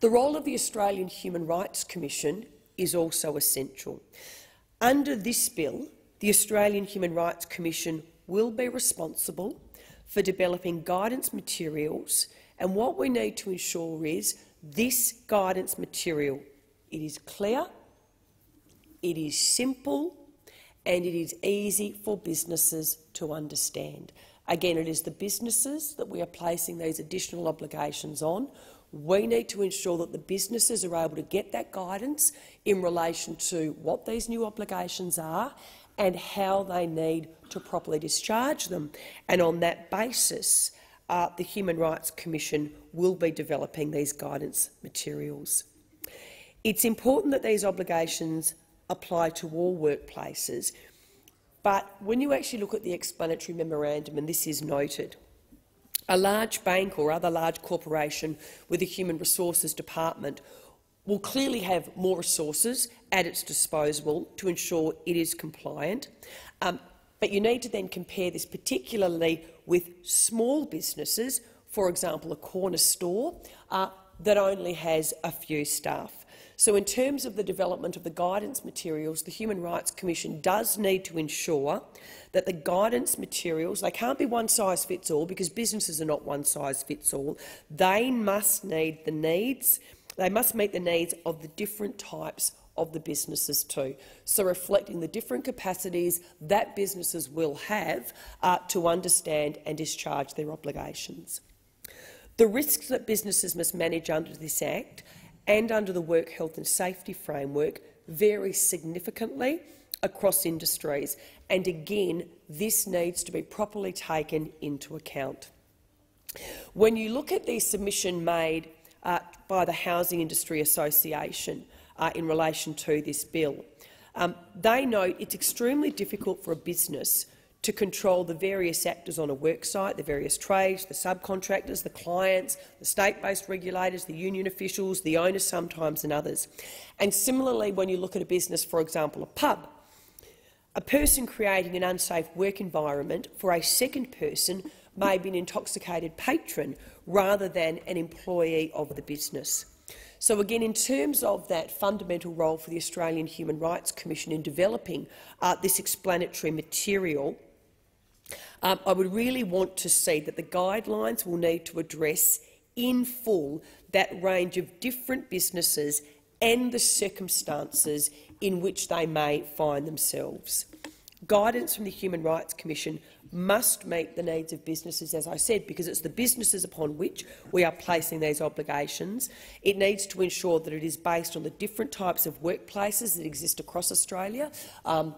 The role of the Australian Human Rights Commission is also essential. Under this bill, the Australian Human Rights Commission will be responsible for developing guidance materials and what we need to ensure is this guidance material it is clear, it is simple and it is easy for businesses to understand. Again, it is the businesses that we are placing these additional obligations on. We need to ensure that the businesses are able to get that guidance in relation to what these new obligations are and how they need to properly discharge them. And on that basis, uh, the Human Rights Commission will be developing these guidance materials. It's important that these obligations apply to all workplaces, but when you actually look at the explanatory memorandum, and this is noted, a large bank or other large corporation with a human resources department will clearly have more resources at its disposal to ensure it is compliant. Um, but you need to then compare this particularly with small businesses, for example a corner store, uh, that only has a few staff. So in terms of the development of the guidance materials, the Human Rights Commission does need to ensure that the guidance materials, they can't be one size fits all because businesses are not one size fits all. They must need the needs, they must meet the needs of the different types of the businesses too. So reflecting the different capacities that businesses will have uh, to understand and discharge their obligations. The risks that businesses must manage under this Act and under the Work Health and Safety Framework vary significantly across industries, and again, this needs to be properly taken into account. When you look at the submission made uh, by the Housing Industry Association uh, in relation to this bill, um, they note it's extremely difficult for a business to control the various actors on a worksite, the various trades, the subcontractors, the clients, the state-based regulators, the union officials, the owners sometimes and others. And similarly, when you look at a business, for example, a pub, a person creating an unsafe work environment for a second person may be an intoxicated patron rather than an employee of the business. So again, in terms of that fundamental role for the Australian Human Rights Commission in developing uh, this explanatory material, um, I would really want to see that the guidelines will need to address in full that range of different businesses and the circumstances in which they may find themselves. Guidance from the Human Rights Commission must meet the needs of businesses, as I said, because it's the businesses upon which we are placing these obligations. It needs to ensure that it is based on the different types of workplaces that exist across Australia. Um,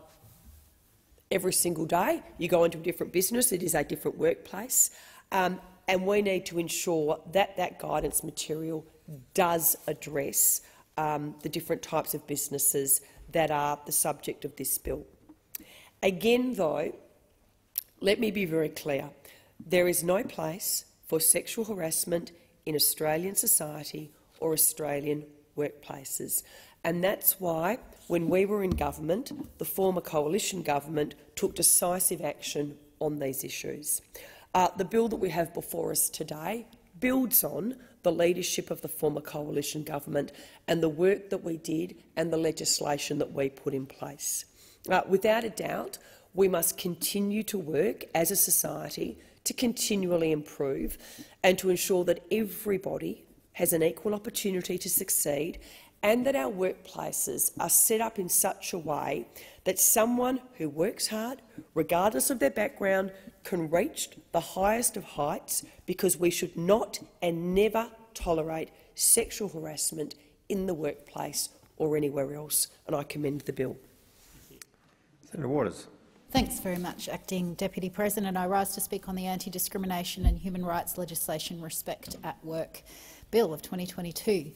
every single day. You go into a different business, it is a different workplace. Um, and we need to ensure that that guidance material does address um, the different types of businesses that are the subject of this bill. Again, though, let me be very clear. There is no place for sexual harassment in Australian society or Australian workplaces. And that's why, when we were in government, the former coalition government took decisive action on these issues. Uh, the bill that we have before us today builds on the leadership of the former coalition government and the work that we did and the legislation that we put in place. Uh, without a doubt, we must continue to work as a society to continually improve and to ensure that everybody has an equal opportunity to succeed and that our workplaces are set up in such a way that someone who works hard, regardless of their background, can reach the highest of heights because we should not and never tolerate sexual harassment in the workplace or anywhere else. And I commend the bill. Senator Waters. Thanks very much, Acting Deputy President. I rise to speak on the Anti-Discrimination and Human Rights Legislation Respect at Work Bill of 2022.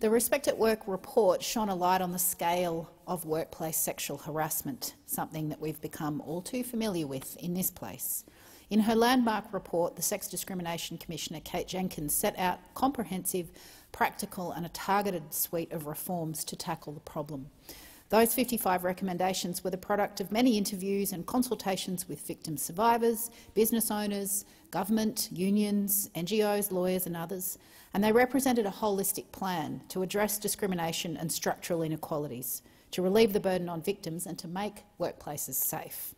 The Respect at Work report shone a light on the scale of workplace sexual harassment, something that we've become all too familiar with in this place. In her landmark report, the Sex Discrimination Commissioner, Kate Jenkins, set out comprehensive, practical and a targeted suite of reforms to tackle the problem. Those 55 recommendations were the product of many interviews and consultations with victim survivors, business owners, government, unions, NGOs, lawyers and others, and they represented a holistic plan to address discrimination and structural inequalities, to relieve the burden on victims and to make workplaces safe.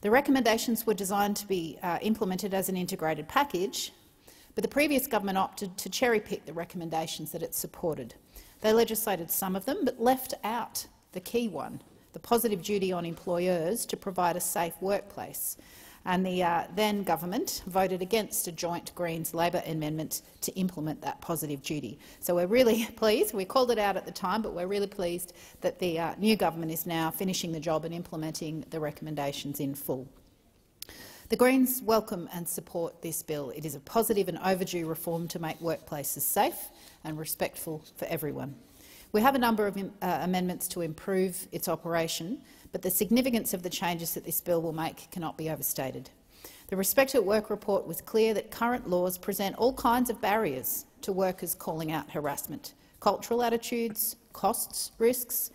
The recommendations were designed to be uh, implemented as an integrated package, but the previous government opted to cherry-pick the recommendations that it supported. They legislated some of them, but left out the key one, the positive duty on employers to provide a safe workplace. And the uh, then government voted against a joint Greens-Labor amendment to implement that positive duty. So we're really [laughs] pleased. We called it out at the time, but we're really pleased that the uh, new government is now finishing the job and implementing the recommendations in full. The Greens welcome and support this bill. It is a positive and overdue reform to make workplaces safe and respectful for everyone. We have a number of uh, amendments to improve its operation, but the significance of the changes that this bill will make cannot be overstated. The Respect at Work report was clear that current laws present all kinds of barriers to workers calling out harassment, cultural attitudes, costs, risks,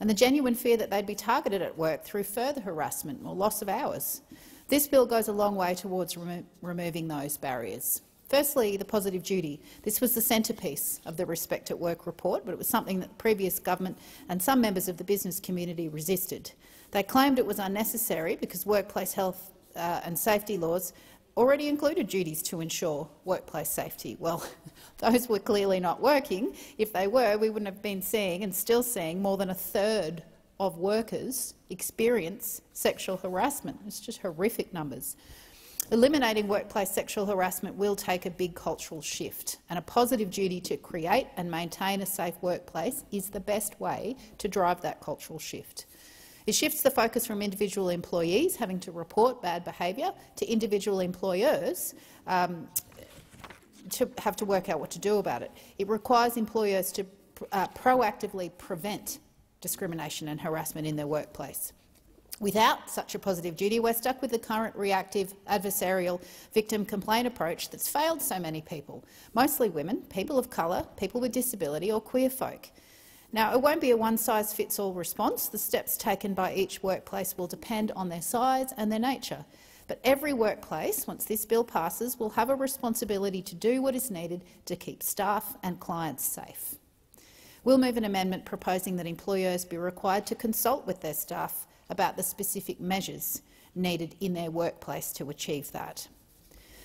and the genuine fear that they'd be targeted at work through further harassment or loss of hours. This bill goes a long way towards remo removing those barriers. Firstly, the positive duty. This was the centrepiece of the Respect at Work report, but it was something that the previous government and some members of the business community resisted. They claimed it was unnecessary because workplace health uh, and safety laws already included duties to ensure workplace safety. Well, [laughs] those were clearly not working. If they were, we wouldn't have been seeing and still seeing more than a third of workers experience sexual harassment. It's just horrific numbers. Eliminating workplace sexual harassment will take a big cultural shift, and a positive duty to create and maintain a safe workplace is the best way to drive that cultural shift. It shifts the focus from individual employees having to report bad behaviour to individual employers um, to have to work out what to do about it. It requires employers to uh, proactively prevent discrimination and harassment in their workplace. Without such a positive duty, we're stuck with the current reactive, adversarial victim complaint approach that's failed so many people, mostly women, people of colour, people with disability or queer folk. Now, it won't be a one-size-fits-all response. The steps taken by each workplace will depend on their size and their nature. But every workplace, once this bill passes, will have a responsibility to do what is needed to keep staff and clients safe. We'll move an amendment proposing that employers be required to consult with their staff about the specific measures needed in their workplace to achieve that.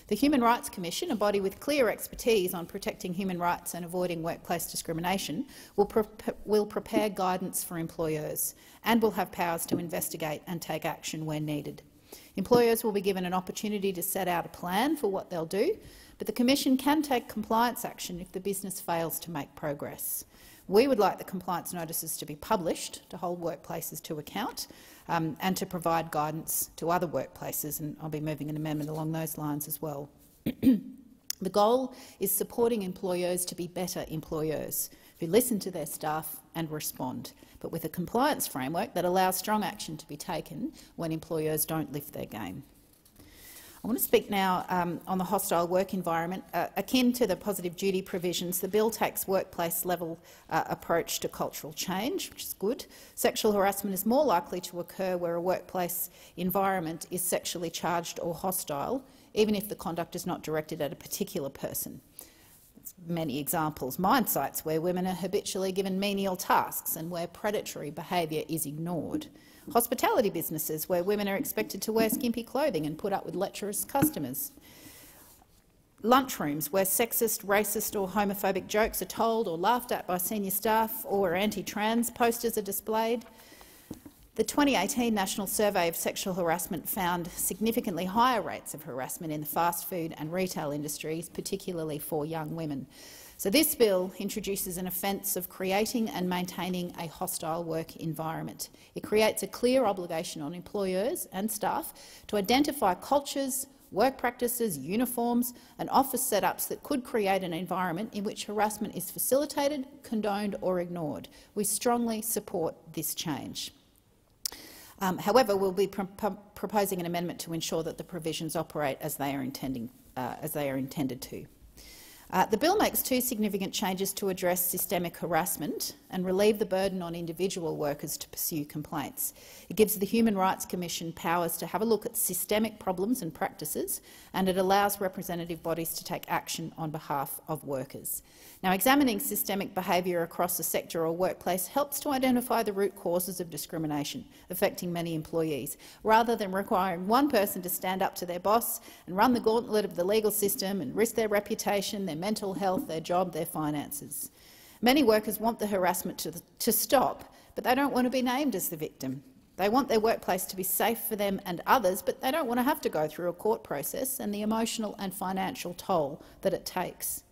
The Human Rights Commission, a body with clear expertise on protecting human rights and avoiding workplace discrimination, will, pre will prepare guidance for employers and will have powers to investigate and take action where needed. Employers will be given an opportunity to set out a plan for what they'll do, but the Commission can take compliance action if the business fails to make progress. We would like the compliance notices to be published to hold workplaces to account, um, and to provide guidance to other workplaces, and I'll be moving an amendment along those lines as well. [clears throat] the goal is supporting employers to be better employers who listen to their staff and respond, but with a compliance framework that allows strong action to be taken when employers don't lift their game. I want to speak now um, on the hostile work environment. Uh, akin to the positive duty provisions, the bill takes workplace-level uh, approach to cultural change, which is good. Sexual harassment is more likely to occur where a workplace environment is sexually charged or hostile, even if the conduct is not directed at a particular person. many examples. Mine sites where women are habitually given menial tasks and where predatory behaviour is ignored hospitality businesses where women are expected to wear skimpy clothing and put up with lecherous customers, lunchrooms where sexist, racist or homophobic jokes are told or laughed at by senior staff or anti-trans posters are displayed. The 2018 National Survey of Sexual Harassment found significantly higher rates of harassment in the fast food and retail industries, particularly for young women. So this bill introduces an offence of creating and maintaining a hostile work environment. It creates a clear obligation on employers and staff to identify cultures, work practices, uniforms and office setups that could create an environment in which harassment is facilitated, condoned or ignored. We strongly support this change. Um, however, we'll be pro proposing an amendment to ensure that the provisions operate as they are, intending, uh, as they are intended to. Uh, the bill makes two significant changes to address systemic harassment and relieve the burden on individual workers to pursue complaints. It gives the Human Rights Commission powers to have a look at systemic problems and practices, and it allows representative bodies to take action on behalf of workers. Now, examining systemic behaviour across a sector or workplace helps to identify the root causes of discrimination affecting many employees, rather than requiring one person to stand up to their boss and run the gauntlet of the legal system and risk their reputation, their mental health, their job, their finances. Many workers want the harassment to, to stop, but they don't want to be named as the victim. They want their workplace to be safe for them and others, but they don't want to have to go through a court process and the emotional and financial toll that it takes.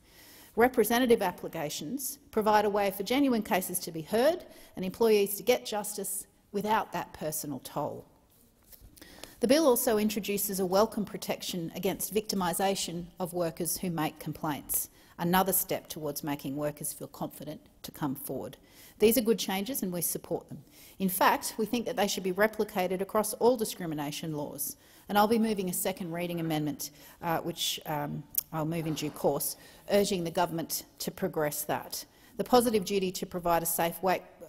Representative applications provide a way for genuine cases to be heard and employees to get justice without that personal toll. The bill also introduces a welcome protection against victimisation of workers who make complaints, another step towards making workers feel confident to come forward. These are good changes and we support them. In fact, we think that they should be replicated across all discrimination laws, and I'll be moving a second reading amendment, uh, which um, I'll move in due course, urging the government to progress that. The positive duty to provide a safe,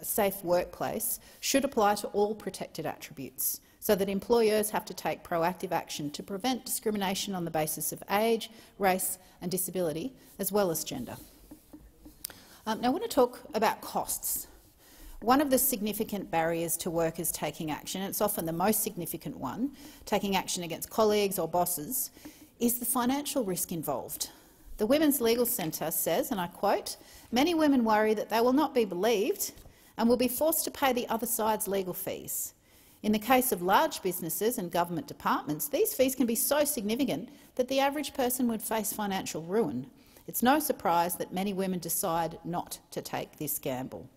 safe workplace should apply to all protected attributes, so that employers have to take proactive action to prevent discrimination on the basis of age, race and disability, as well as gender. Um, now I want to talk about costs. One of the significant barriers to workers taking action, and it's often the most significant one, taking action against colleagues or bosses, is the financial risk involved. The Women's Legal Centre says, and I quote, many women worry that they will not be believed and will be forced to pay the other side's legal fees. In the case of large businesses and government departments, these fees can be so significant that the average person would face financial ruin. It's no surprise that many women decide not to take this gamble.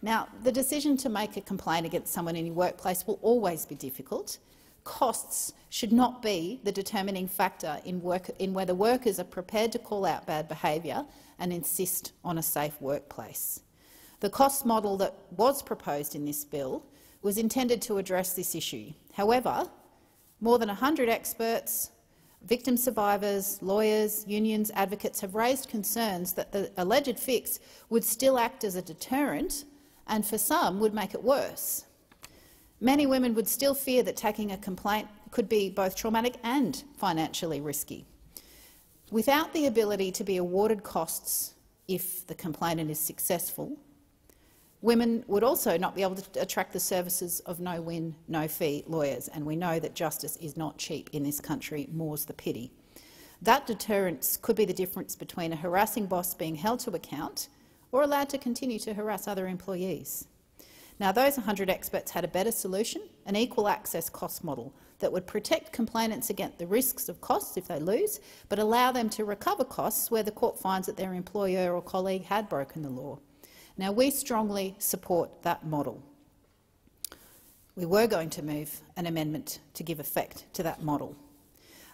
Now, the decision to make a complaint against someone in your workplace will always be difficult, costs should not be the determining factor in, work, in whether workers are prepared to call out bad behaviour and insist on a safe workplace. The cost model that was proposed in this bill was intended to address this issue. However, more than 100 experts, victim survivors, lawyers, unions, advocates have raised concerns that the alleged fix would still act as a deterrent and for some would make it worse. Many women would still fear that taking a complaint could be both traumatic and financially risky. Without the ability to be awarded costs if the complainant is successful, women would also not be able to attract the services of no-win, no-fee lawyers, and we know that justice is not cheap in this country, more's the pity. That deterrence could be the difference between a harassing boss being held to account or allowed to continue to harass other employees. Now, those 100 experts had a better solution, an equal access cost model that would protect complainants against the risks of costs if they lose, but allow them to recover costs where the court finds that their employer or colleague had broken the law. Now, we strongly support that model. We were going to move an amendment to give effect to that model.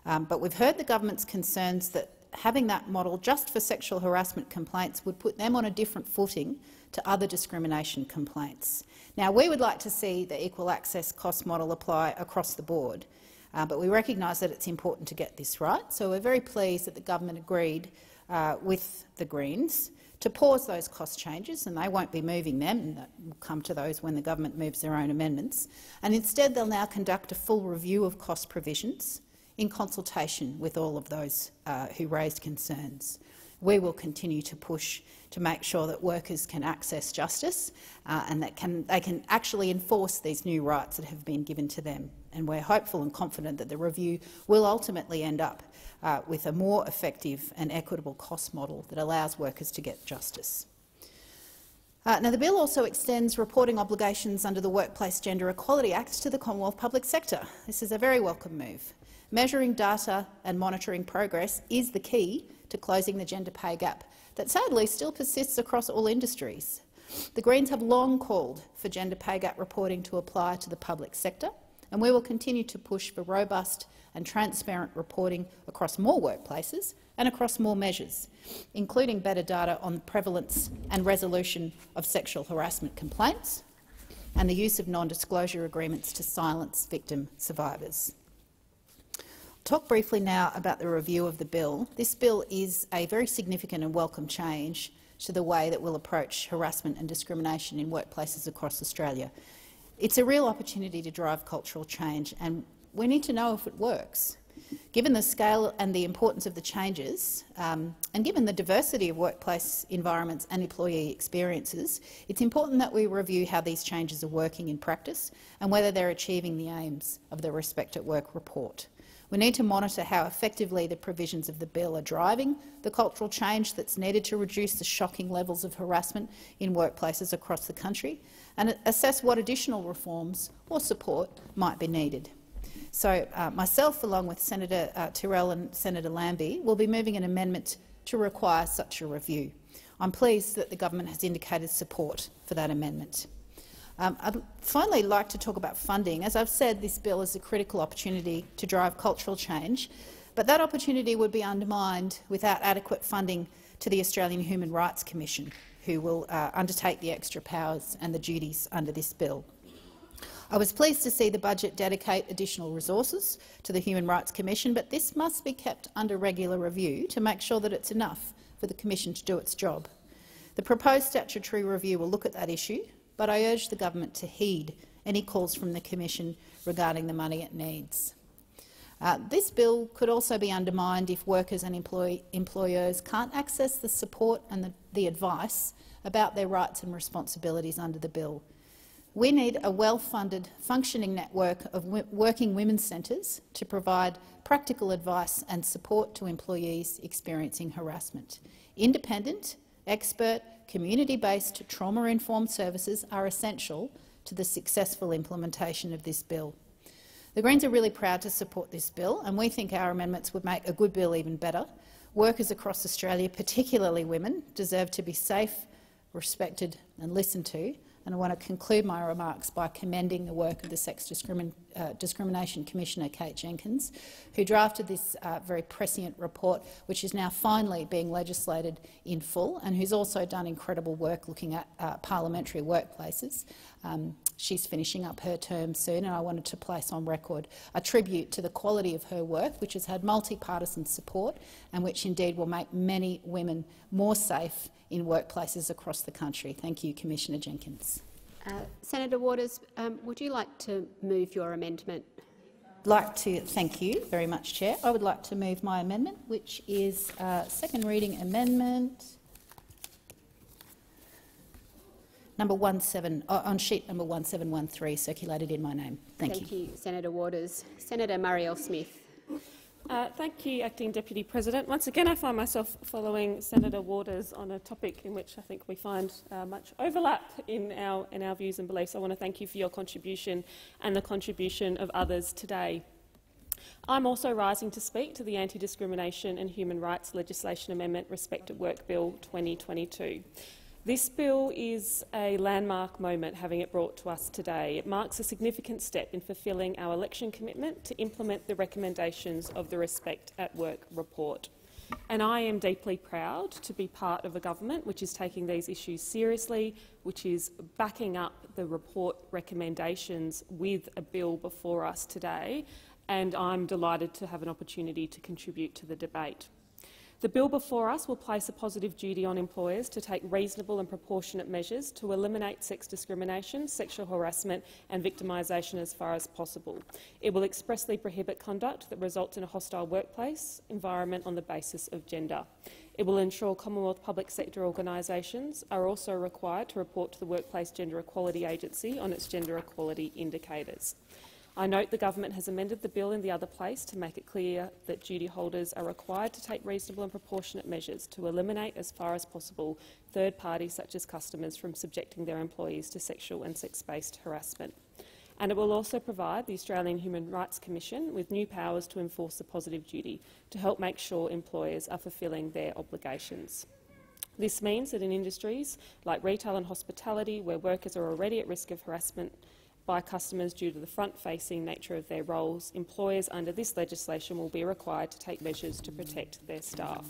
Um, but we've heard the government's concerns that having that model just for sexual harassment complaints would put them on a different footing to other discrimination complaints. Now, we would like to see the equal access cost model apply across the board, uh, but we recognise that it's important to get this right. So we're very pleased that the government agreed uh, with the Greens to pause those cost changes, and they won't be moving them, we'll come to those when the government moves their own amendments. And instead, they'll now conduct a full review of cost provisions in consultation with all of those uh, who raised concerns. We will continue to push to make sure that workers can access justice uh, and that can, they can actually enforce these new rights that have been given to them. And we're hopeful and confident that the review will ultimately end up uh, with a more effective and equitable cost model that allows workers to get justice. Uh, now, the bill also extends reporting obligations under the Workplace Gender Equality Act to the Commonwealth public sector. This is a very welcome move. Measuring data and monitoring progress is the key to closing the gender pay gap that sadly still persists across all industries. The Greens have long called for gender pay gap reporting to apply to the public sector, and we will continue to push for robust and transparent reporting across more workplaces and across more measures, including better data on the prevalence and resolution of sexual harassment complaints and the use of non-disclosure agreements to silence victim survivors. Talk briefly now about the review of the bill. This bill is a very significant and welcome change to the way that we'll approach harassment and discrimination in workplaces across Australia. It's a real opportunity to drive cultural change, and we need to know if it works. Given the scale and the importance of the changes, um, and given the diversity of workplace environments and employee experiences, it's important that we review how these changes are working in practice and whether they're achieving the aims of the Respect at Work report. We need to monitor how effectively the provisions of the bill are driving the cultural change that's needed to reduce the shocking levels of harassment in workplaces across the country and assess what additional reforms or support might be needed. So uh, myself, along with Senator uh, Tyrrell and Senator Lambie, will be moving an amendment to require such a review. I'm pleased that the government has indicated support for that amendment. Um, I'd finally like to talk about funding. As I've said, this bill is a critical opportunity to drive cultural change, but that opportunity would be undermined without adequate funding to the Australian Human Rights Commission, who will uh, undertake the extra powers and the duties under this bill. I was pleased to see the budget dedicate additional resources to the Human Rights Commission, but this must be kept under regular review to make sure that it's enough for the Commission to do its job. The proposed statutory review will look at that issue, but I urge the government to heed any calls from the Commission regarding the money it needs. Uh, this bill could also be undermined if workers and employ employers can't access the support and the, the advice about their rights and responsibilities under the bill. We need a well-funded, functioning network of working women's centres to provide practical advice and support to employees experiencing harassment. Independent, expert, community-based, trauma-informed services are essential to the successful implementation of this bill. The Greens are really proud to support this bill, and we think our amendments would make a good bill even better. Workers across Australia, particularly women, deserve to be safe, respected and listened to, and I want to conclude my remarks by commending the work of the Sex Discrimin uh, Discrimination Commissioner, Kate Jenkins, who drafted this uh, very prescient report, which is now finally being legislated in full, and who's also done incredible work looking at uh, parliamentary workplaces. Um, she's finishing up her term soon, and I wanted to place on record a tribute to the quality of her work, which has had multi-partisan support and which indeed will make many women more safe in workplaces across the country. Thank you, Commissioner Jenkins. Uh, Senator Waters, um, would you like to move your amendment? like to thank you very much, Chair. I would like to move my amendment, which is uh, second reading amendment number one seven uh, on sheet number one seven one three, circulated in my name. Thank, thank you. you, Senator Waters. Senator Marielle Smith. Uh, thank you, Acting Deputy President. Once again, I find myself following Senator Waters on a topic in which I think we find uh, much overlap in our, in our views and beliefs. I want to thank you for your contribution and the contribution of others today. I'm also rising to speak to the Anti-Discrimination and Human Rights Legislation Amendment Respect at Work Bill 2022. This bill is a landmark moment having it brought to us today. It marks a significant step in fulfilling our election commitment to implement the recommendations of the Respect at Work report. And I am deeply proud to be part of a government which is taking these issues seriously, which is backing up the report recommendations with a bill before us today, and I'm delighted to have an opportunity to contribute to the debate. The bill before us will place a positive duty on employers to take reasonable and proportionate measures to eliminate sex discrimination, sexual harassment and victimisation as far as possible. It will expressly prohibit conduct that results in a hostile workplace environment on the basis of gender. It will ensure Commonwealth public sector organisations are also required to report to the Workplace Gender Equality Agency on its gender equality indicators. I note the government has amended the bill in the other place to make it clear that duty holders are required to take reasonable and proportionate measures to eliminate, as far as possible, third parties such as customers from subjecting their employees to sexual and sex-based harassment. And it will also provide the Australian Human Rights Commission with new powers to enforce the positive duty to help make sure employers are fulfilling their obligations. This means that in industries like retail and hospitality, where workers are already at risk of harassment by customers due to the front-facing nature of their roles, employers under this legislation will be required to take measures to protect their staff.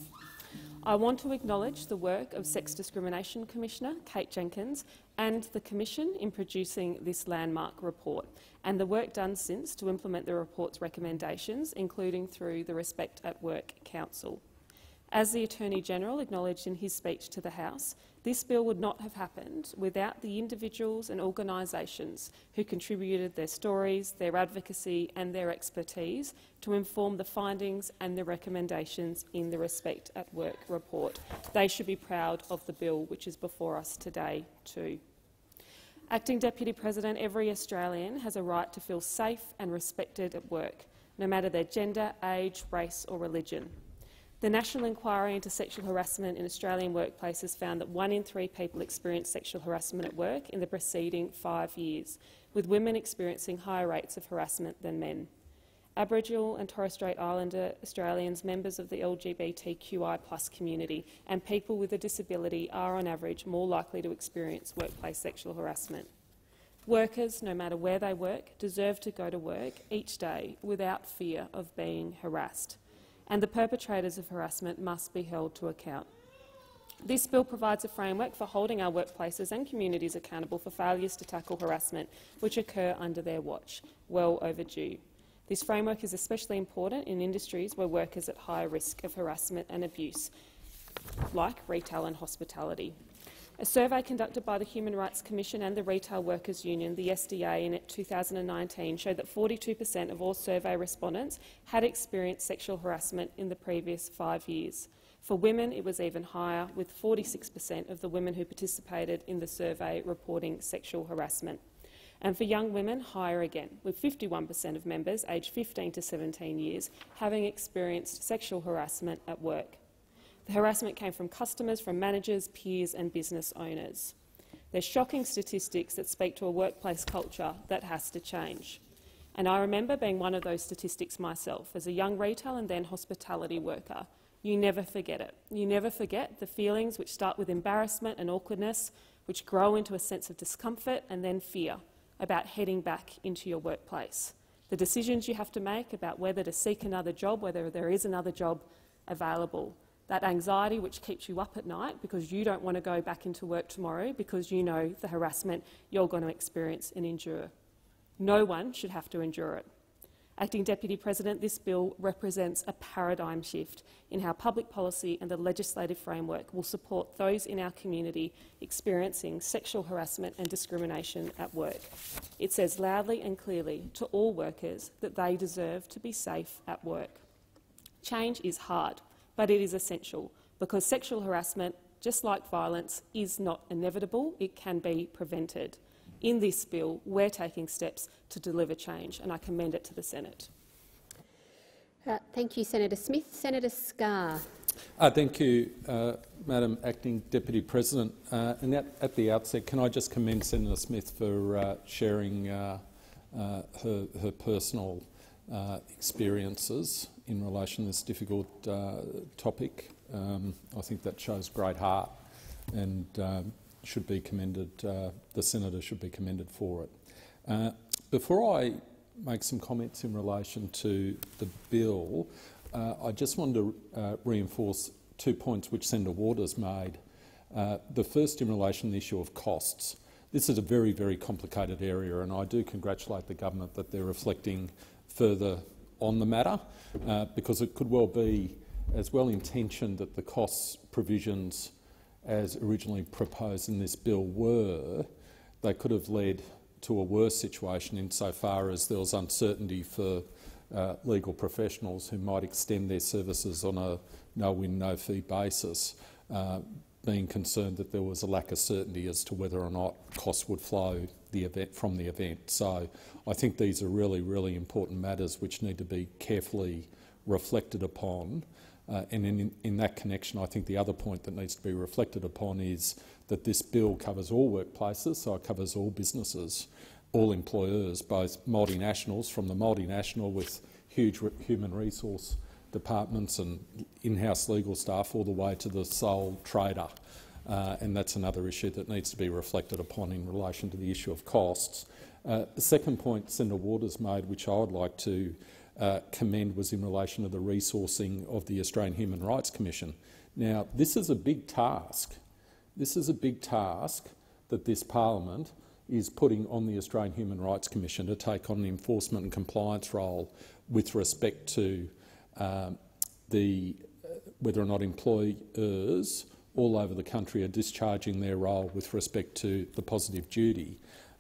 I want to acknowledge the work of Sex Discrimination Commissioner Kate Jenkins and the Commission in producing this landmark report, and the work done since to implement the report's recommendations, including through the Respect at Work Council. As the Attorney-General acknowledged in his speech to the House, this bill would not have happened without the individuals and organisations who contributed their stories, their advocacy and their expertise to inform the findings and the recommendations in the Respect at Work report. They should be proud of the bill which is before us today too. Acting Deputy President, every Australian has a right to feel safe and respected at work, no matter their gender, age, race or religion. The National Inquiry into Sexual Harassment in Australian Workplaces found that one in three people experienced sexual harassment at work in the preceding five years, with women experiencing higher rates of harassment than men. Aboriginal and Torres Strait Islander Australians, members of the LGBTQI community and people with a disability are on average more likely to experience workplace sexual harassment. Workers, no matter where they work, deserve to go to work each day without fear of being harassed and the perpetrators of harassment must be held to account. This bill provides a framework for holding our workplaces and communities accountable for failures to tackle harassment which occur under their watch, well overdue. This framework is especially important in industries where workers are at high risk of harassment and abuse, like retail and hospitality. A survey conducted by the Human Rights Commission and the Retail Workers Union, the SDA, in 2019 showed that 42 per cent of all survey respondents had experienced sexual harassment in the previous five years. For women, it was even higher, with 46 per cent of the women who participated in the survey reporting sexual harassment. And for young women, higher again, with 51 per cent of members aged 15 to 17 years having experienced sexual harassment at work. The harassment came from customers, from managers, peers and business owners. There's shocking statistics that speak to a workplace culture that has to change. And I remember being one of those statistics myself as a young retail and then hospitality worker. You never forget it. You never forget the feelings which start with embarrassment and awkwardness, which grow into a sense of discomfort and then fear about heading back into your workplace. The decisions you have to make about whether to seek another job, whether there is another job available, that anxiety which keeps you up at night because you don't want to go back into work tomorrow because you know the harassment you're going to experience and endure. No one should have to endure it. Acting Deputy President, this bill represents a paradigm shift in how public policy and the legislative framework will support those in our community experiencing sexual harassment and discrimination at work. It says loudly and clearly to all workers that they deserve to be safe at work. Change is hard, but it is essential because sexual harassment, just like violence, is not inevitable. It can be prevented. In this bill, we're taking steps to deliver change, and I commend it to the Senate. Uh, thank you, Senator Smith. Senator Scarr. Uh, thank you, uh, Madam Acting Deputy President. Uh, and at, at, the outset, can I just commend Senator Smith for uh, sharing uh, her, her, personal experiences in relation to this difficult uh, topic. Um, I think that shows great heart and um, should be commended. Uh, the senator should be commended for it. Uh, before I make some comments in relation to the bill, uh, I just wanted to uh, reinforce two points which Senator Waters made. Uh, the first in relation to the issue of costs. This is a very, very complicated area, and I do congratulate the government that they're reflecting further on the matter, uh, because it could well be as well intentioned that the costs provisions as originally proposed in this bill were, they could have led to a worse situation insofar as there was uncertainty for uh, legal professionals who might extend their services on a no-win, no-fee basis, uh, being concerned that there was a lack of certainty as to whether or not costs would flow the event, from the event. So I think these are really, really important matters which need to be carefully reflected upon. Uh, and in, in that connection, I think the other point that needs to be reflected upon is that this bill covers all workplaces, so it covers all businesses, all employers, both multinationals, from the multinational with huge human resource departments and in-house legal staff all the way to the sole trader. Uh, and that's another issue that needs to be reflected upon in relation to the issue of costs. Uh, the second point Senator Waters made, which I would like to uh, commend, was in relation to the resourcing of the Australian Human Rights Commission. Now, this is a big task. This is a big task that this parliament is putting on the Australian Human Rights Commission to take on the enforcement and compliance role with respect to um, the, uh, whether or not employers all over the country are discharging their role with respect to the positive duty.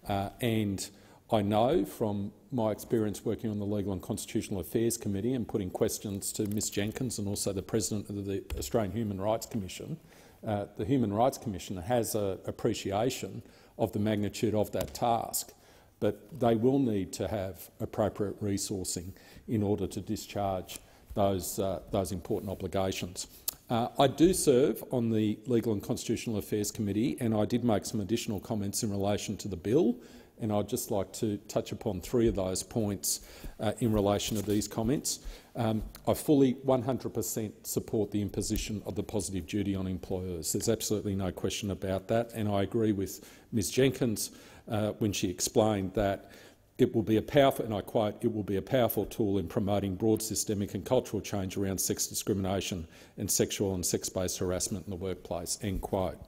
Uh, and I know from my experience working on the Legal and Constitutional Affairs Committee and putting questions to Ms Jenkins and also the President of the Australian Human Rights Commission, uh, the Human Rights Commission has an appreciation of the magnitude of that task, but they will need to have appropriate resourcing in order to discharge those, uh, those important obligations. Uh, I do serve on the Legal and Constitutional Affairs Committee and I did make some additional comments in relation to the bill and I'd just like to touch upon three of those points uh, in relation to these comments. Um, I fully 100 per cent support the imposition of the positive duty on employers. There's absolutely no question about that, and I agree with Ms Jenkins uh, when she explained that it will be a powerful, and I quote, it will be a powerful tool in promoting broad systemic and cultural change around sex discrimination and sexual and sex-based harassment in the workplace, end quote.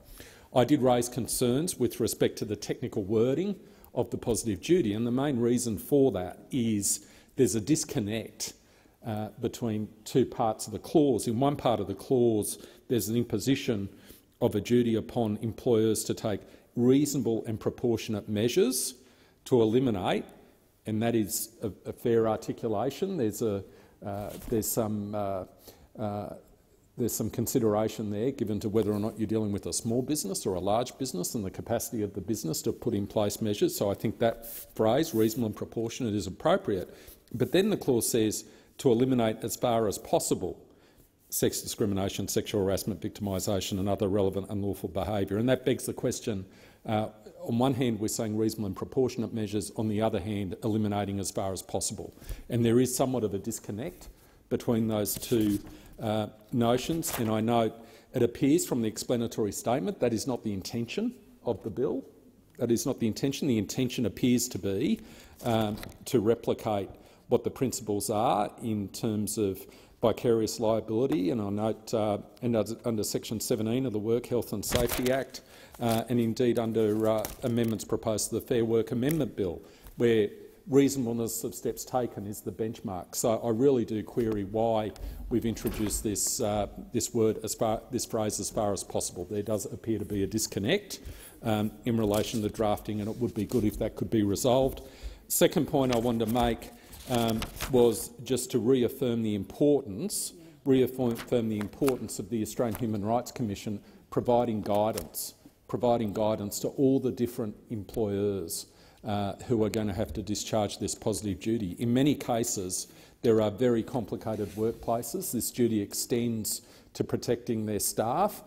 I did raise concerns with respect to the technical wording of the positive duty, and the main reason for that is there's a disconnect uh, between two parts of the clause. In one part of the clause, there's an imposition of a duty upon employers to take reasonable and proportionate measures to eliminate, and that is a, a fair articulation. There's, a, uh, there's some uh, uh there's some consideration there given to whether or not you're dealing with a small business or a large business and the capacity of the business to put in place measures. So I think that phrase, reasonable and proportionate, is appropriate. But then the clause says to eliminate as far as possible sex discrimination, sexual harassment, victimisation and other relevant unlawful behaviour. And that begs the question, uh, on one hand we're saying reasonable and proportionate measures, on the other hand eliminating as far as possible. And there is somewhat of a disconnect between those two uh, notions, and I note it appears from the explanatory statement that is not the intention of the bill. That is not the intention. The intention appears to be um, to replicate what the principles are in terms of vicarious liability, and I note uh, and under Section 17 of the Work Health and Safety Act, uh, and indeed under uh, amendments proposed to the Fair Work Amendment Bill, where reasonableness of steps taken is the benchmark. So I really do query why we've introduced this, uh, this word, as far, this phrase, as far as possible. There does appear to be a disconnect um, in relation to drafting, and it would be good if that could be resolved. Second point I wanted to make um, was just to reaffirm the importance, reaffirm the importance of the Australian Human Rights Commission providing guidance, providing guidance to all the different employers uh, who are going to have to discharge this positive duty. In many cases, there are very complicated workplaces. This duty extends to protecting their staff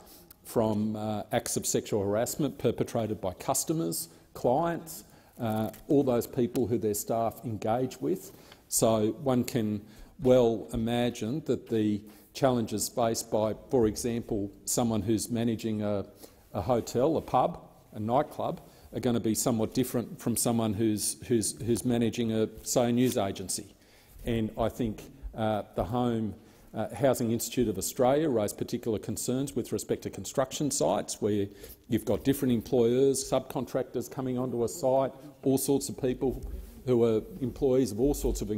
from uh, acts of sexual harassment perpetrated by customers, clients, uh, all those people who their staff engage with. So one can well imagine that the challenges faced by, for example, someone who's managing a, a hotel, a pub, a nightclub, are going to be somewhat different from someone who's, who's, who's managing, a, say, a news agency. And I think uh, the Home uh, Housing Institute of Australia raised particular concerns with respect to construction sites where you've got different employers, subcontractors coming onto a site, all sorts of people who are employees of all sorts of uh,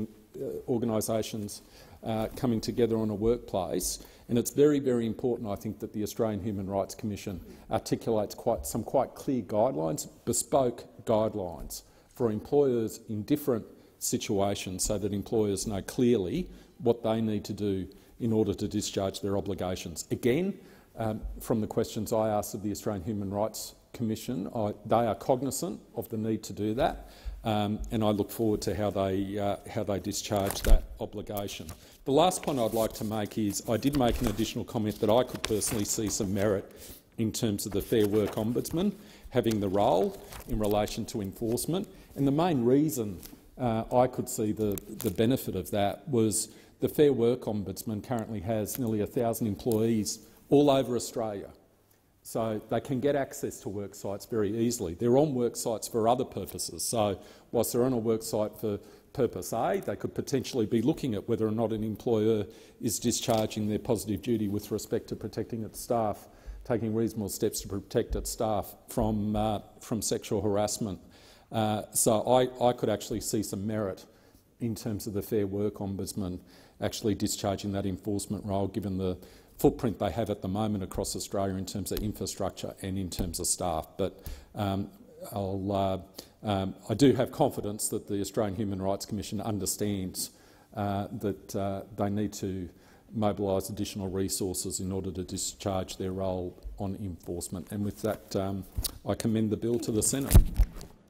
organisations uh, coming together on a workplace. And it's very, very important, I think, that the Australian Human Rights Commission articulates quite, some quite clear guidelines, bespoke guidelines for employers in different situations so that employers know clearly what they need to do in order to discharge their obligations. Again, um, from the questions I asked of the Australian Human Rights Commission, I, they are cognisant of the need to do that, um, and I look forward to how they, uh, how they discharge that obligation. The last point I'd like to make is I did make an additional comment that I could personally see some merit in terms of the Fair Work Ombudsman having the role in relation to enforcement. And the main reason uh, I could see the, the benefit of that was the Fair Work Ombudsman currently has nearly 1,000 employees all over Australia. So they can get access to work sites very easily. They're on work sites for other purposes. So whilst they're on a work site for purpose A, they could potentially be looking at whether or not an employer is discharging their positive duty with respect to protecting its staff, taking reasonable steps to protect its staff from, uh, from sexual harassment. Uh, so I, I could actually see some merit in terms of the Fair Work Ombudsman actually discharging that enforcement role, given the footprint they have at the moment across Australia in terms of infrastructure and in terms of staff. But um, uh, um, i do have confidence that the Australian Human Rights Commission understands uh, that uh, they need to mobilise additional resources in order to discharge their role on enforcement. And with that, um, I commend the bill to the Senate.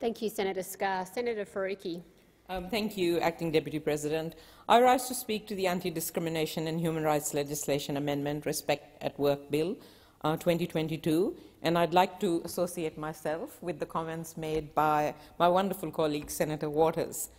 Thank you, Senator Scarr. Senator Faruqi. Um, thank you, Acting Deputy President. I rise to speak to the Anti-Discrimination and Human Rights Legislation Amendment Respect at Work Bill uh, 2022, and I'd like to associate myself with the comments made by my wonderful colleague, Senator Waters.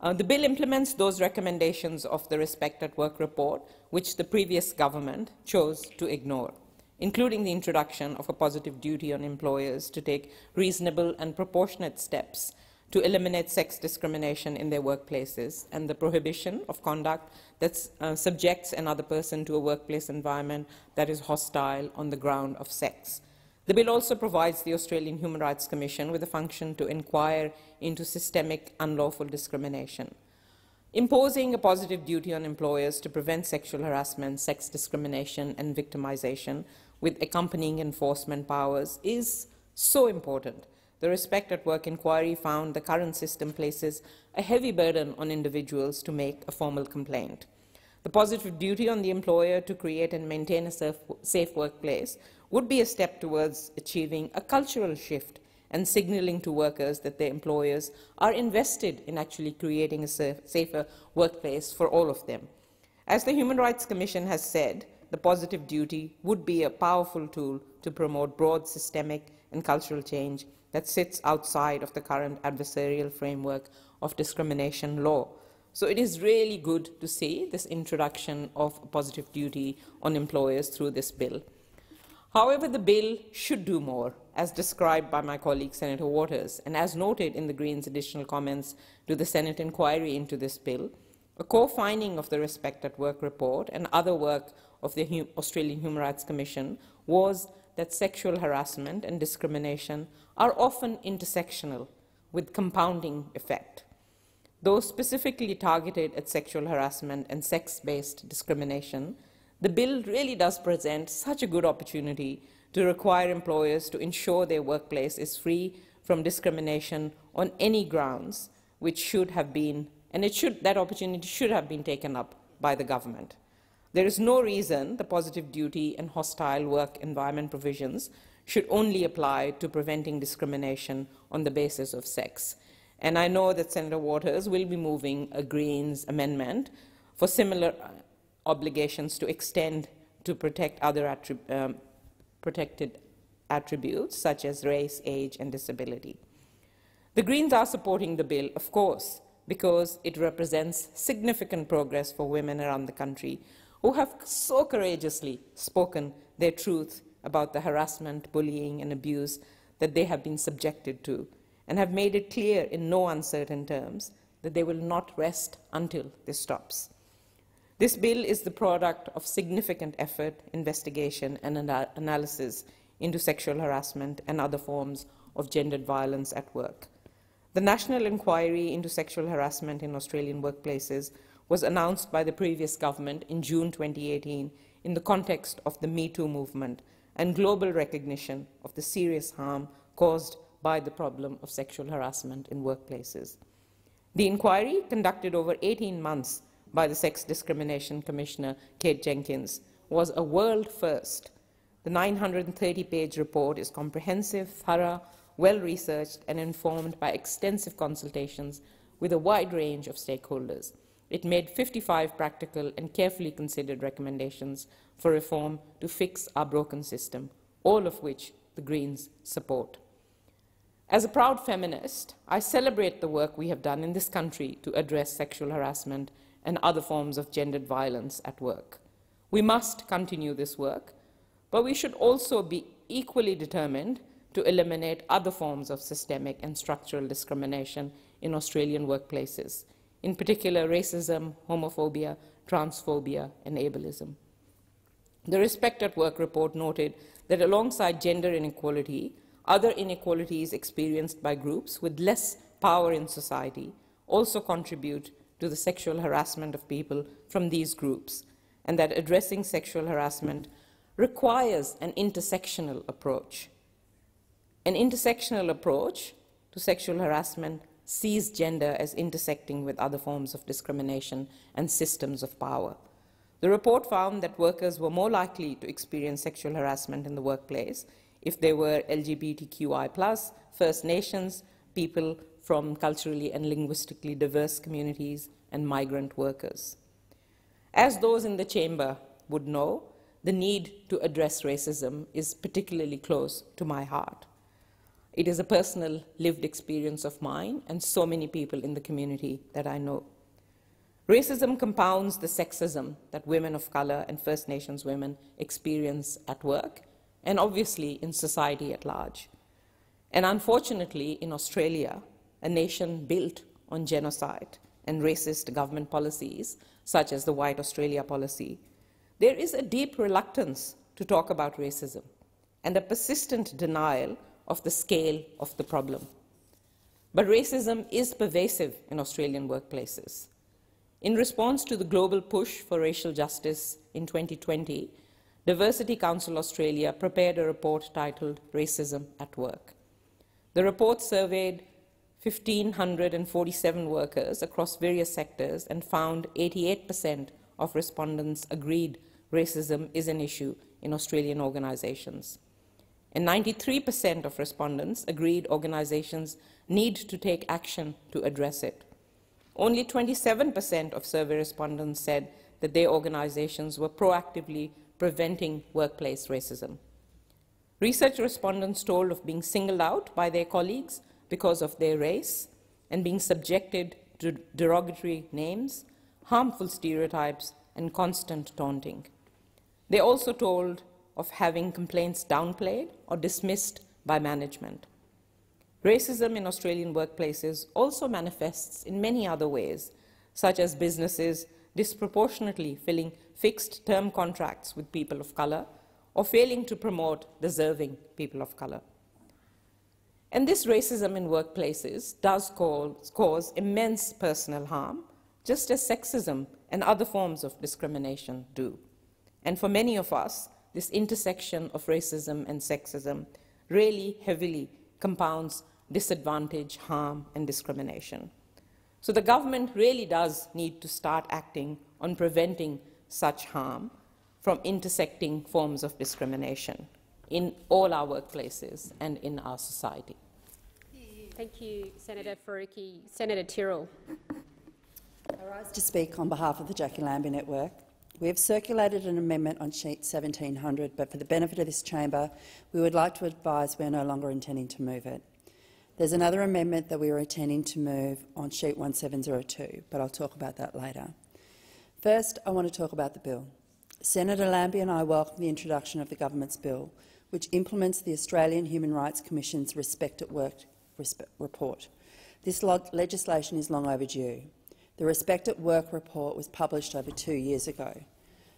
Uh, the bill implements those recommendations of the Respect at Work report, which the previous government chose to ignore, including the introduction of a positive duty on employers to take reasonable and proportionate steps to eliminate sex discrimination in their workplaces and the prohibition of conduct that uh, subjects another person to a workplace environment that is hostile on the ground of sex. The bill also provides the Australian Human Rights Commission with a function to inquire into systemic unlawful discrimination. Imposing a positive duty on employers to prevent sexual harassment, sex discrimination and victimization with accompanying enforcement powers is so important the Respect at Work inquiry found the current system places a heavy burden on individuals to make a formal complaint. The positive duty on the employer to create and maintain a safe workplace would be a step towards achieving a cultural shift and signalling to workers that their employers are invested in actually creating a safer workplace for all of them. As the Human Rights Commission has said, the positive duty would be a powerful tool to promote broad systemic and cultural change that sits outside of the current adversarial framework of discrimination law. So it is really good to see this introduction of positive duty on employers through this bill. However, the bill should do more, as described by my colleague Senator Waters, and as noted in the Greens' additional comments to the Senate inquiry into this bill, a core finding of the Respect at Work report and other work of the Australian Human Rights Commission was that sexual harassment and discrimination are often intersectional with compounding effect. Though specifically targeted at sexual harassment and sex-based discrimination, the bill really does present such a good opportunity to require employers to ensure their workplace is free from discrimination on any grounds, which should have been, and it should, that opportunity should have been taken up by the government. There is no reason the positive duty and hostile work environment provisions should only apply to preventing discrimination on the basis of sex. And I know that Senator Waters will be moving a Greens amendment for similar obligations to extend to protect other attrib um, protected attributes such as race, age and disability. The Greens are supporting the bill, of course, because it represents significant progress for women around the country who have so courageously spoken their truth about the harassment, bullying and abuse that they have been subjected to, and have made it clear in no uncertain terms that they will not rest until this stops. This bill is the product of significant effort, investigation and ana analysis into sexual harassment and other forms of gendered violence at work. The National Inquiry into Sexual Harassment in Australian Workplaces was announced by the previous government in June 2018 in the context of the Me Too movement and global recognition of the serious harm caused by the problem of sexual harassment in workplaces. The inquiry, conducted over 18 months by the Sex Discrimination Commissioner Kate Jenkins, was a world first. The 930-page report is comprehensive, thorough, well-researched and informed by extensive consultations with a wide range of stakeholders. It made 55 practical and carefully considered recommendations for reform to fix our broken system, all of which the Greens support. As a proud feminist, I celebrate the work we have done in this country to address sexual harassment and other forms of gendered violence at work. We must continue this work, but we should also be equally determined to eliminate other forms of systemic and structural discrimination in Australian workplaces, in particular racism, homophobia, transphobia and ableism. The Respect at Work report noted that alongside gender inequality, other inequalities experienced by groups with less power in society also contribute to the sexual harassment of people from these groups, and that addressing sexual harassment requires an intersectional approach. An intersectional approach to sexual harassment sees gender as intersecting with other forms of discrimination and systems of power. The report found that workers were more likely to experience sexual harassment in the workplace if they were LGBTQI+, First Nations, people from culturally and linguistically diverse communities, and migrant workers. As those in the chamber would know, the need to address racism is particularly close to my heart. It is a personal lived experience of mine and so many people in the community that I know. Racism compounds the sexism that women of color and First Nations women experience at work and obviously in society at large. And unfortunately, in Australia, a nation built on genocide and racist government policies, such as the White Australia policy, there is a deep reluctance to talk about racism and a persistent denial of the scale of the problem. But racism is pervasive in Australian workplaces. In response to the global push for racial justice in 2020, Diversity Council Australia prepared a report titled Racism at Work. The report surveyed 1,547 workers across various sectors and found 88% of respondents agreed racism is an issue in Australian organisations. And 93% of respondents agreed organisations need to take action to address it. Only 27% of survey respondents said that their organizations were proactively preventing workplace racism. Research respondents told of being singled out by their colleagues because of their race and being subjected to derogatory names, harmful stereotypes, and constant taunting. They also told of having complaints downplayed or dismissed by management. Racism in Australian workplaces also manifests in many other ways, such as businesses disproportionately filling fixed term contracts with people of colour or failing to promote deserving people of colour. And this racism in workplaces does cause, cause immense personal harm, just as sexism and other forms of discrimination do. And for many of us, this intersection of racism and sexism really heavily compounds disadvantage, harm, and discrimination. So the government really does need to start acting on preventing such harm from intersecting forms of discrimination in all our workplaces and in our society. Thank you, Senator Faruqi. Senator Tyrrell. I rise to speak on behalf of the Jacqui Lambie Network. We have circulated an amendment on sheet 1700, but for the benefit of this chamber, we would like to advise we are no longer intending to move it. There's another amendment that we are intending to move on sheet 1702, but I'll talk about that later. First, I want to talk about the bill. Senator Lambie and I welcome the introduction of the government's bill, which implements the Australian Human Rights Commission's Respect at Work report. This legislation is long overdue. The Respect at Work report was published over two years ago.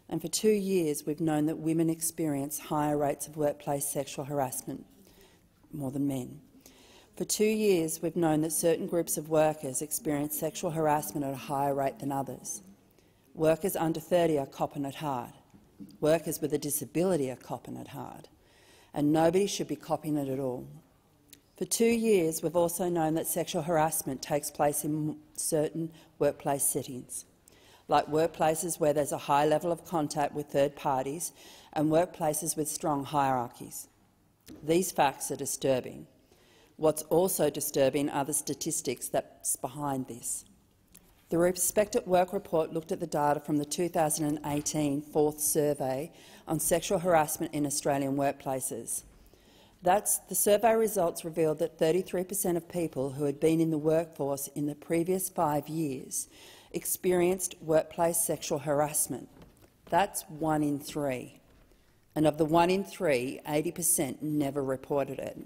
And for two years, we've known that women experience higher rates of workplace sexual harassment more than men. For two years, we've known that certain groups of workers experience sexual harassment at a higher rate than others. Workers under 30 are copping it hard. Workers with a disability are copping it hard. And nobody should be copying it at all. For two years, we've also known that sexual harassment takes place in certain workplace settings, like workplaces where there's a high level of contact with third parties and workplaces with strong hierarchies. These facts are disturbing. What's also disturbing are the statistics that's behind this. The Respect at Work report looked at the data from the 2018 fourth survey on sexual harassment in Australian workplaces. That's, the survey results revealed that 33 per cent of people who had been in the workforce in the previous five years experienced workplace sexual harassment. That's one in three. And of the one in three, 80 per cent never reported it.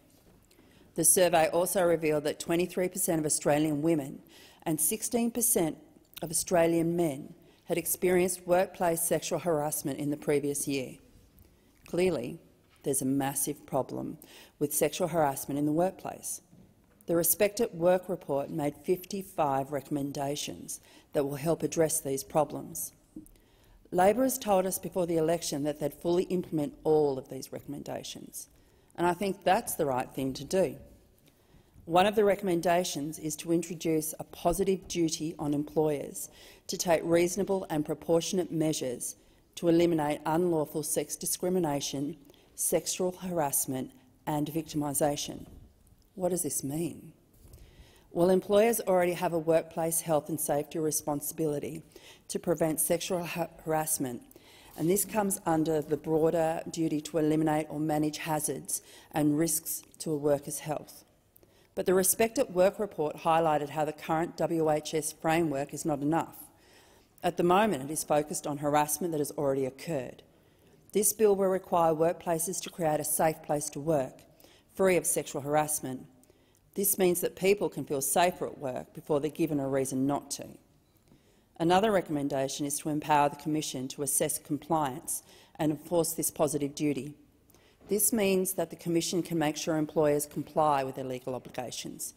The survey also revealed that 23 per cent of Australian women and 16 per cent of Australian men had experienced workplace sexual harassment in the previous year. Clearly, there's a massive problem with sexual harassment in the workplace. The Respect at Work report made 55 recommendations that will help address these problems. Labor has told us before the election that they'd fully implement all of these recommendations, and I think that's the right thing to do. One of the recommendations is to introduce a positive duty on employers to take reasonable and proportionate measures to eliminate unlawful sex discrimination, sexual harassment and victimisation. What does this mean? Well, employers already have a workplace health and safety responsibility to prevent sexual ha harassment, and this comes under the broader duty to eliminate or manage hazards and risks to a worker's health. But the Respect at Work report highlighted how the current WHS framework is not enough. At the moment, it is focused on harassment that has already occurred. This bill will require workplaces to create a safe place to work, free of sexual harassment. This means that people can feel safer at work before they're given a reason not to. Another recommendation is to empower the Commission to assess compliance and enforce this positive duty. This means that the Commission can make sure employers comply with their legal obligations.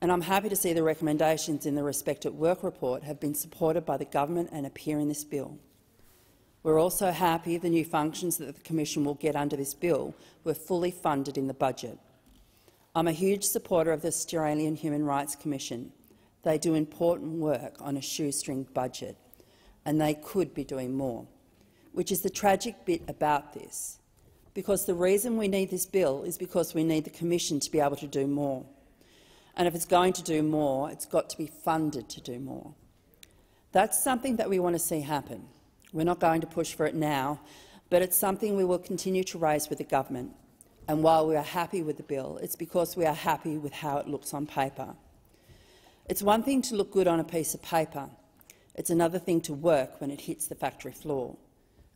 And I'm happy to see the recommendations in the Respect at Work report have been supported by the government and appear in this bill. We're also happy the new functions that the Commission will get under this bill were fully funded in the budget. I'm a huge supporter of the Australian Human Rights Commission. They do important work on a shoestring budget, and they could be doing more, which is the tragic bit about this, because the reason we need this bill is because we need the Commission to be able to do more. And if it's going to do more, it's got to be funded to do more. That's something that we want to see happen. We're not going to push for it now, but it's something we will continue to raise with the government. And while we are happy with the bill, it's because we are happy with how it looks on paper. It's one thing to look good on a piece of paper. It's another thing to work when it hits the factory floor.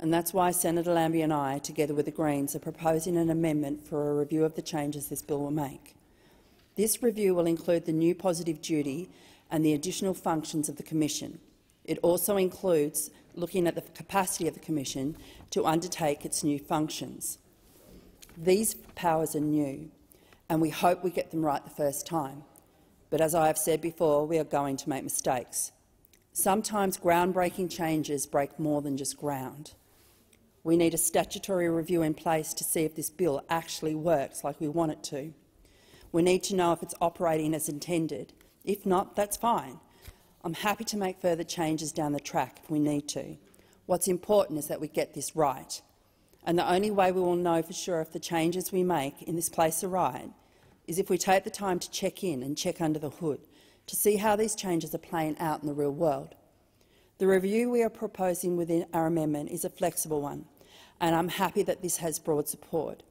And that's why Senator Lambie and I, together with the Greens, are proposing an amendment for a review of the changes this bill will make. This review will include the new positive duty and the additional functions of the Commission. It also includes looking at the capacity of the Commission to undertake its new functions. These powers are new, and we hope we get them right the first time. But as I have said before, we are going to make mistakes. Sometimes groundbreaking changes break more than just ground. We need a statutory review in place to see if this bill actually works like we want it to. We need to know if it's operating as intended. If not, that's fine. I'm happy to make further changes down the track if we need to. What's important is that we get this right. And the only way we will know for sure if the changes we make in this place are right is if we take the time to check in and check under the hood to see how these changes are playing out in the real world. The review we are proposing within our amendment is a flexible one, and I'm happy that this has broad support.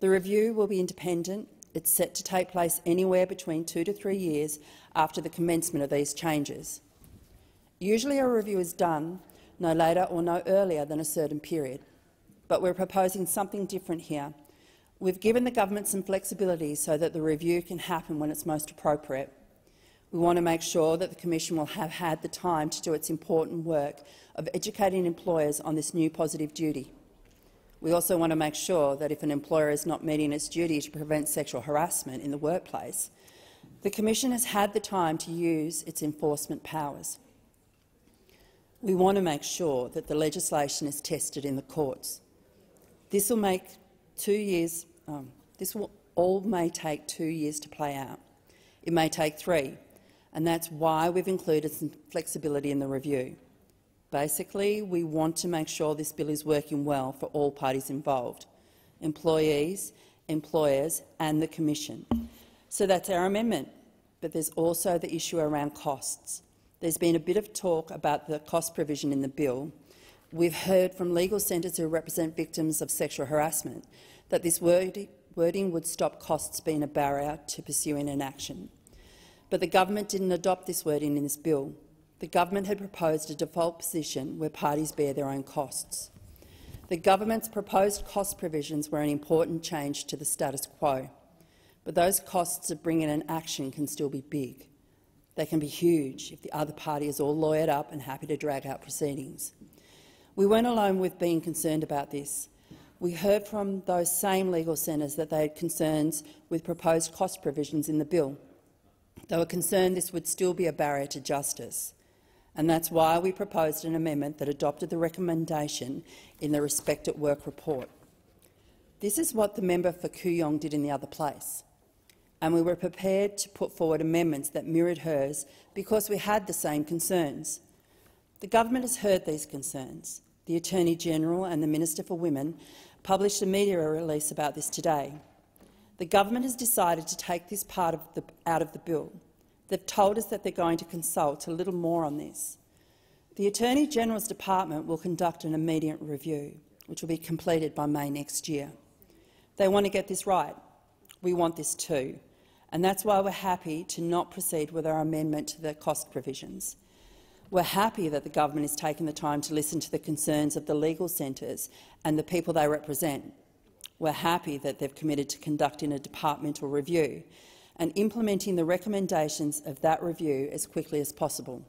The review will be independent. It's set to take place anywhere between two to three years after the commencement of these changes. Usually a review is done no later or no earlier than a certain period, but we're proposing something different here. We've given the government some flexibility so that the review can happen when it's most appropriate. We want to make sure that the Commission will have had the time to do its important work of educating employers on this new positive duty. We also want to make sure that if an employer is not meeting its duty to prevent sexual harassment in the workplace, the Commission has had the time to use its enforcement powers. We want to make sure that the legislation is tested in the courts. This will make two years. Um, this will all may take two years to play out. It may take three, and that's why we've included some flexibility in the review. Basically, we want to make sure this bill is working well for all parties involved, employees, employers and the Commission. So that's our amendment. But there's also the issue around costs. There's been a bit of talk about the cost provision in the bill. We've heard from legal centres who represent victims of sexual harassment that this wording would stop costs being a barrier to pursuing an action. But the government didn't adopt this wording in this bill. The government had proposed a default position where parties bear their own costs. The government's proposed cost provisions were an important change to the status quo, but those costs of bringing an action can still be big. They can be huge if the other party is all lawyered up and happy to drag out proceedings. We weren't alone with being concerned about this. We heard from those same legal centres that they had concerns with proposed cost provisions in the bill. They were concerned this would still be a barrier to justice and that's why we proposed an amendment that adopted the recommendation in the Respect at Work report. This is what the member for Kooyong did in the other place, and we were prepared to put forward amendments that mirrored hers because we had the same concerns. The government has heard these concerns. The Attorney-General and the Minister for Women published a media release about this today. The government has decided to take this part of the, out of the bill They've told us that they're going to consult a little more on this. The Attorney-General's Department will conduct an immediate review, which will be completed by May next year. They want to get this right. We want this too, and that's why we're happy to not proceed with our amendment to the cost provisions. We're happy that the government is taking the time to listen to the concerns of the legal centres and the people they represent. We're happy that they've committed to conducting a departmental review and implementing the recommendations of that review as quickly as possible.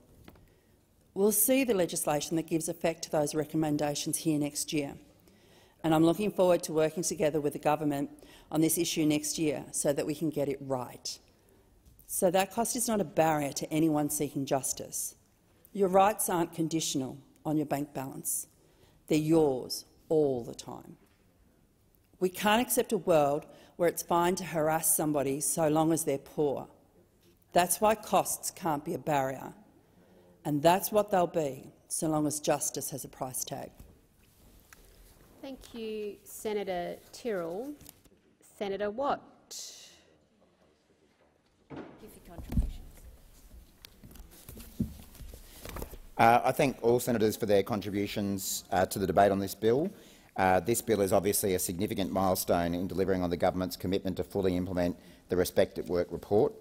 We'll see the legislation that gives effect to those recommendations here next year, and I'm looking forward to working together with the government on this issue next year so that we can get it right. So that cost is not a barrier to anyone seeking justice. Your rights aren't conditional on your bank balance. They're yours all the time. We can't accept a world where it's fine to harass somebody so long as they're poor. That's why costs can't be a barrier, and that's what they'll be so long as justice has a price tag. Thank you, Senator Tyrrell. Senator Watt. Uh, I thank all senators for their contributions uh, to the debate on this bill. Uh, this bill is obviously a significant milestone in delivering on the government's commitment to fully implement the Respect at Work report.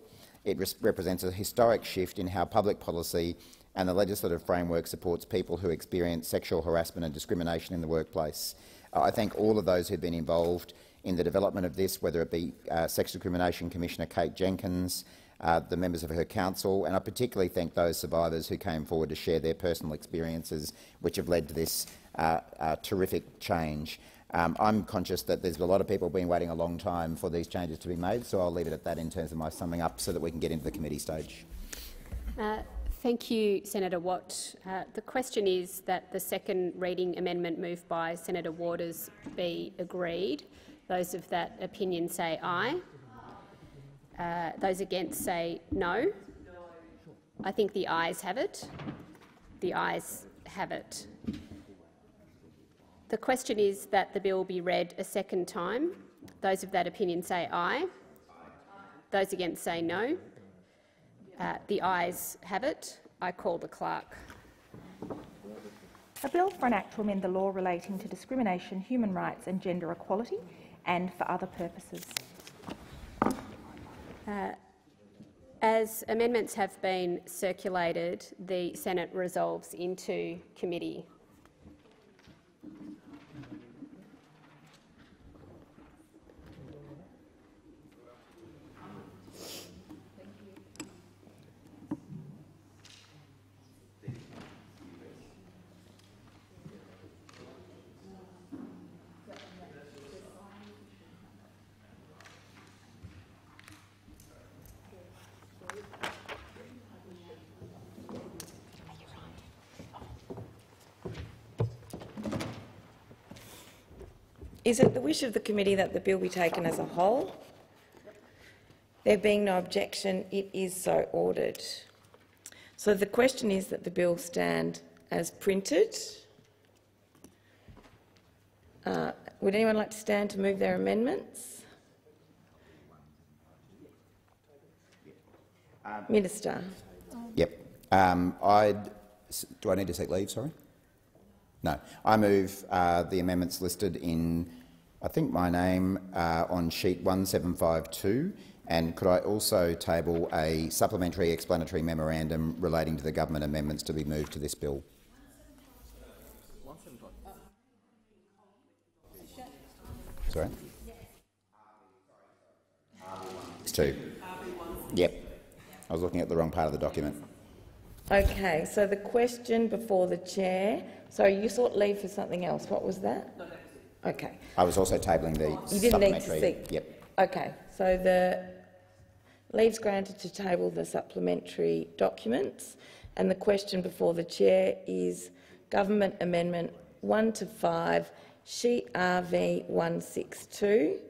It represents a historic shift in how public policy and the legislative framework supports people who experience sexual harassment and discrimination in the workplace. Uh, I thank all of those who have been involved in the development of this, whether it be uh, Sex Discrimination Commissioner Kate Jenkins, uh, the members of her council, and I particularly thank those survivors who came forward to share their personal experiences which have led to this uh, uh, terrific change. Um, I'm conscious that there's a lot of people been waiting a long time for these changes to be made, so I'll leave it at that in terms of my summing up so that we can get into the committee stage. Uh, thank you, Senator Watt. Uh, the question is that the second reading amendment moved by Senator Waters be agreed. Those of that opinion say aye. Uh, those against say no. I think the ayes have it. The ayes have it. The question is that the bill be read a second time. Those of that opinion say aye. Those against say no. Uh, the ayes have it. I call the clerk. A bill for an act to amend the law relating to discrimination, human rights and gender equality and for other purposes. Uh, as amendments have been circulated, the Senate resolves into committee. Is it the wish of the committee that the bill be taken as a whole? There being no objection, it is so ordered. So the question is that the bill stand as printed. Uh, would anyone like to stand to move their amendments? Minister. Yep. Um, I'd, do I need to take leave? Sorry. No. I move uh, the amendments listed in, I think, my name uh, on sheet 1752 And could I also table a supplementary explanatory memorandum relating to the government amendments to be moved to this bill? Sorry? It's two. Yep. I was looking at the wrong part of the document. Okay, so the question before the chair. Sorry, you sought leave for something else. What was that? Okay. I was also tabling the You didn't need to supplementary. seek. Yep. Okay, so the leave's granted to table the supplementary documents, and the question before the chair is Government Amendment 1 to 5, sheet RV 162.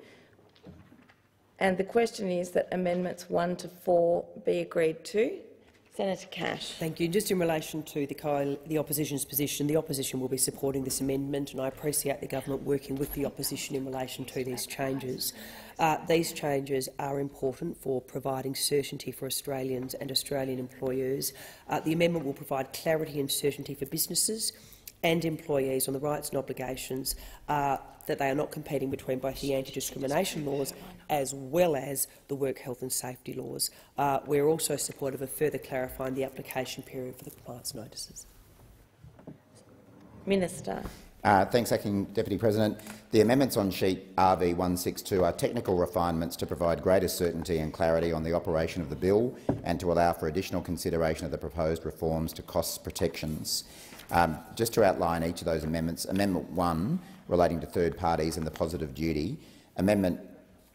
And the question is that amendments 1 to 4 be agreed to. Senator Cash. Thank you. Just in relation to the, the opposition's position, the opposition will be supporting this amendment, and I appreciate the government working with the opposition in relation to these changes. Uh, these changes are important for providing certainty for Australians and Australian employers. Uh, the amendment will provide clarity and certainty for businesses and employees on the rights and obligations uh, that they are not competing between both the anti-discrimination laws as well as the work health and safety laws. Uh, we're also supportive of further clarifying the application period for the compliance notices. Minister. Uh, thanks, Acting Deputy President. The amendments on sheet RV 162 are technical refinements to provide greater certainty and clarity on the operation of the bill and to allow for additional consideration of the proposed reforms to costs protections. Um, just to outline each of those amendments, Amendment 1 relating to third parties and the positive duty. Amendment,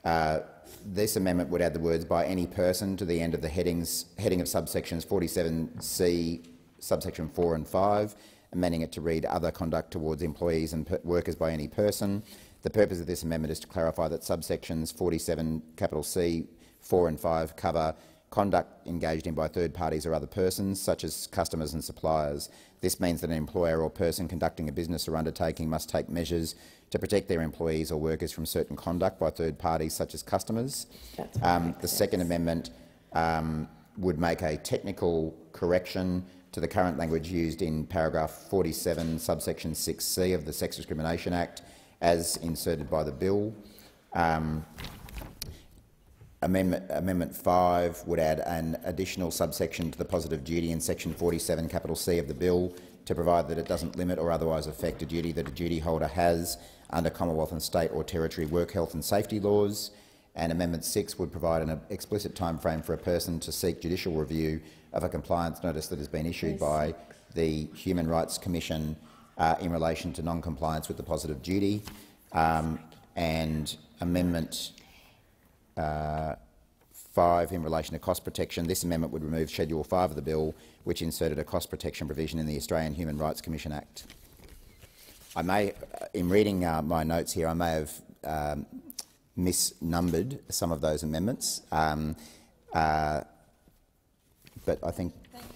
uh, this amendment would add the words by any person to the end of the headings, heading of subsections 47C, subsection 4 and 5, amending it to read other conduct towards employees and workers by any person. The purpose of this amendment is to clarify that subsections 47 capital C, 4 and 5 cover conduct engaged in by third parties or other persons, such as customers and suppliers. This means that an employer or person conducting a business or undertaking must take measures to protect their employees or workers from certain conduct by third parties, such as customers. Um, the Second Amendment um, would make a technical correction to the current language used in paragraph 47, subsection 6c of the Sex Discrimination Act, as inserted by the bill. Um, Amendment, Amendment 5 would add an additional subsection to the positive duty in section 47 capital C of the bill to provide that it doesn't limit or otherwise affect a duty that a duty holder has under Commonwealth and state or territory work health and safety laws. And Amendment 6 would provide an explicit timeframe for a person to seek judicial review of a compliance notice that has been issued yes. by the Human Rights Commission uh, in relation to non-compliance with the positive duty. Um, and Amendment 5 in relation to cost protection. This amendment would remove Schedule 5 of the bill, which inserted a cost protection provision in the Australian Human Rights Commission Act. I may, in reading uh, my notes here, I may have um, misnumbered some of those amendments, um, uh, but I think,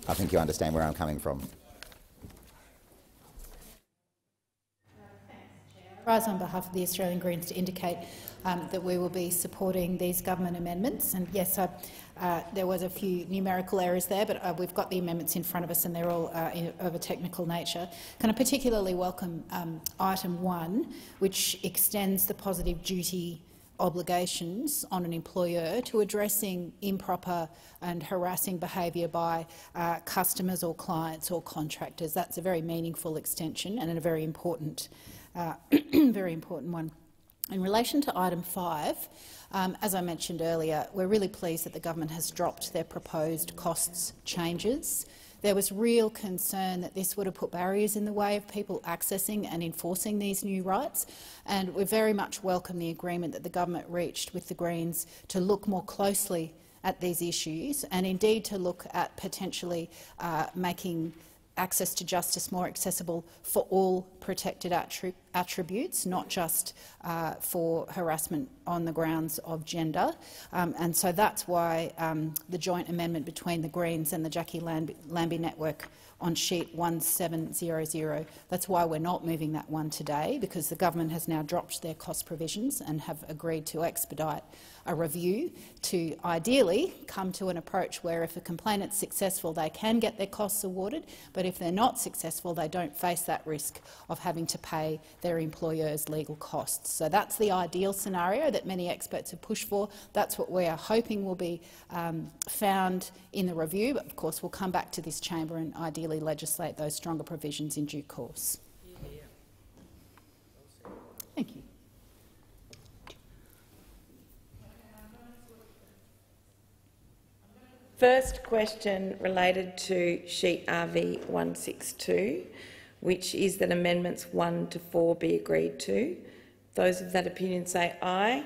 I think you understand where I'm coming from. Rise on behalf of the Australian Greens to indicate um, that we will be supporting these government amendments. And yes, uh, uh, there was a few numerical errors there, but uh, we've got the amendments in front of us and they're all uh, in, of a technical nature. Can I particularly welcome um, item one, which extends the positive duty obligations on an employer to addressing improper and harassing behaviour by uh, customers or clients or contractors. That's a very meaningful extension and a very important uh, [clears throat] very important one. In relation to item five, um, as I mentioned earlier, we're really pleased that the government has dropped their proposed costs changes. There was real concern that this would have put barriers in the way of people accessing and enforcing these new rights, and we very much welcome the agreement that the government reached with the Greens to look more closely at these issues and indeed to look at potentially uh, making access to justice more accessible for all protected attributes, not just uh, for harassment on the grounds of gender. Um, and so that's why um, the joint amendment between the Greens and the Jacqui Lambie, Lambie Network on sheet 1700. That's why we're not moving that one today, because the government has now dropped their cost provisions and have agreed to expedite a review to ideally come to an approach where if a complainant's successful, they can get their costs awarded, but if they're not successful, they don't face that risk of having to pay their employers' legal costs. So that's the ideal scenario that many experts have pushed for. That's what we are hoping will be um, found in the review. But of course, we'll come back to this chamber and ideally legislate those stronger provisions in due course. First question related to sheet RV 162, which is that amendments 1 to 4 be agreed to. Those of that opinion say aye. aye.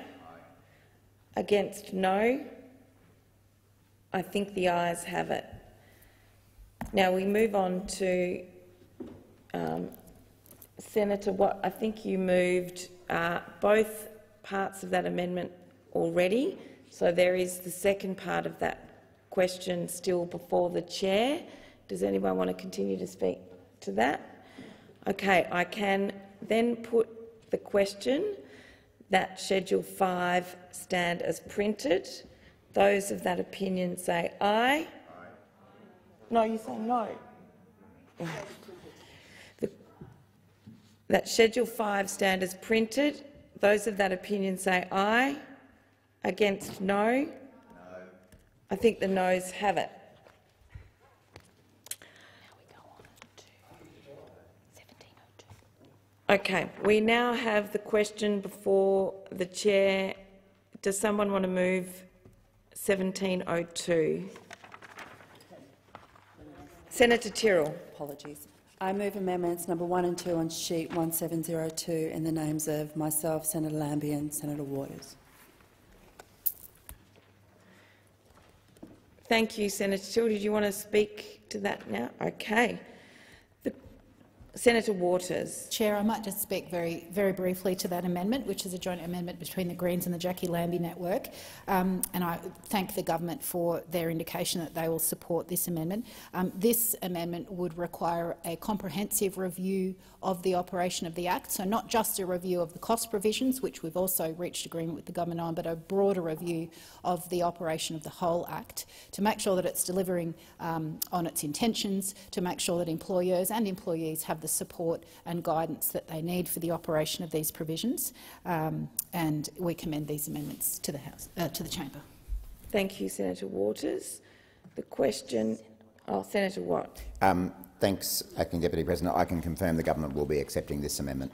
Against no. I think the ayes have it. Now we move on to um, Senator Watt. I think you moved uh, both parts of that amendment already, so there is the second part of that question still before the chair. Does anyone want to continue to speak to that? Okay, I can then put the question that Schedule 5 stand as printed. Those of that opinion say aye. aye. No, you say no. The, that Schedule 5 stand as printed. Those of that opinion say aye. Against no. I think the noes have it. Okay, we now have the question before the chair. Does someone want to move 1702? Senator Tyrrell. Apologies. I move amendments number 1 and 2 on sheet 1702 in the names of myself, Senator Lambie and Senator Waters. Thank you, Senator Till. Did you want to speak to that now? Okay. Senator Waters. Chair, I might just speak very, very briefly to that amendment, which is a joint amendment between the Greens and the Jacqui Lambie Network. Um, and I thank the government for their indication that they will support this amendment. Um, this amendment would require a comprehensive review of the operation of the Act, so not just a review of the cost provisions, which we've also reached agreement with the government on, but a broader review of the operation of the whole Act to make sure that it's delivering um, on its intentions, to make sure that employers and employees have the support and guidance that they need for the operation of these provisions. Um, and we commend these amendments to the House, uh, to the chamber. Thank you, Senator Waters. The question, oh, Senator Watt. Um, thanks, Acting Deputy President. I can confirm the government will be accepting this amendment.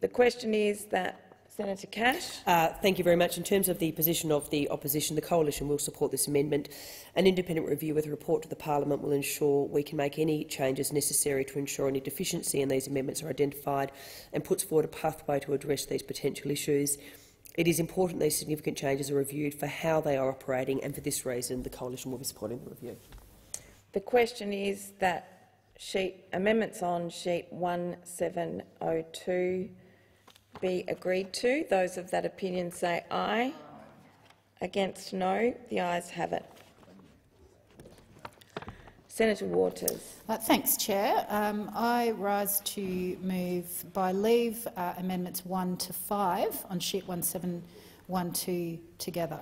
The question is that Senator Cash. Uh, thank you very much. In terms of the position of the opposition, the coalition will support this amendment. An independent review with a report to the parliament will ensure we can make any changes necessary to ensure any deficiency in these amendments are identified and puts forward a pathway to address these potential issues. It is important these significant changes are reviewed for how they are operating, and for this reason the coalition will be supporting the review. The question is that sheet amendments on sheet 1702 be agreed to. Those of that opinion say aye. Against no. The ayes have it. Senator Waters. Uh, thanks, Chair. Um, I rise to move by leave uh, amendments 1 to 5 on sheet 1712 together.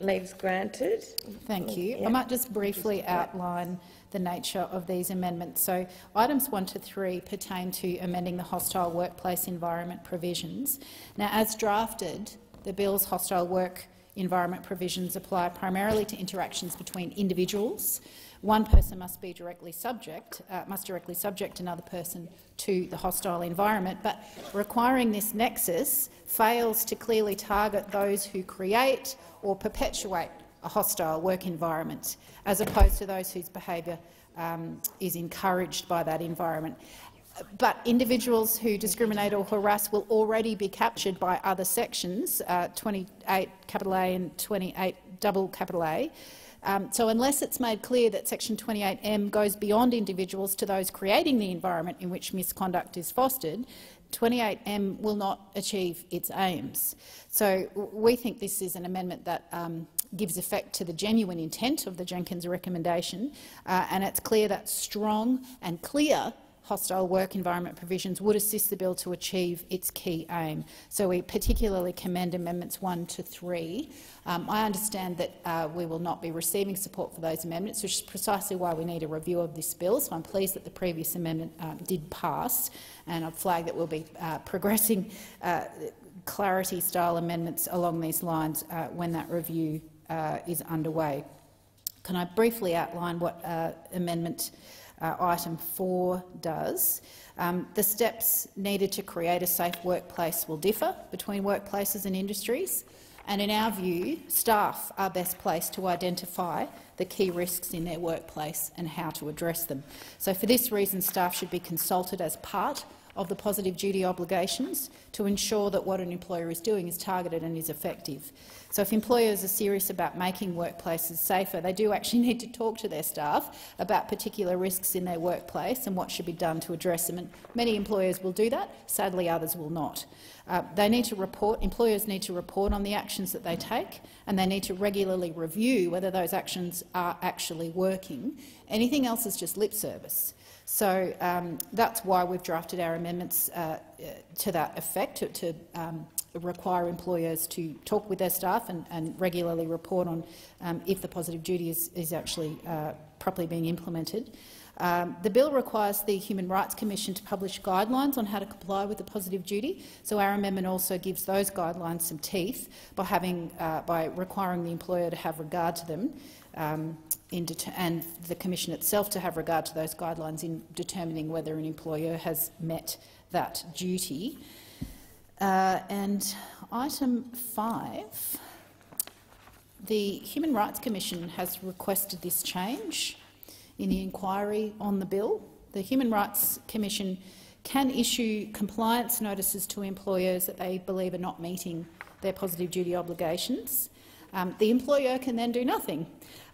Leaves granted. Thank you. I might just briefly outline the nature of these amendments. So items 1 to 3 pertain to amending the hostile workplace environment provisions. Now, as drafted, the bill's hostile work environment provisions apply primarily to interactions between individuals. One person must be directly subject, uh, must directly subject another person to the hostile environment, but requiring this nexus fails to clearly target those who create or perpetuate a hostile work environment, as opposed to those whose behaviour um, is encouraged by that environment. But individuals who discriminate or harass will already be captured by other sections, uh, 28 capital A and 28 double capital A. Um, so unless it's made clear that section 28M goes beyond individuals to those creating the environment in which misconduct is fostered, 28M will not achieve its aims. So we think this is an amendment that um, gives effect to the genuine intent of the Jenkins recommendation, uh, and it's clear that strong and clear hostile work environment provisions would assist the bill to achieve its key aim. So we particularly commend Amendments 1 to 3. Um, I understand that uh, we will not be receiving support for those amendments, which is precisely why we need a review of this bill. So I'm pleased that the previous amendment um, did pass, and I've flagged that we'll be uh, progressing uh, clarity-style amendments along these lines uh, when that review uh, is underway. Can I briefly outline what uh, Amendment uh, item 4 does. Um, the steps needed to create a safe workplace will differ between workplaces and industries, and in our view, staff are best placed to identify the key risks in their workplace and how to address them. So for this reason, staff should be consulted as part of the positive duty obligations to ensure that what an employer is doing is targeted and is effective. So if employers are serious about making workplaces safer, they do actually [laughs] need to talk to their staff about particular risks in their workplace and what should be done to address them. And many employers will do that. Sadly, others will not. Uh, they need to report, employers need to report on the actions that they take, and they need to regularly review whether those actions are actually working. Anything else is just lip service. So um, that's why we've drafted our amendments uh, to that effect, to, to um, require employers to talk with their staff and, and regularly report on um, if the positive duty is, is actually uh, properly being implemented. Um, the bill requires the Human Rights Commission to publish guidelines on how to comply with the positive duty. So our amendment also gives those guidelines some teeth by, having, uh, by requiring the employer to have regard to them um, and the Commission itself to have regard to those guidelines in determining whether an employer has met that duty. Uh, and item five, the Human Rights Commission has requested this change in the inquiry on the bill. The Human Rights Commission can issue compliance notices to employers that they believe are not meeting their positive duty obligations. Um, the employer can then do nothing,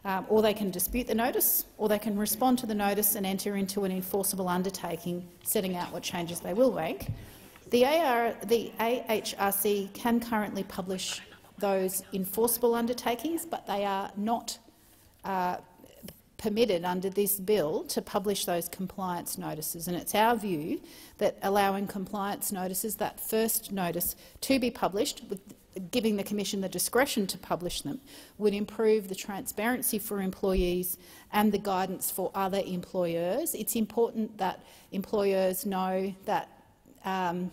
um, or they can dispute the notice, or they can respond to the notice and enter into an enforceable undertaking setting out what changes they will make. The, AR, the AHRC can currently publish those enforceable undertakings, but they are not uh, permitted under this bill to publish those compliance notices. And it's our view that allowing compliance notices, that first notice, to be published, with giving the Commission the discretion to publish them, would improve the transparency for employees and the guidance for other employers. It's important that employers know that um,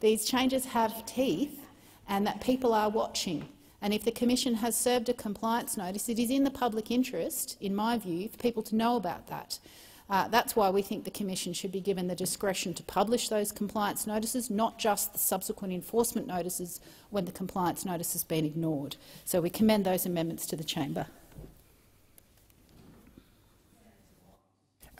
these changes have teeth and that people are watching. And if the Commission has served a compliance notice, it is in the public interest, in my view, for people to know about that. Uh, that's why we think the Commission should be given the discretion to publish those compliance notices, not just the subsequent enforcement notices when the compliance notice has been ignored. So we commend those amendments to the chamber.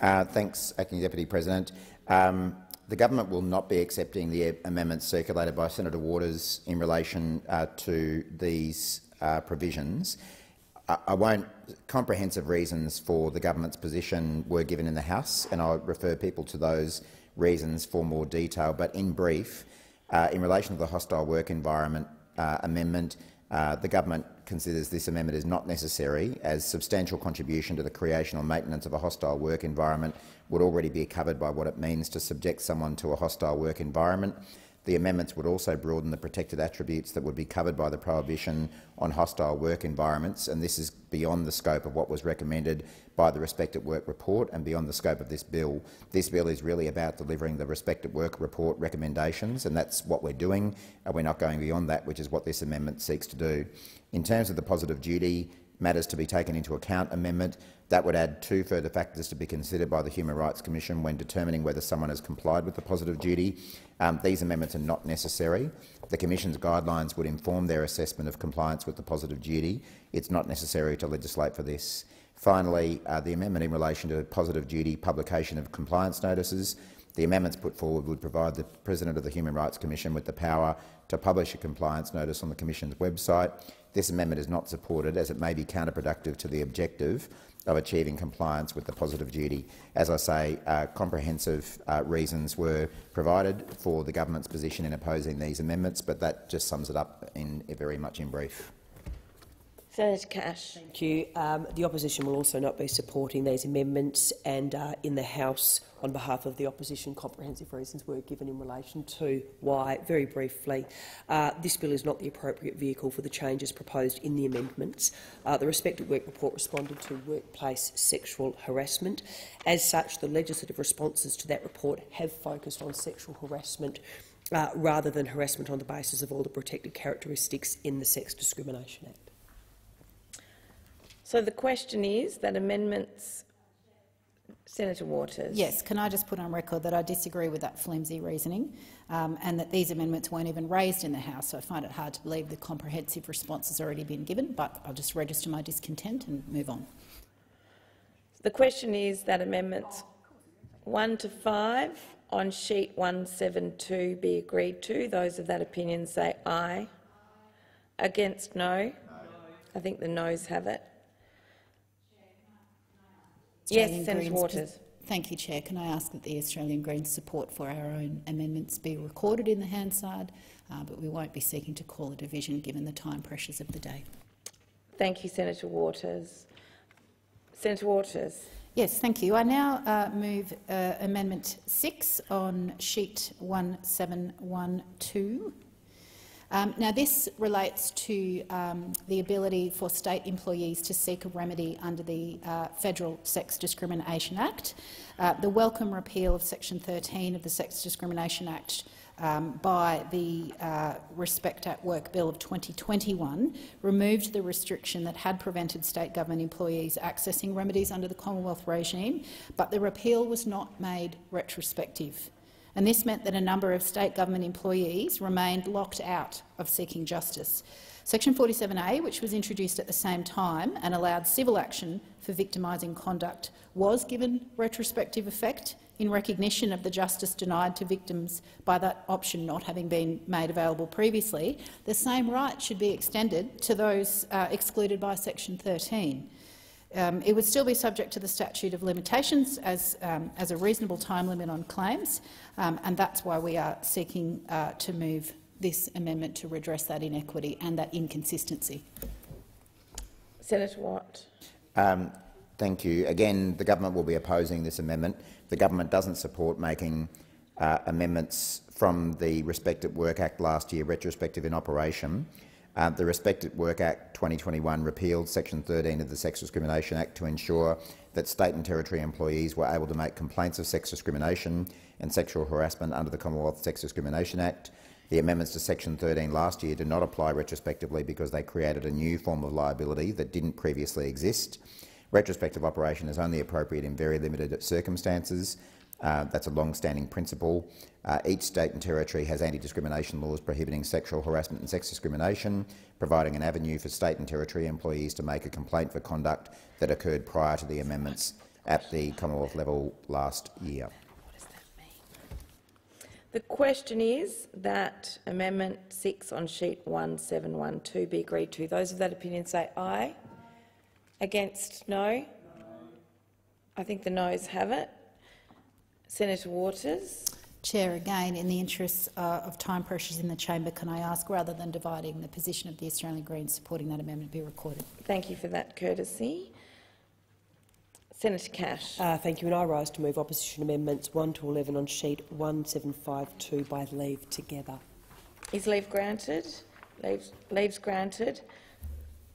Uh, thanks, Acting Deputy President. Um, the government will not be accepting the amendments circulated by Senator Waters in relation uh, to these uh, provisions. I, I won't. Comprehensive reasons for the government's position were given in the House, and I'll refer people to those reasons for more detail. But in brief, uh, in relation to the hostile work environment uh, amendment, uh, the government considers this amendment is not necessary, as substantial contribution to the creation or maintenance of a hostile work environment would already be covered by what it means to subject someone to a hostile work environment. The amendments would also broaden the protected attributes that would be covered by the prohibition on hostile work environments, and this is beyond the scope of what was recommended by the Respect at Work report and beyond the scope of this bill. This bill is really about delivering the Respect at Work report recommendations, and that's what we're doing. And we're not going beyond that, which is what this amendment seeks to do. In terms of the positive duty matters to be taken into account amendment, that would add two further factors to be considered by the Human Rights Commission when determining whether someone has complied with the positive duty. Um, these amendments are not necessary. The Commission's guidelines would inform their assessment of compliance with the positive duty. It's not necessary to legislate for this. Finally, uh, the amendment in relation to positive duty publication of compliance notices. The amendments put forward would provide the President of the Human Rights Commission with the power to publish a compliance notice on the Commission's website. This amendment is not supported as it may be counterproductive to the objective of achieving compliance with the positive duty. As I say, uh, comprehensive uh, reasons were provided for the government's position in opposing these amendments, but that just sums it up in very much in brief. Senator Cash. Thank you. Um, the opposition will also not be supporting these amendments, and uh, in the House, on behalf of the opposition, comprehensive reasons were given in relation to why. Very briefly, uh, this bill is not the appropriate vehicle for the changes proposed in the amendments. Uh, the Respect at Work report responded to workplace sexual harassment. As such, the legislative responses to that report have focused on sexual harassment uh, rather than harassment on the basis of all the protected characteristics in the Sex Discrimination Act. So the question is that amendments. Senator Waters. Yes, can I just put on record that I disagree with that flimsy reasoning um, and that these amendments weren't even raised in the House, so I find it hard to believe the comprehensive response has already been given, but I'll just register my discontent and move on. The question is that amendments 1 to 5 on sheet 172 be agreed to. Those of that opinion say aye. Against no. I think the noes have it. Australian Yes, Senator Greens- Waters. Thank you, Chair. Can I ask that the Australian Greens support for our own amendments be recorded in the Hansard, uh, but we won't be seeking to call a division given the time pressures of the day. Thank you, Senator Waters. Senator Waters. Yes, thank you. I now uh, move uh, Amendment 6 on sheet 1712. Um, now, this relates to um, the ability for state employees to seek a remedy under the uh, Federal Sex Discrimination Act. Uh, the welcome repeal of Section 13 of the Sex Discrimination Act um, by the uh, Respect at Work Bill of 2021 removed the restriction that had prevented state government employees accessing remedies under the Commonwealth regime, but the repeal was not made retrospective and this meant that a number of state government employees remained locked out of seeking justice. Section 47A, which was introduced at the same time and allowed civil action for victimising conduct, was given retrospective effect in recognition of the justice denied to victims by that option not having been made available previously. The same right should be extended to those uh, excluded by Section 13. Um, it would still be subject to the statute of limitations as, um, as a reasonable time limit on claims, um, and that's why we are seeking uh, to move this amendment to redress that inequity and that inconsistency. Senator Watt. Um, thank you. Again, the government will be opposing this amendment. The government doesn't support making uh, amendments from the Respect at Work Act last year retrospective in operation. Uh, the Respect at Work Act 2021 repealed Section 13 of the Sex Discrimination Act to ensure that state and territory employees were able to make complaints of sex discrimination and sexual harassment under the Commonwealth Sex Discrimination Act. The amendments to Section 13 last year did not apply retrospectively because they created a new form of liability that didn't previously exist. Retrospective operation is only appropriate in very limited circumstances. Uh, that's a long-standing principle. Uh, each state and territory has anti-discrimination laws prohibiting sexual harassment and sex discrimination, providing an avenue for state and territory employees to make a complaint for conduct that occurred prior to the amendments at the Commonwealth level last year. The question is that Amendment 6 on sheet 1712 be agreed to. Those of that opinion say aye. Against no. I think the noes have it. Senator Waters. Chair, again, in the interests uh, of time pressures in the chamber, can I ask, rather than dividing the position of the Australian Greens supporting that amendment, be recorded? Thank you for that courtesy. Senator Cash. Uh, thank you. And I rise to move opposition amendments 1 to 11 on sheet 1752 by leave together. Is leave granted? Leave, leaves granted.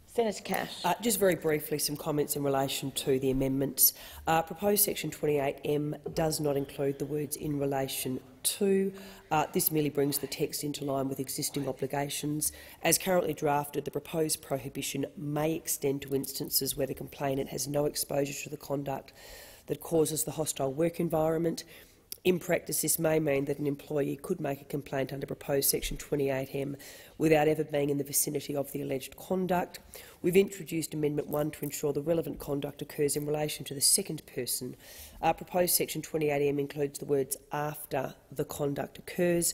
Senator Cash. Uh, just very briefly, some comments in relation to the amendments. Uh, proposed section 28M does not include the words in relation to. Uh, this merely brings the text into line with existing obligations. As currently drafted, the proposed prohibition may extend to instances where the complainant has no exposure to the conduct that causes the hostile work environment. In practice, this may mean that an employee could make a complaint under proposed section 28M without ever being in the vicinity of the alleged conduct. We've introduced Amendment 1 to ensure the relevant conduct occurs in relation to the second person. Our proposed section 28M includes the words after the conduct occurs.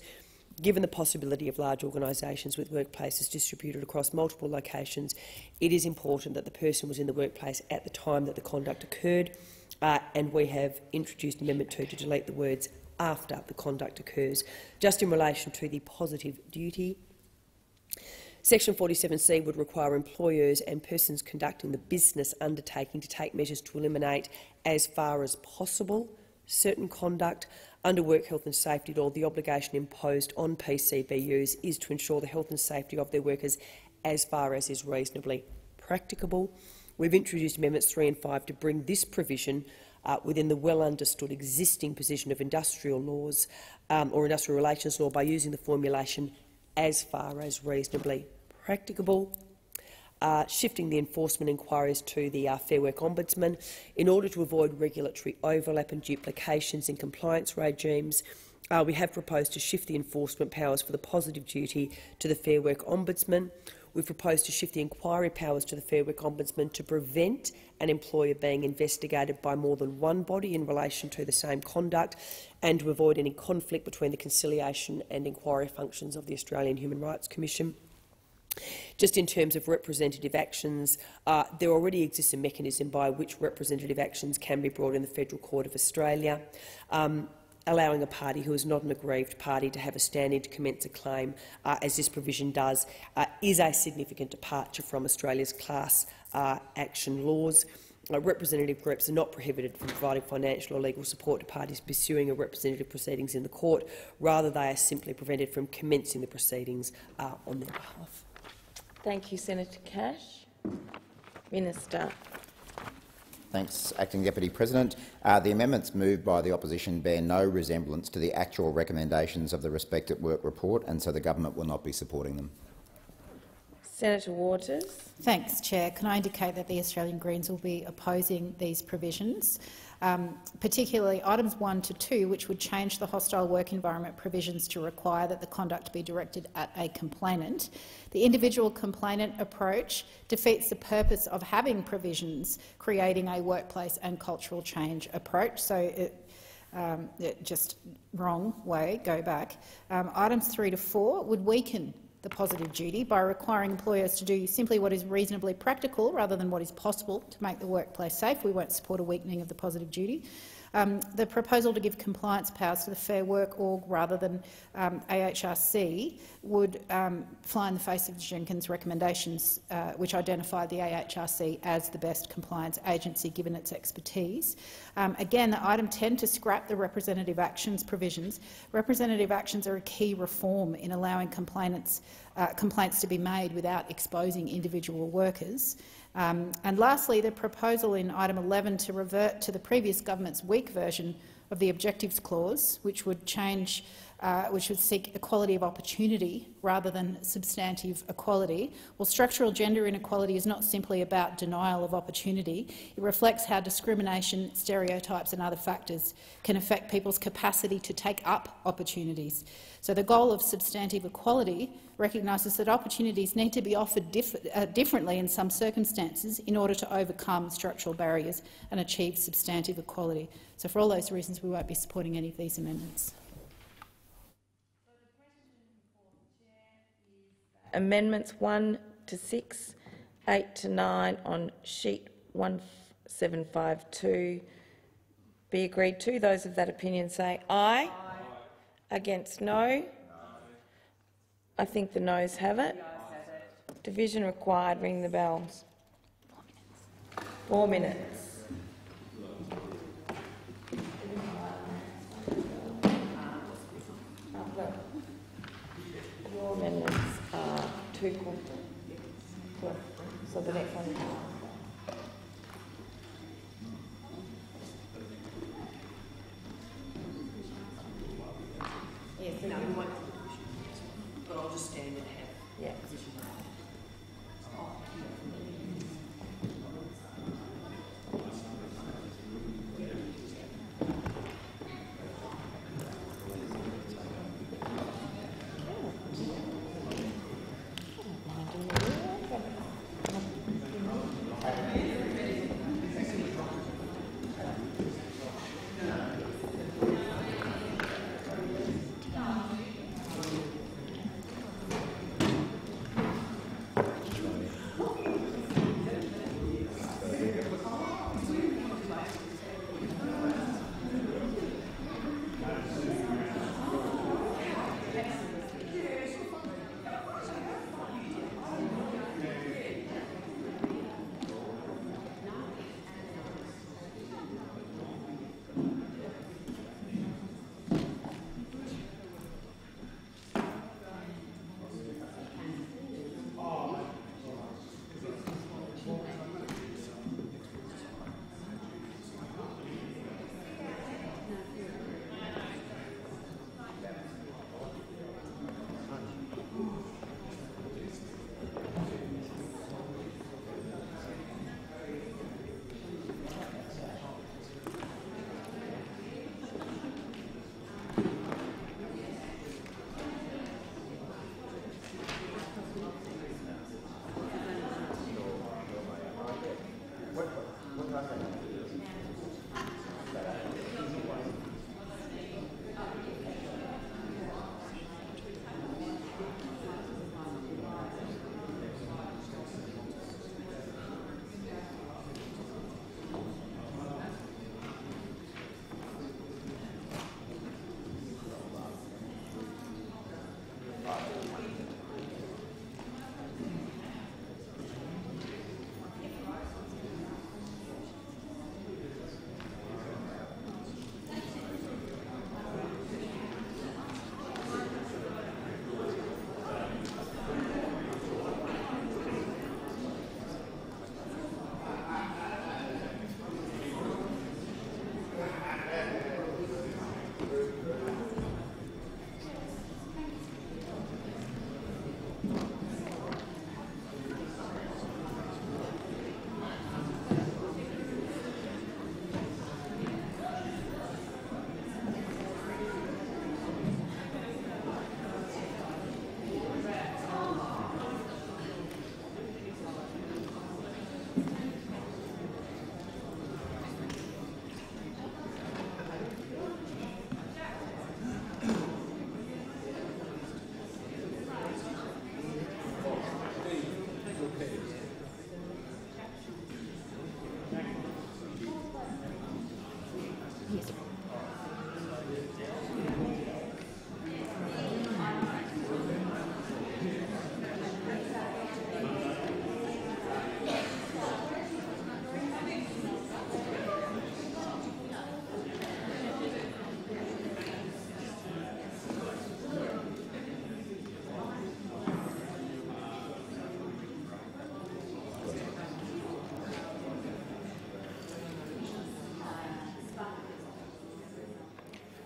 Given the possibility of large organisations with workplaces distributed across multiple locations, it is important that the person was in the workplace at the time that the conduct occurred. Uh, and we have introduced Amendment 2 to delete the words after the conduct occurs, just in relation to the positive duty. Section 47C would require employers and persons conducting the business undertaking to take measures to eliminate, as far as possible, certain conduct under work health and safety law. The obligation imposed on PCBUs is to ensure the health and safety of their workers as far as is reasonably practicable. We've introduced Amendments 3 and 5 to bring this provision uh, within the well-understood existing position of industrial laws um, or industrial relations law by using the formulation as far as reasonably practicable. Uh, shifting the enforcement inquiries to the uh, Fair Work Ombudsman in order to avoid regulatory overlap and duplications in compliance regimes. Uh, we have proposed to shift the enforcement powers for the positive duty to the Fair Work Ombudsman. We've proposed to shift the inquiry powers to the Fair Work Ombudsman to prevent an employer being investigated by more than one body in relation to the same conduct and to avoid any conflict between the conciliation and inquiry functions of the Australian Human Rights Commission. Just in terms of representative actions, uh, there already exists a mechanism by which representative actions can be brought in the Federal Court of Australia. Um, allowing a party who is not an aggrieved party to have a standing to commence a claim, uh, as this provision does, uh, is a significant departure from Australia's class uh, action laws. Uh, representative groups are not prohibited from providing financial or legal support to parties pursuing a representative proceedings in the court. Rather, they are simply prevented from commencing the proceedings uh, on their behalf. Thank you, Senator Cash. Minister. Thanks, Acting Deputy President. Uh, the amendments moved by the opposition bear no resemblance to the actual recommendations of the Respect at Work report, and so the government will not be supporting them. Senator Waters. Thanks, Chair. Can I indicate that the Australian Greens will be opposing these provisions? Um, particularly items 1 to 2, which would change the hostile work environment provisions to require that the conduct be directed at a complainant. The individual complainant approach defeats the purpose of having provisions creating a workplace and cultural change approach. So it, um, just wrong way, go back. Um, items 3 to 4 would weaken the positive duty by requiring employers to do simply what is reasonably practical rather than what is possible to make the workplace safe. We won't support a weakening of the positive duty. Um, the proposal to give compliance powers to the Fair Work Org rather than um, AHRC would um, fly in the face of Jenkins' recommendations, uh, which identified the AHRC as the best compliance agency given its expertise. Um, again, the item 10 to scrap the representative actions provisions. Representative actions are a key reform in allowing complainants, uh, complaints to be made without exposing individual workers. Um, and lastly, the proposal in item 11 to revert to the previous government's weak version of the objectives clause, which would change uh, which would seek equality of opportunity rather than substantive equality. Well, structural gender inequality is not simply about denial of opportunity. It reflects how discrimination, stereotypes and other factors can affect people's capacity to take up opportunities. So the goal of substantive equality recognises that opportunities need to be offered diff uh, differently in some circumstances in order to overcome structural barriers and achieve substantive equality. So for all those reasons, we won't be supporting any of these amendments. Amendments 1 to 6, 8 to 9 on sheet 1752 be agreed to. Those of that opinion say aye. aye. Against no. I think the noes have it. Division required. Ring the bells. Four minutes. Four minutes two So the next one is Yes, no, we won't. But I'll just stand and have yeah. position.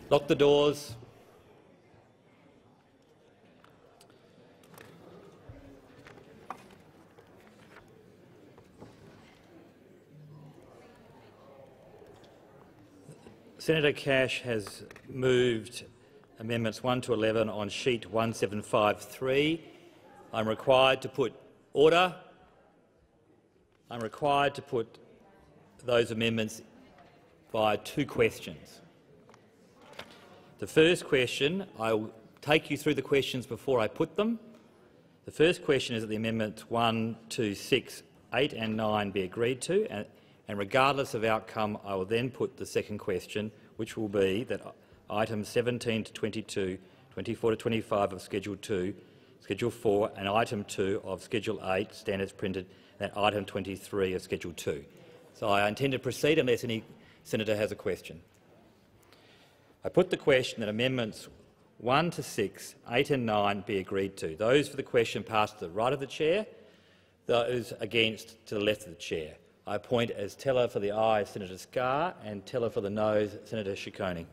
Lock the doors. Senator Cash has moved amendments 1 to 11 on sheet 1753. I'm required to put order. I'm required to put those amendments via two questions. The first question, I will take you through the questions before I put them. The first question is that the amendments 1, 2, 6, 8 and 9 be agreed to, and, and regardless of outcome, I will then put the second question, which will be that items 17 to 22, 24 to 25 of Schedule 2, Schedule 4 and item 2 of Schedule 8, standards printed, and item 23 of Schedule 2. So I intend to proceed unless any senator has a question. I put the question that amendments 1 to 6, 8 and 9 be agreed to. Those for the question pass to the right of the chair, those against to the left of the chair. I appoint as teller for the ayes Senator Scarr and teller for the noes Senator Ciccone.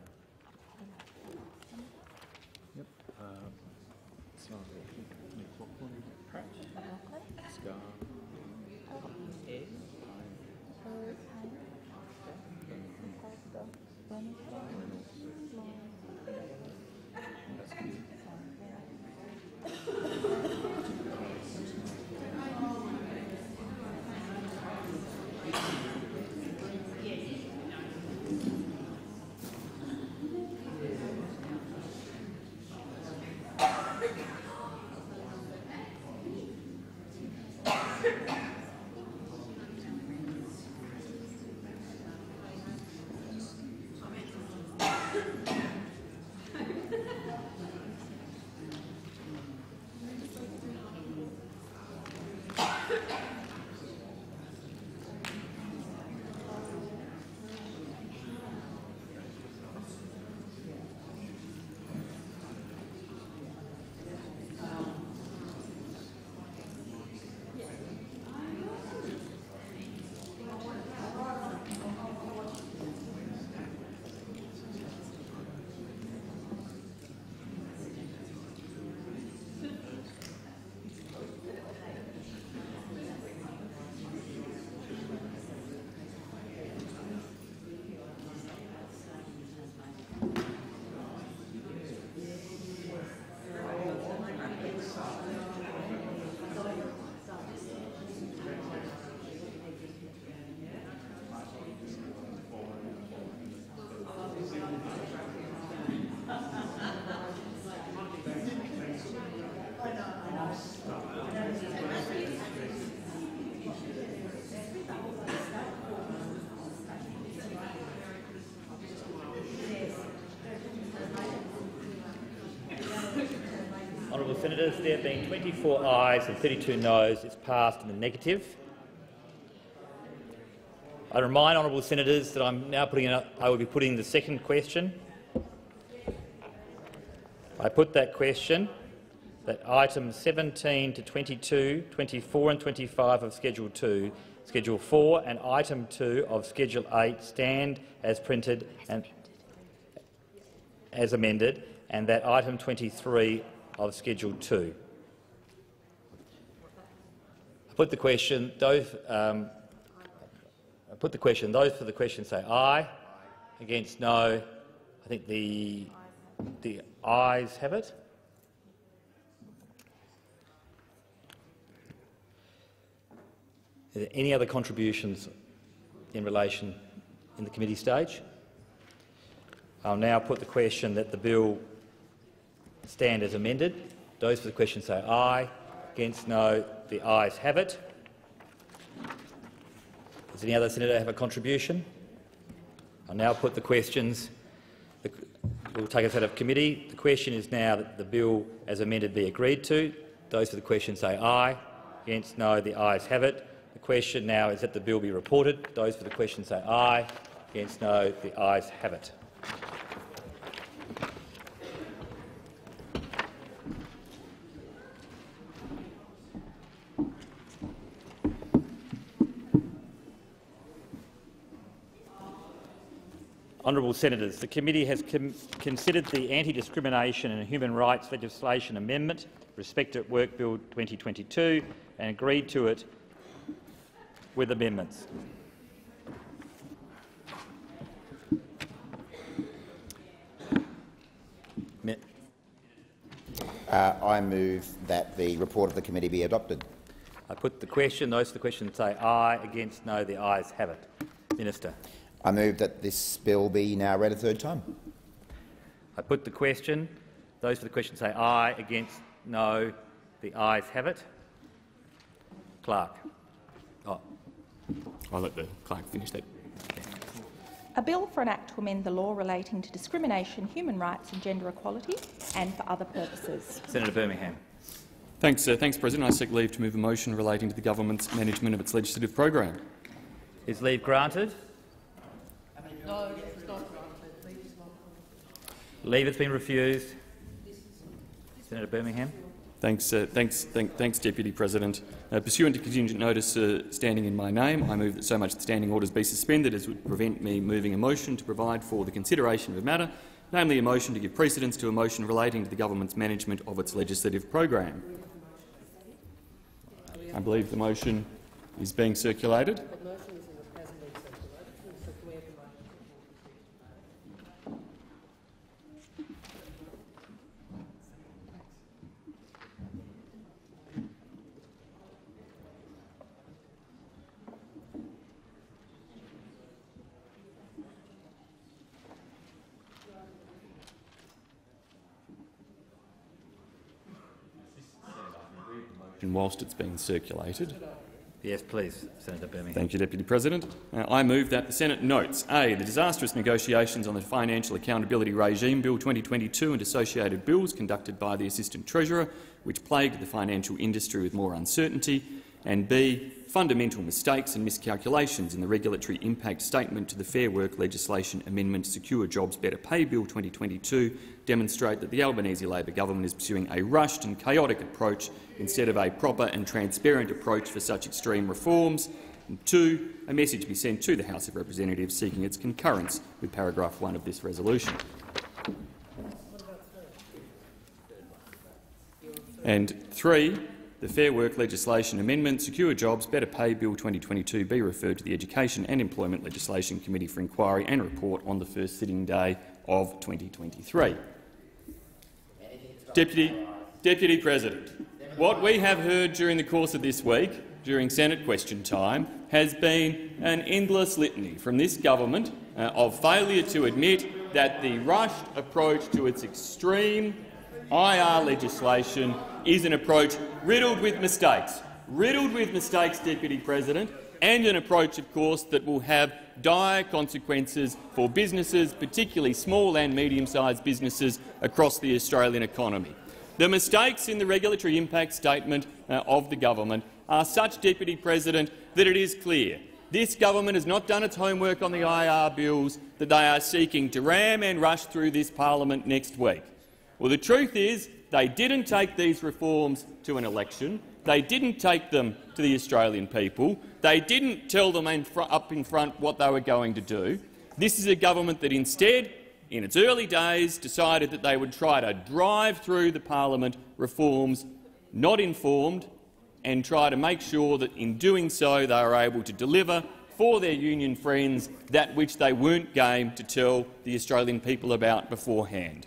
Senators. There have been 24 ayes and 32 noes. It's passed in the negative. I remind honourable senators that I'm now putting. A, I will be putting the second question. I put that question that items 17 to 22, 24 and 25 of Schedule 2, Schedule 4 and item 2 of Schedule 8 stand as printed and as amended, and that item 23 of Schedule 2. I put the question. Those, um, I put the question. Those for the question say aye. Against no. I think the the ayes have it. Are there any other contributions in relation in the committee stage? I'll now put the question that the bill stand as amended. Those for the question say aye. Against no. The ayes have it. Does any other senator have a contribution? I'll now put the questions. We'll take us out of committee. The question is now that the bill as amended be agreed to. Those for the question say aye. Against no. The ayes have it The question now is that the bill be reported. Those for the question say aye. Against no. The ayes have it. Honourable Senators, the committee has considered the Anti-Discrimination and Human Rights Legislation Amendment, Respect at Work Bill 2022, and agreed to it with amendments. Uh, I move that the report of the committee be adopted. I put the question. Those for the question say aye. Against no. The ayes have it. Minister. I move that this bill be now read a third time. I put the question. Those for the question say aye. Against no. The ayes have it. Clerk. I'll let the clerk finish that. A bill for an act to amend the law relating to discrimination, human rights and gender equality, and for other purposes. Senator Birmingham. Thanks, uh, thanks, President. I seek leave to move a motion relating to the government's management of its legislative program. Is leave granted? Leave has been refused. Senator Birmingham. Thanks, uh, thanks, thank, thanks, Deputy President. Uh, pursuant to contingent notice uh, standing in my name, I move that so much the standing orders be suspended as would prevent me moving a motion to provide for the consideration of a matter, namely a motion to give precedence to a motion relating to the government's management of its legislative program. I believe the motion is being circulated. Whilst it's being circulated. Yes, please, Senator Birmingham. Thank you, Deputy President. Uh, I move that the Senate notes A. The disastrous negotiations on the Financial Accountability Regime Bill 2022 and associated bills conducted by the Assistant Treasurer, which plagued the financial industry with more uncertainty, and B fundamental mistakes and miscalculations in the regulatory impact statement to the Fair Work legislation amendment Secure Jobs Better Pay Bill 2022 demonstrate that the Albanese Labor government is pursuing a rushed and chaotic approach instead of a proper and transparent approach for such extreme reforms. And two, a message to be sent to the House of Representatives seeking its concurrence with paragraph 1 of this resolution. And three, the Fair Work legislation amendment, Secure Jobs, Better Pay Bill 2022 be referred to the Education and Employment Legislation Committee for inquiry and report on the first sitting day of 2023. Deputy, Deputy President, what we have heard during the course of this week, during Senate question time, has been an endless litany from this government uh, of failure to admit that the rushed approach to its extreme IR legislation is an approach riddled with mistakes, riddled with mistakes, Deputy President, and an approach, of course, that will have dire consequences for businesses, particularly small and medium-sized businesses across the Australian economy. The mistakes in the regulatory impact statement uh, of the government are such, Deputy President, that it is clear this government has not done its homework on the IR bills that they are seeking to ram and rush through this parliament next week. Well, the truth is they didn't take these reforms to an election. They didn't take them to the Australian people. They didn't tell them in up in front what they were going to do. This is a government that instead, in its early days, decided that they would try to drive through the parliament reforms not informed and try to make sure that in doing so they are able to deliver for their union friends that which they weren't game to tell the Australian people about beforehand.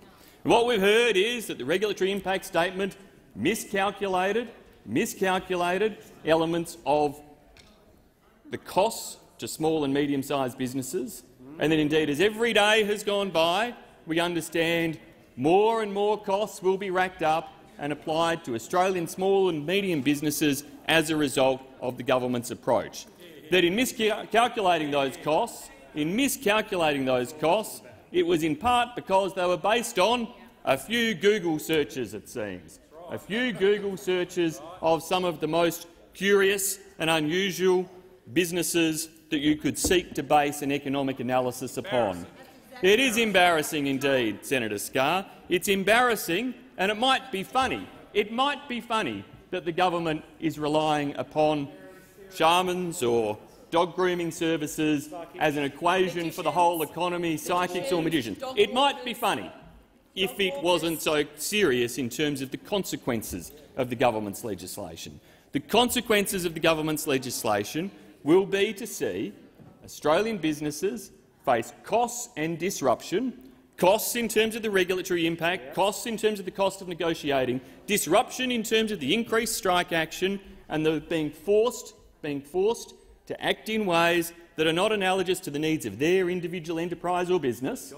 What we've heard is that the regulatory impact statement miscalculated, miscalculated elements of the costs to small and medium-sized businesses, and then indeed as every day has gone by, we understand more and more costs will be racked up and applied to Australian small and medium businesses as a result of the government's approach. That in miscalculating those costs, in miscalculating those costs, it was in part because they were based on a few Google searches, it seems, a few Google searches of some of the most curious and unusual businesses that you could seek to base an economic analysis upon. It is embarrassing indeed, Senator Scarr. It's embarrassing and it might be funny, it might be funny that the government is relying upon shamans or dog grooming services as an equation for the whole economy, psychics or magicians. It might be funny if it wasn't so serious in terms of the consequences of the government's legislation. The consequences of the government's legislation will be to see Australian businesses face costs and disruption costs in terms of the regulatory impact, costs in terms of the cost of negotiating, disruption in terms of the increased strike action, and the being forced, being forced to act in ways that are not analogous to the needs of their individual enterprise or business.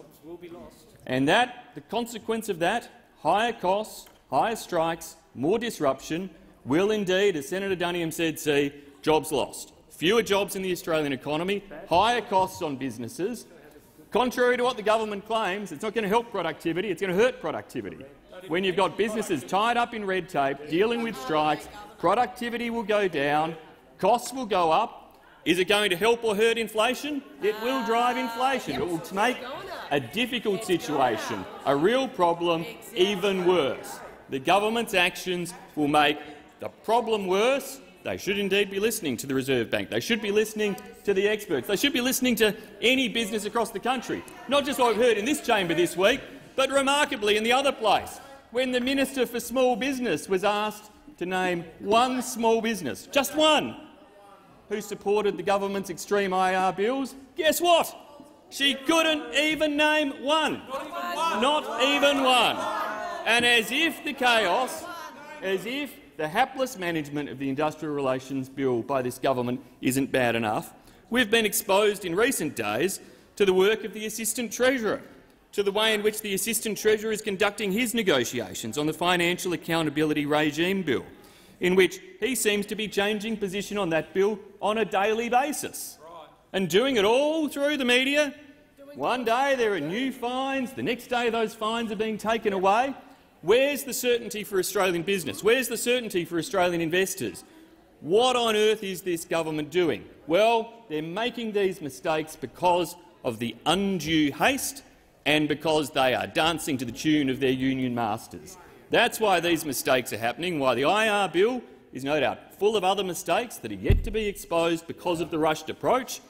And that, the consequence of that, higher costs, higher strikes, more disruption, will indeed, as Senator Duniam said, see jobs lost. Fewer jobs in the Australian economy, higher costs on businesses, Contrary to what the government claims, it's not going to help productivity, it's going to hurt productivity. When you've got businesses tied up in red tape, dealing with strikes, productivity will go down, costs will go up. Is it going to help or hurt inflation? It will drive inflation. It will make a difficult situation, a real problem, even worse. The government's actions will make the problem worse they should indeed be listening to the Reserve Bank. They should be listening to the experts. They should be listening to any business across the country, not just what we've heard in this chamber this week, but remarkably in the other place, when the Minister for Small Business was asked to name one small business, just one, who supported the government's extreme IR bills, guess what? She couldn't even name one. Not even one. And as if the chaos, as if the hapless management of the Industrial Relations Bill by this government isn't bad enough, we've been exposed in recent days to the work of the Assistant Treasurer, to the way in which the Assistant Treasurer is conducting his negotiations on the Financial Accountability Regime Bill, in which he seems to be changing position on that bill on a daily basis, and doing it all through the media. One day there are new fines, the next day those fines are being taken away. Where's the certainty for Australian business? Where's the certainty for Australian investors? What on earth is this government doing? Well, they're making these mistakes because of the undue haste and because they are dancing to the tune of their union masters. That's why these mistakes are happening, why the IR bill is no doubt full of other mistakes that are yet to be exposed because of the rushed approach,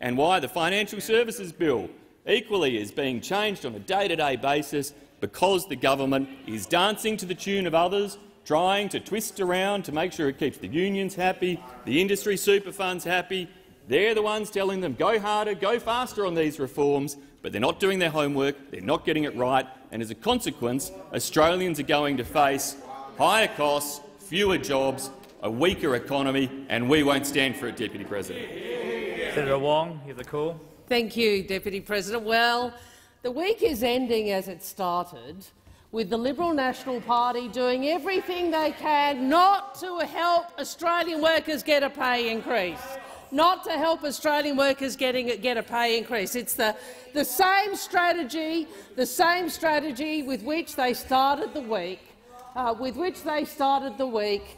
and why the Financial Services Bill equally is being changed on a day-to-day -day basis because the government is dancing to the tune of others, trying to twist around to make sure it keeps the unions happy, the industry super funds happy. They're the ones telling them, go harder, go faster on these reforms, but they're not doing their homework, they're not getting it right, and as a consequence, Australians are going to face higher costs, fewer jobs, a weaker economy, and we won't stand for it, Deputy President. Senator Wong, you have the call. Thank you, Deputy President. Well, the week is ending as it started, with the Liberal National Party doing everything they can not to help Australian workers get a pay increase. Not to help Australian workers getting, get a pay increase. It's the, the same strategy, the same strategy with which they started the week uh, with which they started the week.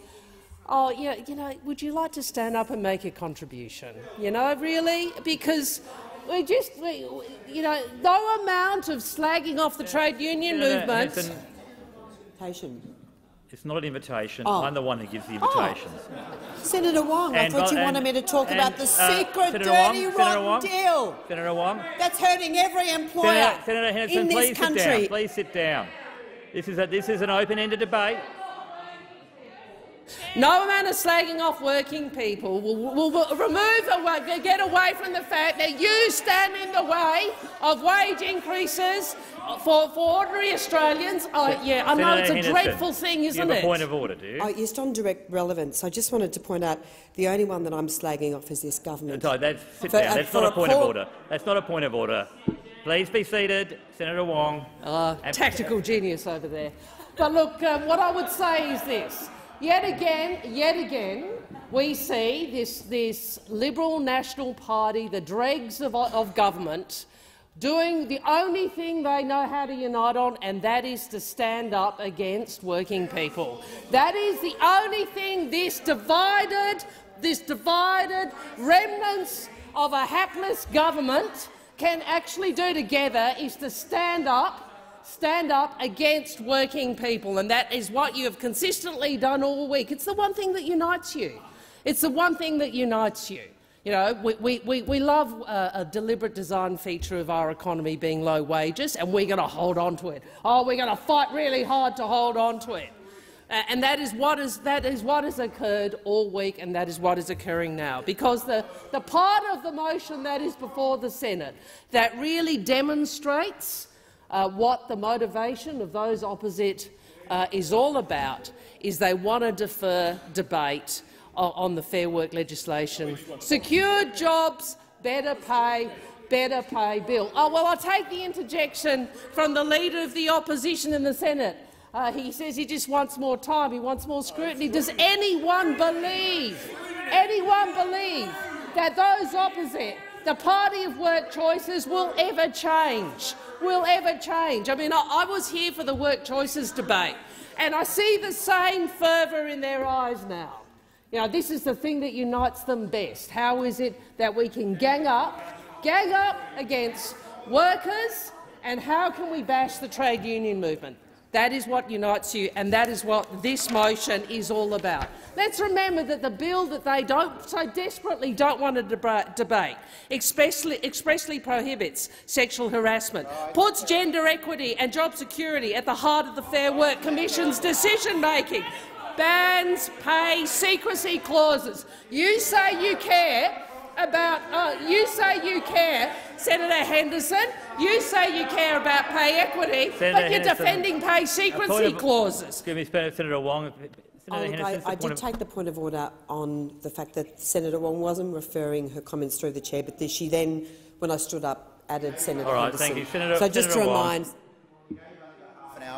Oh, yeah, you know, would you like to stand up and make a contribution? You know, really? Because we just, we, you know, no amount of slagging off the trade union movement. It's not an invitation. Oh. I'm the one who gives the invitations. Senator Wong, I thought you and- wanted me to talk and, about the uh, secret, Senator dirty, Wong, Senator rotten Wong, deal Senator Wong. that's hurting every employer Senator, Senator Henderson, in this please sit down. Please sit down. This is, a, this is an open-ended debate. No amount of slagging off working people will, will, will remove away, get away from the fact that you stand in the way of wage increases for, for ordinary Australians. Oh, yeah, I know it's a Henderson, dreadful thing, you isn't have it? a point of order, do you? Oh, just on direct relevance, I just wanted to point out the only one that I'm slagging off is this government. No, that's, sit For- down. That's for not a point of order. That's not a point of order. Please be seated, Senator Wong. Uh, tactical genius over there. But look, um, what I would say is this. Yet again, yet again, we see this, this Liberal National Party, the dregs of, of government, doing the only thing they know how to unite on, and that is to stand up against working people. That is the only thing this divided, this divided remnants of a hapless government can actually do together is to stand up stand up against working people, and that is what you have consistently done all week. It's the one thing that unites you. It's the one thing that unites you. You know, we, we, we, love uh, a deliberate design feature of our economy being low wages, and we're going to hold on to it. Oh, we're going to fight really hard to hold on to it. Uh, and that is, what is, that is what has occurred all week, and that is what is occurring now. Because the, the part of the motion that is before the Senate that really demonstrates uh, what the motivation of those opposite uh, is all about is they want to defer debate on, the Fair Work legislation. Secure jobs, better pay, better pay bill. Oh, well, I'll take the interjection from the Leader of the Opposition in the Senate. Uh, he says he just wants more time, he wants more scrutiny. Does anyone believe, anyone believe that those opposite, the party of work choices, will ever change? Will ever change? I mean, I, I was here for the work choices debate, and I see the same fervour in their eyes now. You know, this is the thing that unites them best. How is it that we can gang up, gang up against workers, and how can we bash the trade union movement? That is what unites you, and that is what this motion is all about. Let's remember that the bill that they don't, so desperately don't want to deba debate expressly, expressly prohibits sexual harassment, puts gender equity and job security at the heart of the Fair Work Commission's decision-making, bans pay secrecy clauses. You say you care about, uh, you say you care, Senator Henderson, you say you care about pay equity, Senator but you're Henderson, defending pay secrecy of- clauses. Excuse me, Senator Wong. Oh, Senator look, I, it's a I point did take the point of order on the fact that Senator Wong wasn't referring her comments through the chair, but that she then, when I stood up, added Senator All right, Henderson. thank you. Senator- so just Senator to remind, An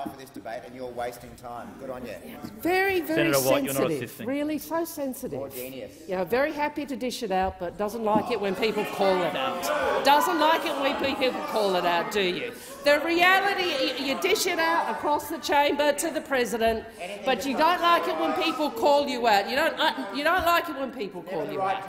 hour for this debate, and you're wasting time. Good on you. Very, very Senator Watt, you're not sensitive. assisting. Really, so sensitive. More genius. You know, very happy to dish it out, but doesn't like it when people call it out. Doesn't like it when people call it out, do you? The reality, you- you dish it out across the chamber to the president, but you don't like it when people call you out. You don't, uh, you don't like it when people call you out.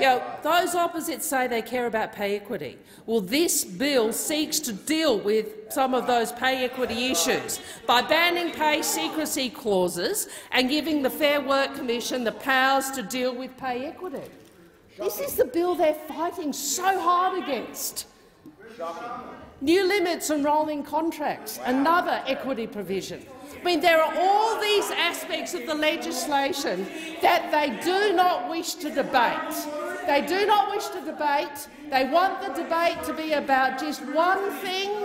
You know, those opposites say they care about pay equity. Well, this bill seeks to deal with some of those pay equity issues by banning pay secrecy clauses and giving the Fair Work Commission the powers to deal with pay equity. This is the bill they're fighting so hard against. New limits on rolling contracts, another equity provision. I mean, there are all these aspects of the legislation that they do not wish to debate. They do not wish to debate. They want the debate to be about just one thing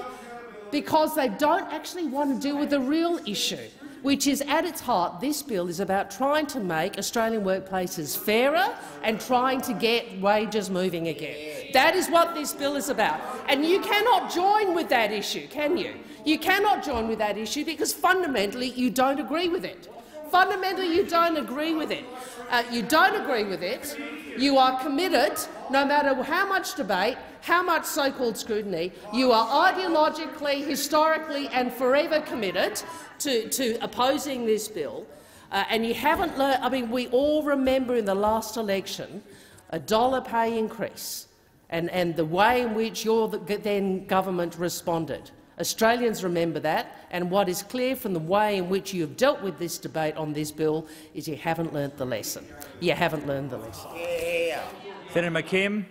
because they don't actually want to deal with the real issue, which is at its heart this bill is about trying to make Australian workplaces fairer and trying to get wages moving again. That is what this bill is about. And you cannot join with that issue, can you? You cannot join with that issue because fundamentally you don't agree with it. Fundamentally, you don't agree with it. Uh, you don't agree with it. You are committed, no matter how much debate, how much so-called scrutiny, you are ideologically, historically and forever committed to, to opposing this bill. Uh, and you haven't learned— I mean, we all remember in the last election a dollar pay increase and, and the way in which your then government responded. Australians remember that, and what is clear from the way in which you have dealt with this debate on this bill is you haven't learnt the lesson. You haven't learned the lesson. Yeah. Senator McKim.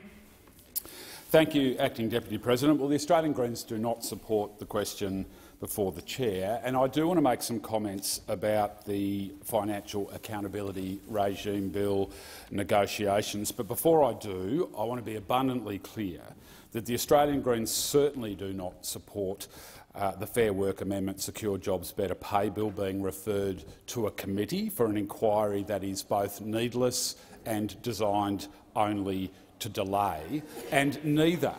Thank you, Acting Deputy President. Well, the Australian Greens do not support the question before the chair, and I do want to make some comments about the Financial Accountability Regime Bill negotiations. But before I do, I want to be abundantly clear that the Australian Greens certainly do not support uh, the Fair Work Amendment Secure Jobs Better Pay Bill being referred to a committee for an inquiry that is both needless and designed only to delay. And neither,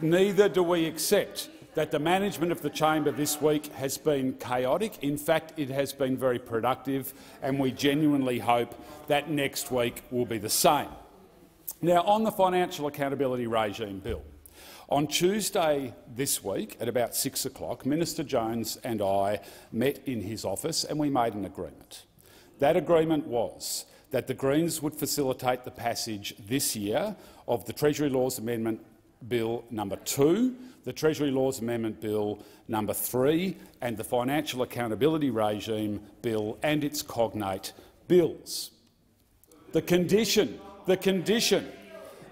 neither do we accept that the management of the chamber this week has been chaotic. In fact, it has been very productive, and we genuinely hope that next week will be the same. Now, on the Financial Accountability Regime Bill, on Tuesday this week at about 6 o'clock, Minister Jones and I met in his office and we made an agreement. That agreement was that the Greens would facilitate the passage this year of the Treasury Laws Amendment Bill number 2, the Treasury Laws Amendment Bill number 3 and the Financial Accountability Regime Bill and its cognate bills. The condition, the condition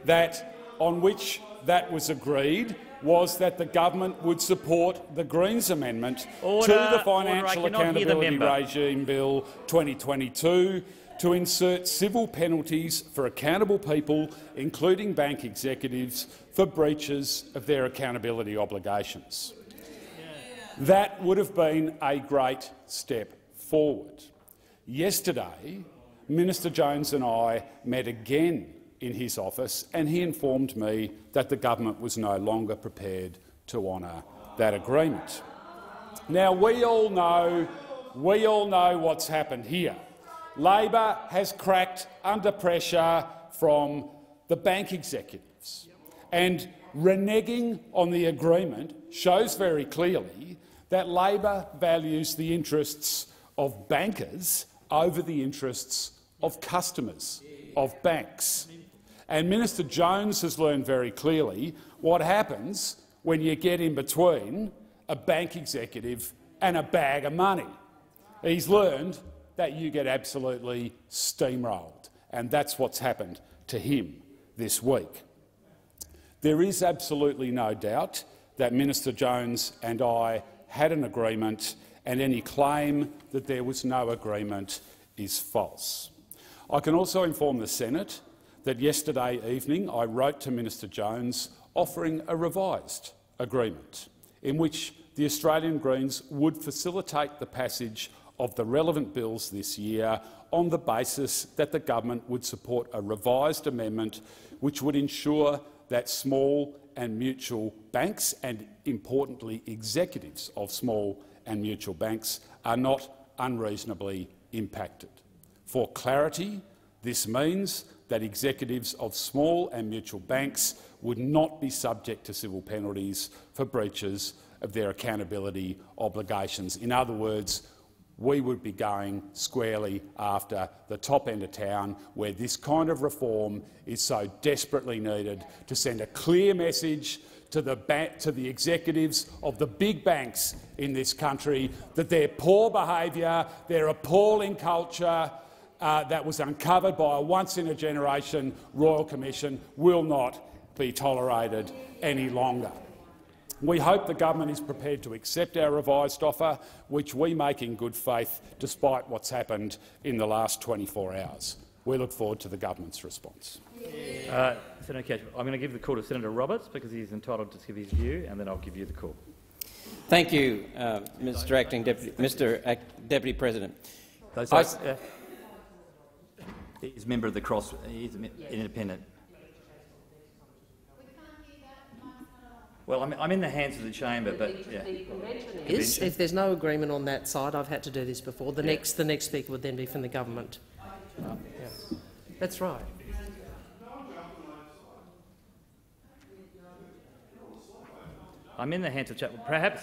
that on which that was agreed was that the government would support the Greens amendment order, to the Financial order, Accountability Regime Bill 2022 to insert civil penalties for accountable people, including bank executives, for breaches of their accountability obligations. That would have been a great step forward. Yesterday, Minister Jones and I met again in his office, and he informed me that the government was no longer prepared to honour that agreement. Now, we all know, we all know what's happened here. Labor has cracked under pressure from the bank executives, and reneging on the agreement shows very clearly that Labor values the interests of bankers over the interests of customers, of banks. And Minister Jones has learned very clearly what happens when you get in between a bank executive and a bag of money. He's learned that you get absolutely steamrolled, and that's what's happened to him this week. There is absolutely no doubt that Minister Jones and I had an agreement, and any claim that there was no agreement is false. I can also inform the Senate that yesterday evening I wrote to Minister Jones offering a revised agreement in which the Australian Greens would facilitate the passage of the relevant bills this year on the basis that the government would support a revised amendment which would ensure that small and mutual banks and, importantly, executives of small and mutual banks are not unreasonably impacted. For clarity, this means that executives of small and mutual banks would not be subject to civil penalties for breaches of their accountability obligations. In other words, we would be going squarely after the top end of town, where this kind of reform is so desperately needed to send a clear message to the, to the executives of the big banks in this country that their poor behaviour, their appalling culture, uh, that was uncovered by a once-in-a-generation Royal Commission will not be tolerated any longer. We hope the government is prepared to accept our revised offer, which we make in good faith despite what's happened in the last 24 hours. We look forward to the government's response. Uh, Senator Cash, I'm going to give the call to Senator Roberts because he's entitled to give his view, and then I'll give you the call. Thank you, uh, Mr. Acting Deputy, Mr. Act Deputy President. Those, uh, He's a member of the Cross. He's independent. Well, I'm, I'm in the hands of the chamber, but yeah. Yes, if there's no agreement on that side, I've had to do this before. The yeah. next, the next speaker would then be from the government. Um, yeah. That's right. I'm in the hands of chamber. Perhaps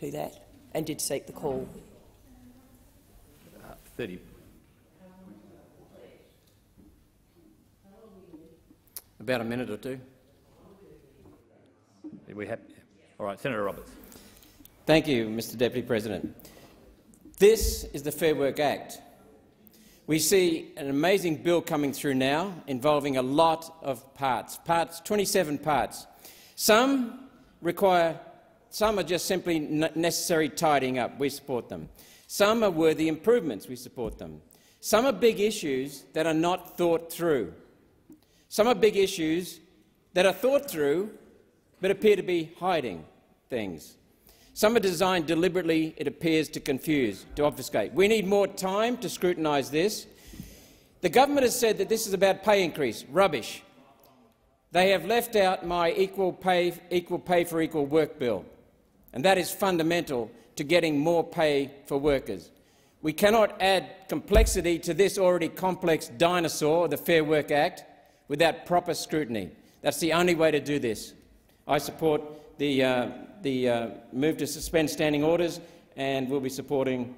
do that, and did seek the call. Uh, Thirty About a minute or two. We have. All right, Senator Roberts. Thank you, Mr Deputy President. This is the Fair Work Act. We see an amazing bill coming through now involving a lot of parts, parts 27 parts. Some require, some are just simply necessary tidying up. We support them. Some are worthy improvements. We support them. Some are big issues that are not thought through. Some are big issues that are thought through but appear to be hiding things. Some are designed deliberately, it appears, to confuse, to obfuscate. We need more time to scrutinise this. The government has said that this is about pay increase. Rubbish. They have left out my equal pay, equal pay for equal work bill, and that is fundamental to getting more pay for workers. We cannot add complexity to this already complex dinosaur, the Fair Work Act, without proper scrutiny. That's the only way to do this. I support the, uh, the uh, move to suspend standing orders and will be supporting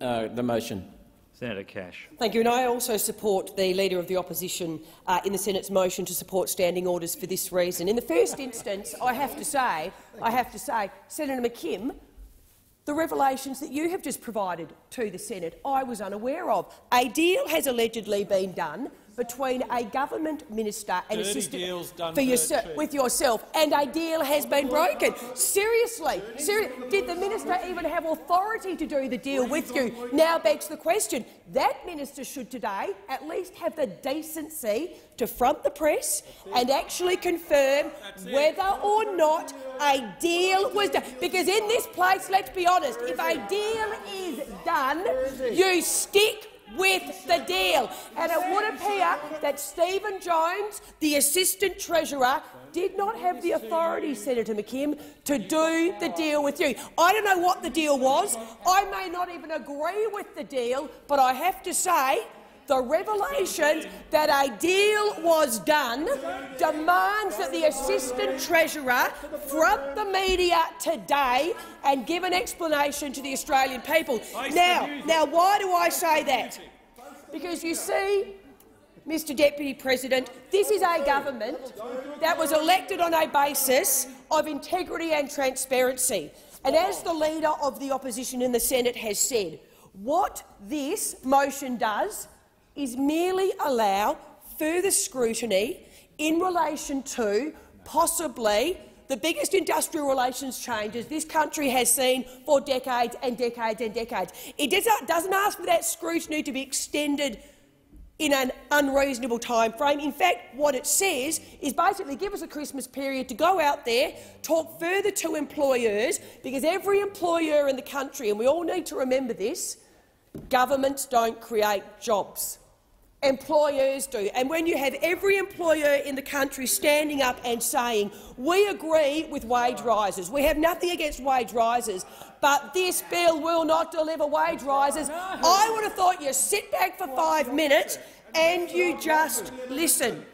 uh, the motion. Senator Cash. Thank you. And I also support the Leader of the Opposition uh, in the Senate's motion to support standing orders for this reason. In the first instance, I have to say, I have to say, Senator McKim, the revelations that you have just provided to the Senate I was unaware of. A deal has allegedly been done between a government minister and Dirty assistant for yourself, with yourself, and a deal has been broken. Seriously, seri did the minister even have authority to do the deal with you? Now begs the question. That minister should today at least have the decency to front the press and actually confirm whether or not a deal was done. Because in this place, let's be honest, if a deal is done, you stick with the deal. And it would appear that Stephen Jones, the Assistant Treasurer, did not have the authority, Senator McKim, to do the deal with you. I don't know what the deal was. I may not even agree with the deal, but I have to say the revelation that a deal was done demands that the Assistant Treasurer front the media today and give an explanation to the Australian people. Now, now, why do I say that? Because you see, Mr Deputy President, this is a government that was elected on a basis of integrity and transparency. And as the Leader of the Opposition in the Senate has said, what this motion does is merely allow further scrutiny in relation to possibly the biggest industrial relations changes this country has seen for decades and decades and decades. It doesn't ask for that scrutiny to be extended in an unreasonable time frame. In fact, what it says is basically give us a Christmas period to go out there, talk further to employers, because every employer in the country, and we all need to remember this, governments don't create jobs. Employers do. And when you have every employer in the country standing up and saying, we agree with wage rises, we have nothing against wage rises, but this bill will not deliver wage rises, I would have thought you sit back for five minutes and you just listen.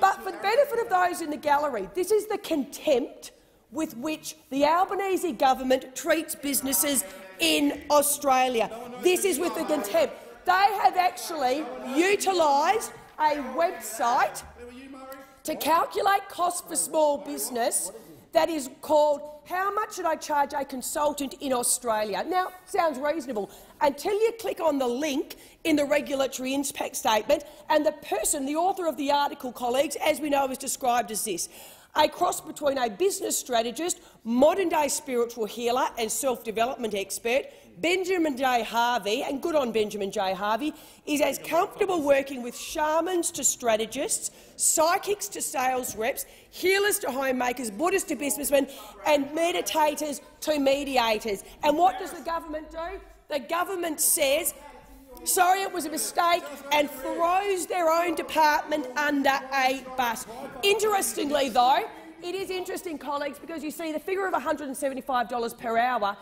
But for the benefit of those in the gallery, this is the contempt with which the Albanese government treats businesses in Australia. This is with the contempt. They have actually utilised a website to calculate costs for small business that is called How much should I charge a consultant in Australia? Now, sounds reasonable until you click on the link in the regulatory impact statement and the person, the author of the article, colleagues, as we know is described as this a cross between a business strategist, modern-day spiritual healer and self-development expert, Benjamin J. Harvey, and good on Benjamin J. Harvey, is as comfortable working with shamans to strategists, psychics to sales reps, healers to homemakers, Buddhists to businessmen, and meditators to mediators. And what does the government do? The government says sorry it was a mistake and throws their own department under a bus. Interestingly, though, it is interesting, colleagues, because you see the figure of $175 per hour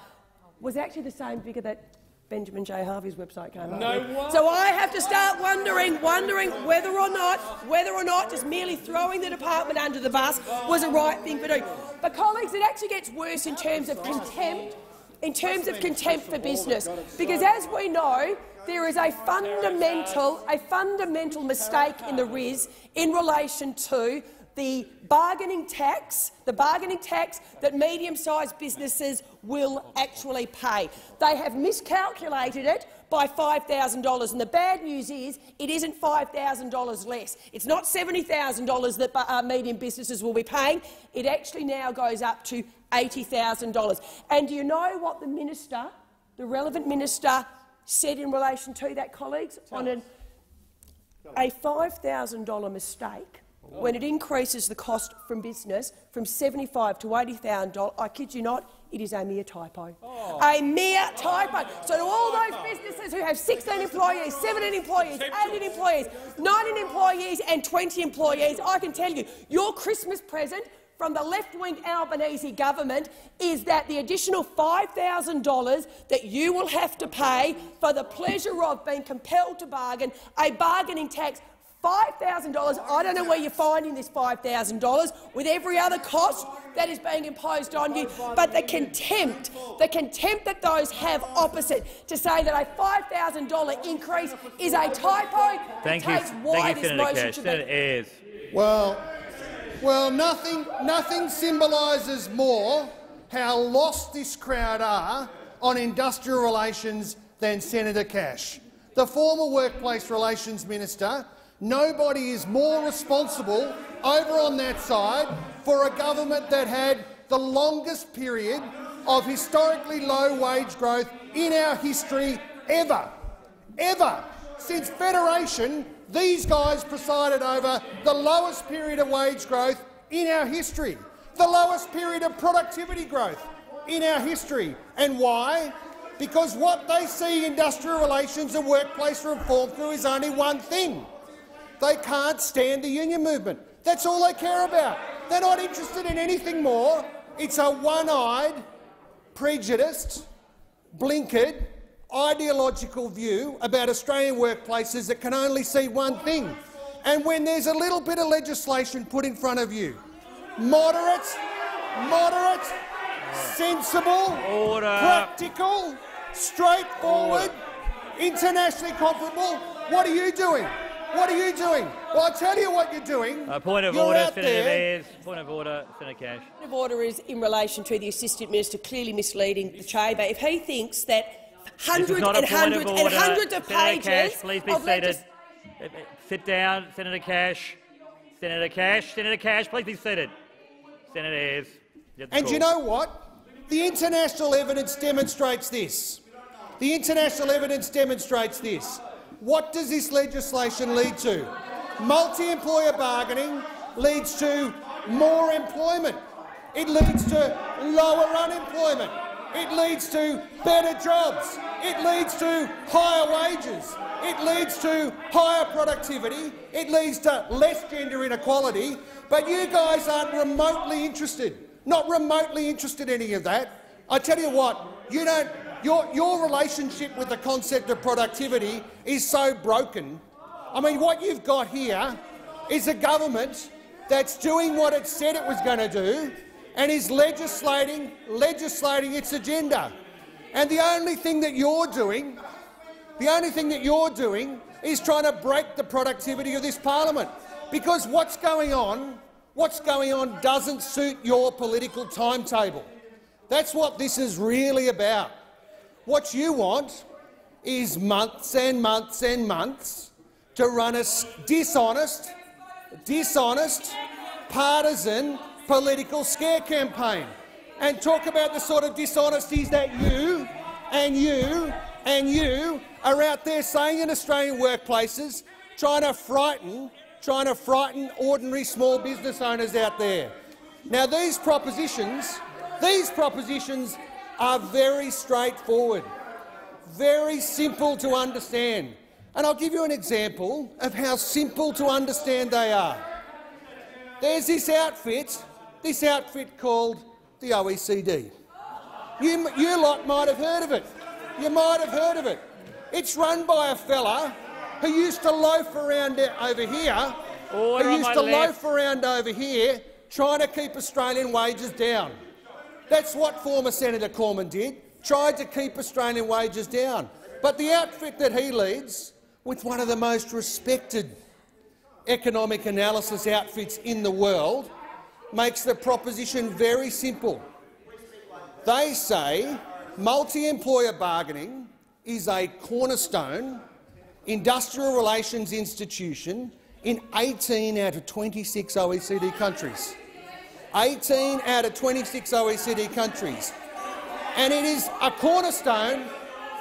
was actually the same figure that Benjamin J. Harvey's website came up. No with. So I have to start wondering, wondering whether or not, whether or not just merely throwing the department under the bus was the right thing to do. But colleagues, it actually gets worse in terms of contempt, in terms of contempt for business, because as we know, there is a fundamental, a fundamental mistake in the RIS in relation to the bargaining tax, the bargaining tax that medium-sized businesses will actually pay. They have miscalculated it by $5,000. And the bad news is it isn't $5,000 less. It's not $70,000 that uh, medium businesses will be paying. It actually now goes up to $80,000. And do you know what the minister, the relevant minister, said in relation to that, colleagues? On an, a $5,000 mistake when it increases the cost from business from 75 to $80,000, I kid you not, it is a mere typo. Oh. A mere typo. So to all those businesses who have 16 employees, 17 employees, 18 employees, 19 employees and 20 employees, I can tell you, your Christmas present from the left-wing Albanese government is that the additional $5,000 that you will have to pay for the pleasure of being compelled to bargain, a bargaining tax $5,000. I don't know where you're finding this $5,000 with every other cost that is being imposed on you, but the contempt, the contempt that those have opposite to say that a $5,000 increase is a typo Thank you, takes why thank you, this Senator motion Cash. should Senator be. Ayres. Well, well, nothing, nothing symbolises more how lost this crowd are on industrial relations than Senator Cash. The former Workplace Relations Minister, nobody is more responsible over on that side for a government that had the longest period of historically low wage growth in our history ever. Ever. Since Federation, these guys presided over the lowest period of wage growth in our history, the lowest period of productivity growth in our history. And why? Because what they see industrial relations and workplace reform through is only one thing. They can't stand the union movement. That's all they care about. They're not interested in anything more. It's a one-eyed, prejudiced, blinkered, ideological view about Australian workplaces that can only see one thing. And when there's a little bit of legislation put in front of you, moderate, moderate, sensible, Order. practical, straightforward, internationally comparable, what are you doing? What are you doing? Well, I'll tell you what you're doing. Uh, point of You're order, Senator there- Ayres. Point of order, Senator Cash. Point of order is in relation to the Assistant Minister clearly misleading the chamber. If he thinks that This hundreds and point hundreds and order. hundreds of Senator pages Cash, please be of seated. legis- Sit down, Senator Cash. Senator Cash. Senator Cash, please be seated. Senator Ayres. And call. you know what? The international evidence demonstrates this. The international evidence demonstrates this. What does this legislation lead to? Multi-employer bargaining leads to more employment. It leads to lower unemployment. It leads to better jobs. It leads to higher wages. It leads to higher productivity. It leads to less gender inequality. But you guys aren't remotely interested, not remotely interested in any of that. I tell you what, you don't, your, your relationship with the concept of productivity is so broken. I mean, what you've got here is a government that's doing what it said it was going to do and is legislating, legislating its agenda. And the only thing that you're doing, the only thing that you're doing is trying to break the productivity of this parliament. Because what's going on, what's going on doesn't suit your political timetable. That's what this is really about. What you want is months and months and months to run a dishonest, dishonest, partisan political scare campaign and talk about the sort of dishonesties that you and you and you are out there saying in Australian workplaces, trying to frighten, trying to frighten ordinary small business owners out there. Now, these propositions, these propositions are very straightforward, very simple to understand. And I'll give you an example of how simple to understand they are. There's this outfit, this outfit called the OECD. You, you lot might have heard of it. You might have heard of it. It's run by a fella who used to loaf around over here, Order who used to left. loaf around over here trying to keep Australian wages down. That's what former Senator Cormann did, tried to keep Australian wages down. But the outfit that he leads, with one of the most respected economic analysis outfits in the world, makes the proposition very simple. They say multi-employer bargaining is a cornerstone industrial relations institution in 18 out of 26 OECD countries. 18 out of 26 OECD countries. And it is a cornerstone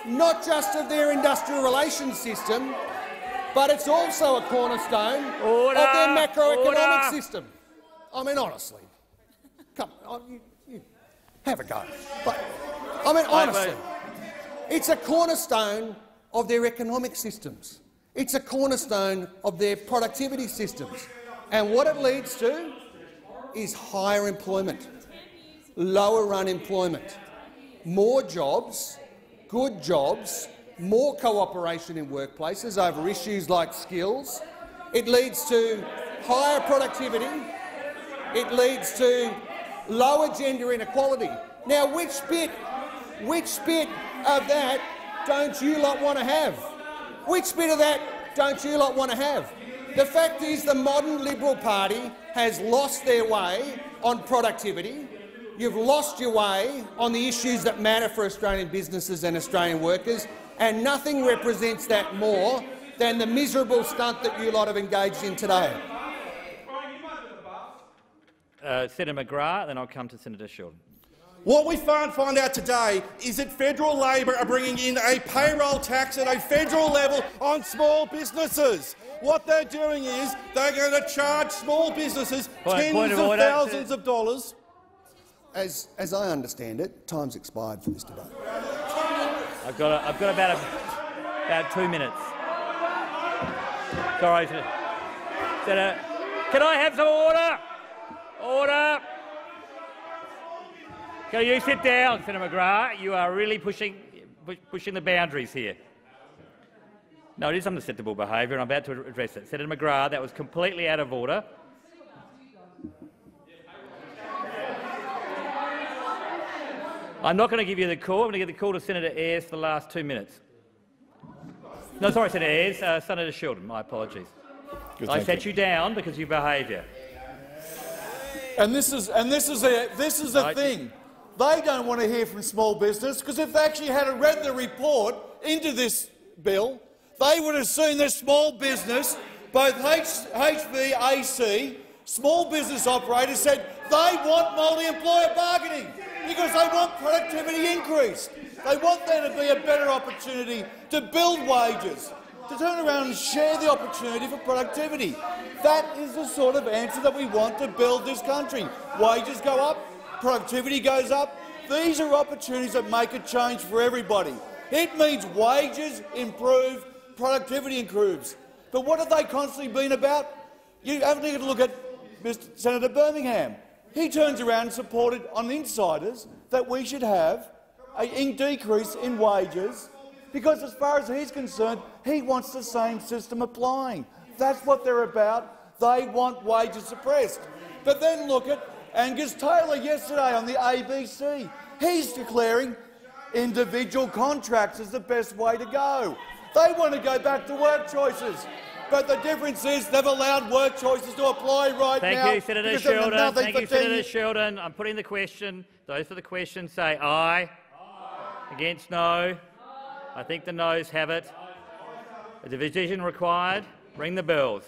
not just of their industrial relations system, but it's also a cornerstone Order, of their macroeconomic order. system. I mean, honestly. Come on, you, you have a go. But, I mean, honestly, it's a cornerstone of their economic systems. It's a cornerstone of their productivity systems. And what it leads to is higher employment, lower unemployment, more jobs, good jobs, more cooperation in workplaces over issues like skills. It leads to higher productivity. It leads to lower gender inequality. Now, which bit, which bit of that don't you lot want to have? Which bit of that don't you lot want to have? The fact is the modern Liberal Party has lost their way on productivity. You've lost your way on the issues that matter for Australian businesses and Australian workers, and nothing represents that more than the miserable stunt that you lot have engaged in today. Uh, Senator McGrath, then I'll come to Senator Shorten. What we find, find out today is that federal Labor are bringing in a payroll tax at a federal level on small businesses. What they're doing is they're going to charge small businesses Point- tens point of of order. thousands of dollars. As, as I understand it, time's expired for this debate. I've got, a, I've got about, a, about two minutes. Sorry, Senator. Senator. Can I have some order? Order. Can you sit down, Senator McGrath? You are really pushing, pu- pushing the boundaries here. No, it is unacceptable behaviour, and I'm about to address it. Senator McGrath, that was completely out of order. I'm not going to give you the call. I'm going to give the call to Senator Ayres for the last two minutes. No, sorry, Senator Ayres. Uh, Senator Sheldon, my apologies. Good, I thank set you. down because of your behaviour. And this is and this is a this is the Right. thing. They don't want to hear from small business because if they actually had read the report into this bill, they would have seen that small business, both H, HVAC, small business operators said they want multi-employer bargaining because they want productivity increased. They want there to be a better opportunity to build wages, to turn around and share the opportunity for productivity. That is the sort of answer that we want to build this country. Wages go up, productivity goes up. These are opportunities that make a change for everybody. It means wages improve, productivity improves. But what have they constantly been about? You haven't even look at Mr. Senator Birmingham. He turns around and supported on insiders that we should have a decrease in wages because, as far as he's concerned, he wants the same system applying. That's what they're about. They want wages suppressed. But then look at Angus Taylor yesterday on the ABC. He's declaring individual contracts is the best way to go. They want to go back to work choices. But the difference is they've allowed work choices to apply right Thank now. you, Senator because they've done Sheldon. Thank you, Senator. Sheldon. I'm putting the question. Those for the question say aye. Against no. I think the noes have it. A division required. Ring the bells.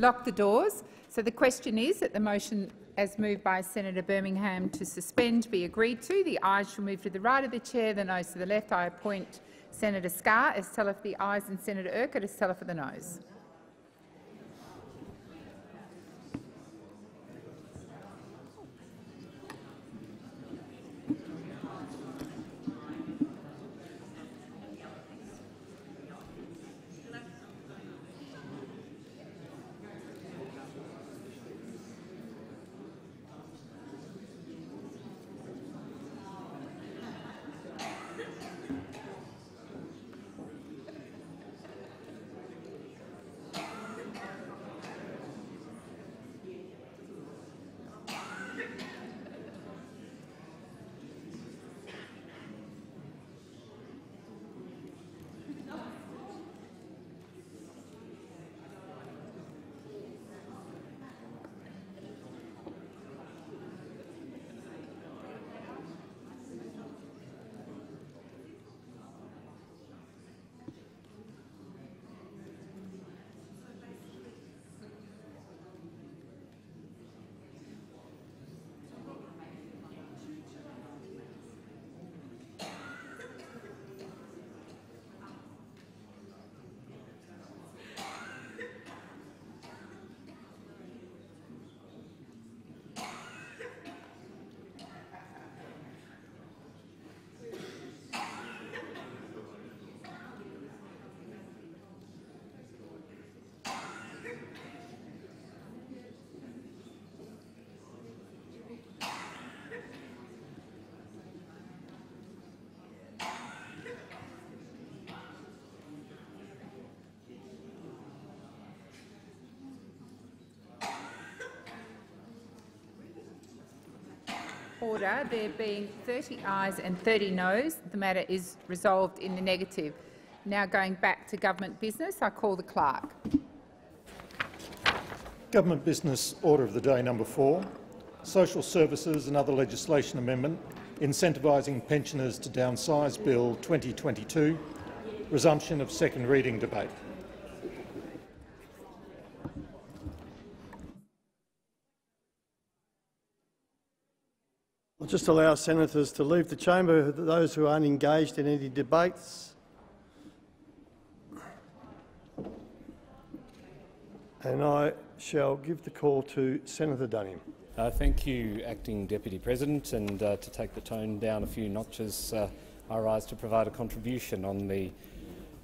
Lock the doors. So the question is that the motion as moved by Senator Birmingham to suspend be agreed to. The ayes shall move to the right of the chair, the noes to the left. I appoint Senator Scarr as teller for the ayes and Senator Urquhart as teller for the noes. Order. There being 30 ayes and 30 noes, the matter is resolved in the negative. Now going back to government business, I call the clerk. Government business order of the day number four, social services and other legislation amendment incentivising pensioners to downsize Bill 2022, resumption of second reading debate. Just allow senators to leave the chamber, those who aren't engaged in any debates. And I shall give the call to Senator Duniam. Uh, thank you, Acting Deputy President. And uh, to take the tone down a few notches, uh, I rise to provide a contribution on the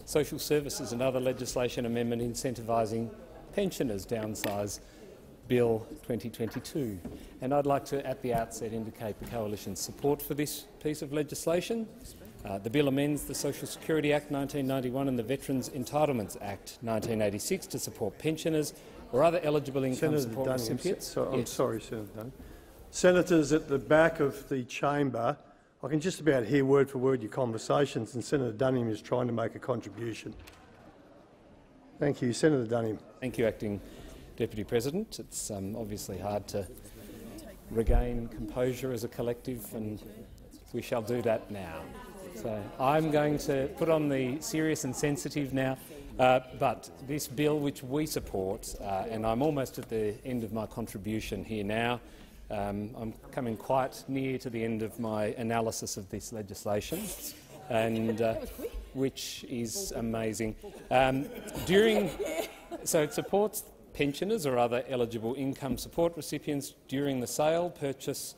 social services and other legislation amendment incentivising pensioners downsize Bill 2022. And I'd like to, at the outset, indicate the Coalition's support for this piece of legislation. Uh, the bill amends the Social Security Act 1991 and the Veterans Entitlements Act 1986 to support pensioners or other eligible income Senator support Duniam, recipients. so- I'm Yes. sorry, Senator Duniam. Senators at the back of the chamber, I can just about hear word for word your conversations, and Senator Duniam is trying to make a contribution. Thank you. Senator Duniam. Thank you, Acting Deputy President. It's um, obviously hard to regain composure as a collective, and we shall do that now. So I'm going to put on the serious and sensitive now, uh, but this bill which we support, uh, and I'm almost at the end of my contribution here now, um, I'm coming quite near to the end of my analysis of this legislation, and uh, which is amazing. Um, during, so it supports pensioners or other eligible income support recipients during the sale, purchase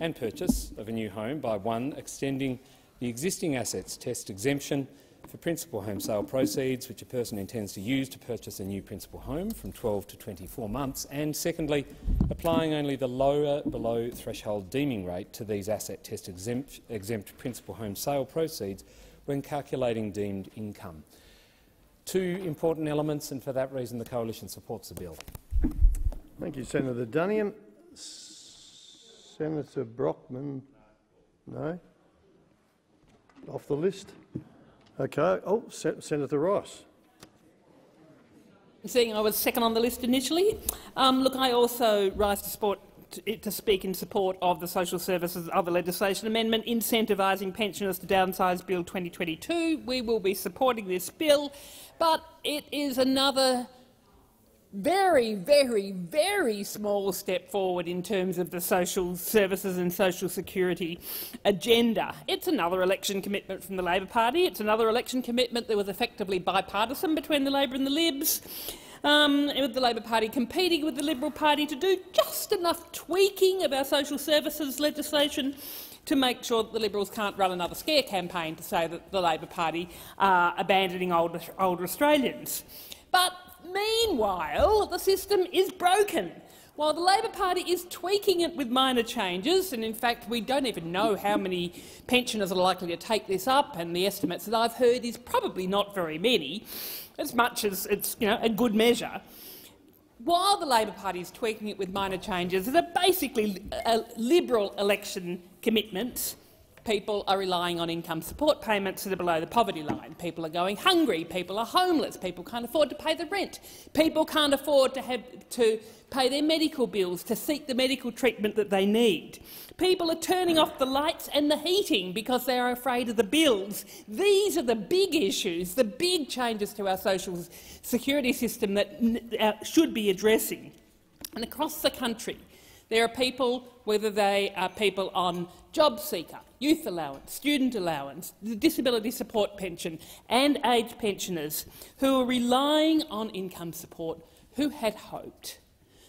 and purchase of a new home by one, extending the existing assets test exemption for principal home sale proceeds which a person intends to use to purchase a new principal home from 12 to 24 months, and secondly, applying only the lower below threshold deeming rate to these asset test exempt, exempt principal home sale proceeds when calculating deemed income. Two important elements, and for that reason the Coalition supports the bill. Thank you, Senator Duniam. Senator Brockman, no? Off the list? Okay. Oh, Se Senator Rice. Seeing I was second on the list initially, um, look, I also rise to, support, to, speak in support of the Social Services Other Legislation Amendment incentivising pensioners to downsize Bill 2022. We will be supporting this bill, but it is another very, very, very small step forward in terms of the social services and social security agenda. It's another election commitment from the Labor Party. It's another election commitment that was effectively bipartisan between the Labor and the Libs. Um, with the Labor Party competing with the Liberal Party to do just enough tweaking of our social services legislation to make sure that the Liberals can't run another scare campaign to say that the Labor Party are abandoning older, older Australians. But meanwhile, the system is broken. While the Labor Party is tweaking it with minor changes, and in fact we don't even know how many pensioners are likely to take this up, and the estimates that I've heard is probably not very many, as much as it's you know, a good measure, while the Labor Party is tweaking it with minor changes, they're basically a Liberal election commitment. People are relying on income support payments that are below the poverty line. People are going hungry, people are homeless, people can't afford to pay the rent, people can't afford to, have, to pay their medical bills, to seek the medical treatment that they need. People are turning off the lights and the heating because they are afraid of the bills. These are the big issues, the big changes to our social security system that uh, should be addressing. And across the country, there are people, whether they are people on job seeker, youth allowance, student allowance, the disability support pension and age pensioners who are relying on income support who had hoped,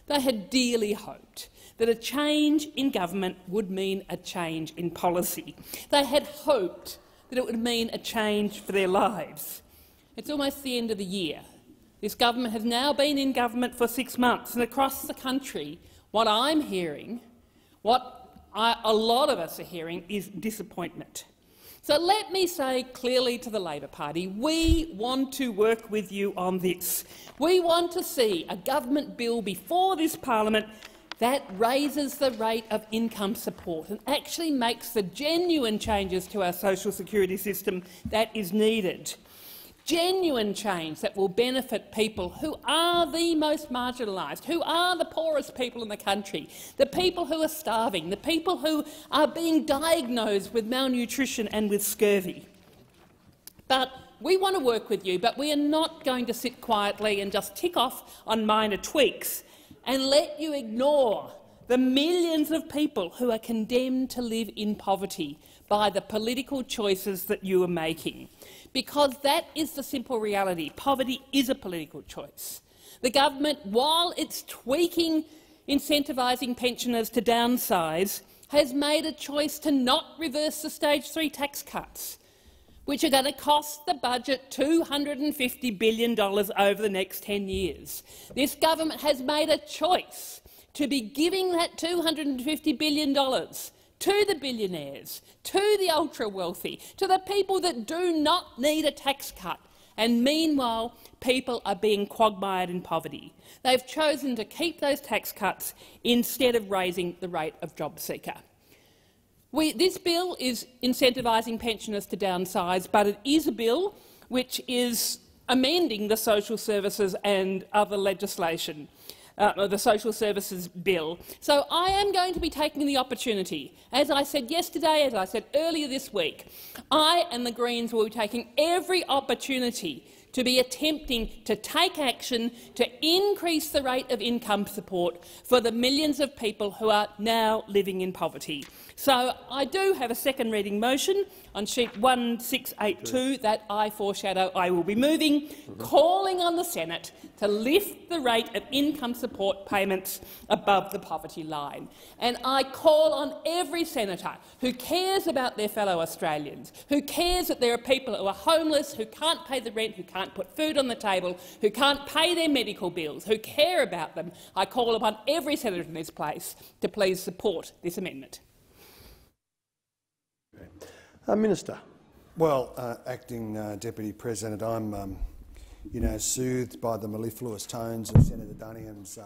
they had dearly hoped, that a change in government would mean a change in policy. They had hoped that it would mean a change for their lives. It's almost the end of the year. This government has now been in government for six months, and across the country, what I'm hearing, what I, a lot of us are hearing is disappointment. So let me say clearly to the Labor Party, we want to work with you on this. We want to see a government bill before this parliament that raises the rate of income support and actually makes the genuine changes to our social security system that is needed genuine change that will benefit people who are the most marginalised, who are the poorest people in the country, the people who are starving, the people who are being diagnosed with malnutrition and with scurvy. But we want to work with you, but we are not going to sit quietly and just tick off on minor tweaks and let you ignore the millions of people who are condemned to live in poverty by the political choices that you are making because that is the simple reality. Poverty is a political choice. The government, while it's tweaking incentivising pensioners to downsize, has made a choice to not reverse the stage three tax cuts, which are going to cost the budget $250 billion over the next 10 years. This government has made a choice to be giving that $250 billion to the billionaires, to the ultra-wealthy, to the people that do not need a tax cut. And meanwhile, people are being quagmired in poverty. They've chosen to keep those tax cuts instead of raising the rate of job seeker. We, this bill is incentivising pensioners to downsize, but it is a bill which is amending the social services and other legislation uh, the Social Services Bill. So I am going to be taking the opportunity, as I said yesterday, as I said earlier this week, I and the Greens will be taking every opportunity to be attempting to take action to increase the rate of income support for the millions of people who are now living in poverty. So I do have a second reading motion on sheet 1682 that I foreshadow I will be moving, calling on the Senate to lift the rate of income support payments above the poverty line. And I call on every senator who cares about their fellow Australians, who cares that there are people who are homeless, who can't pay the rent, who can't put food on the table, who can't pay their medical bills, who care about them. I call upon every senator in this place to please support this amendment. Uh, Minister. Well, uh, Acting uh, Deputy President, I'm um, you know, soothed by the mellifluous tones of Senator Duniam's uh,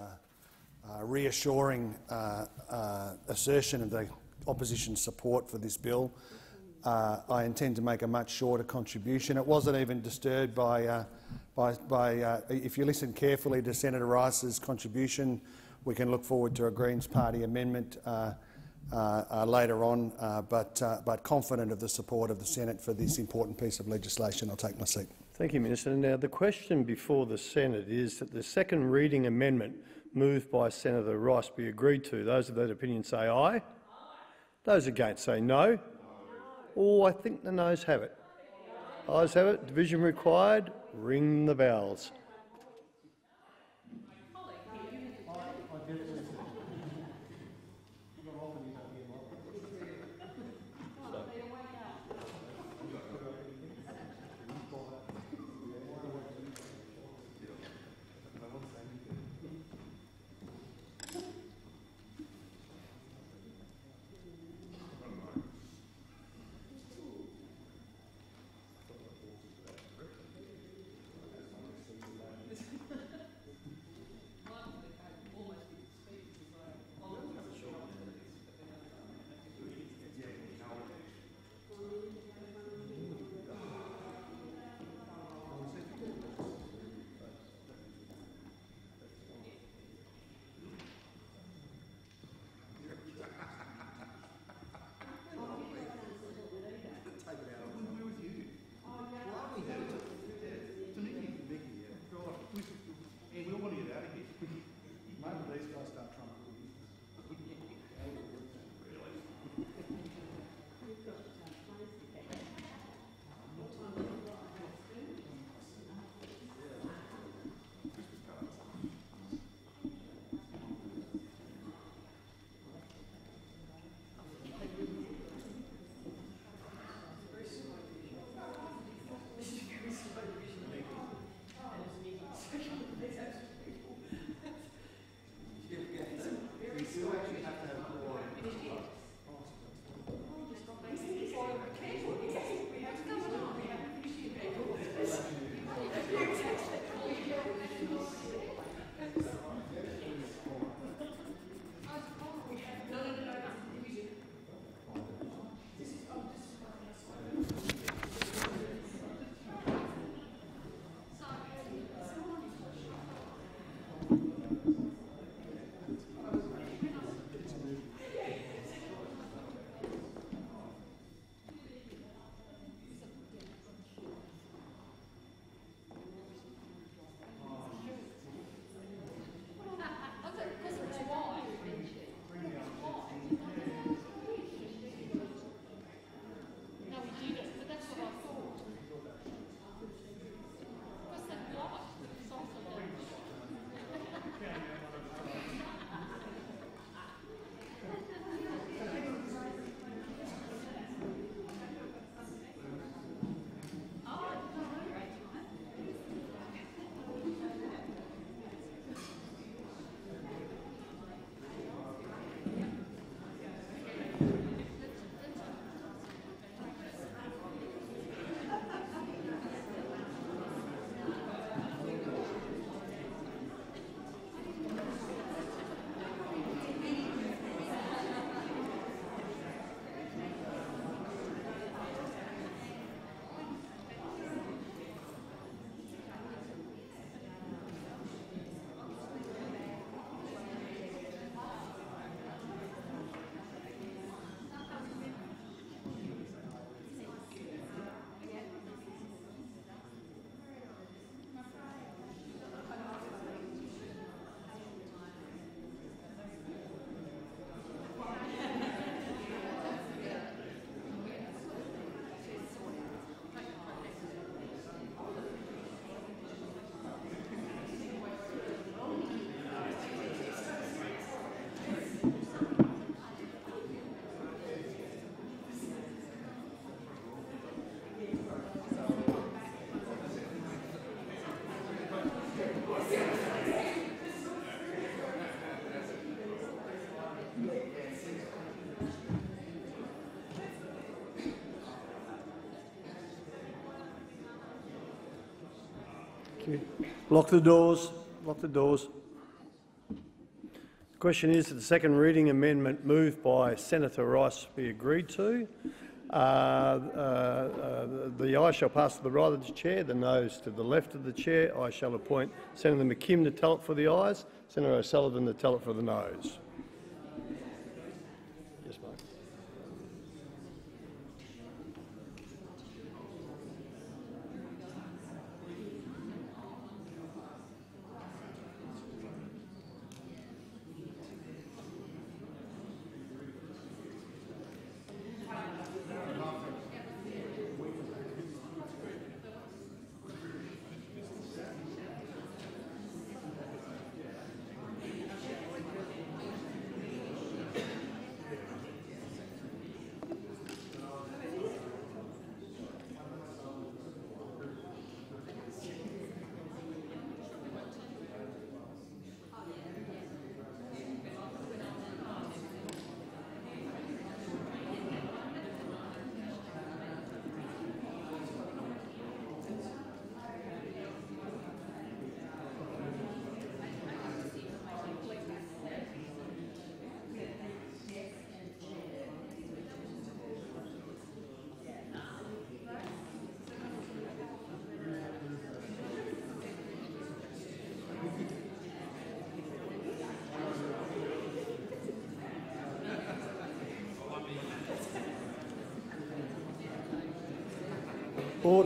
uh, reassuring uh, assertion of the opposition's support for this bill. I intend to make a much shorter contribution. It wasn't even disturbed by, by, by if you listen carefully to Senator Rice's contribution, we can look forward to a Greens Party amendment Uh, uh, later on, uh, but, uh, but confident of the support of the Senate for this important piece of legislation. I'll take my seat. Thank you, Minister. Now, the question before the Senate is that the second reading amendment moved by Senator Rice be agreed to. Those of that opinion say aye. aye. Those against say no. Oh, I think the noes have it. Ayes have it. Division required. Ring the bells. Lock the doors. Lock the doors. The question is that the second reading amendment moved by Senator Rice be agreed to. Uh, uh, the ayes shall pass to the right of the chair, the noes to the left of the chair. I shall appoint Senator McKim to tell it for the ayes, Senator O'Sullivan to tell it for the noes.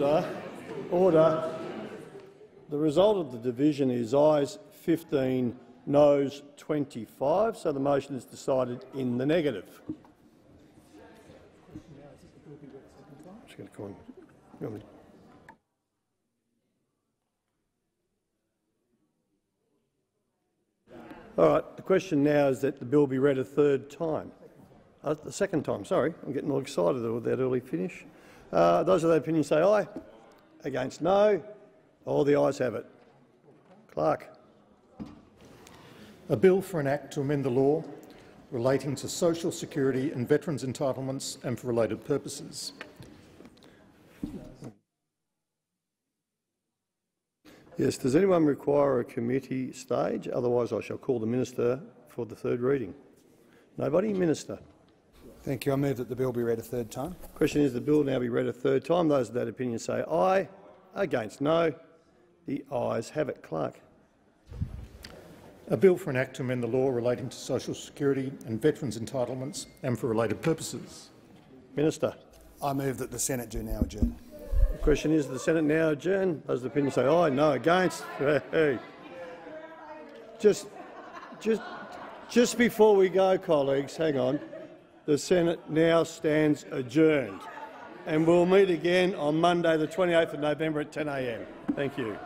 Order. Order. The result of the division is ayes 15, noes 25, so the motion is decided in the negative. All right, the question now is that the bill be read a third time. Uh, the second time, sorry. I'm getting all excited with that early finish. Uh, those of that opinion say aye. Against no. All the ayes have it. Clerk. A bill for an act to amend the law relating to social security and veterans' entitlements and for related purposes. Yes, does anyone require a committee stage? Otherwise I shall call the minister for the third reading. Nobody? Minister. Thank you. I move that the bill be read a third time. Question is the bill now be read a third time. Those of that opinion say aye. Against no. The ayes have it. Clerk. A bill for an act to amend the law relating to social security and veterans' entitlements and for related purposes. Minister. I move that the Senate do now adjourn. The question is the Senate now adjourn. Those of the opinion say aye. No. Against. Hey. Just, just, just before we go, colleagues, hang on. The Senate now stands adjourned, and we'll meet again on Monday, the 28th of November at 10 a.m. Thank you.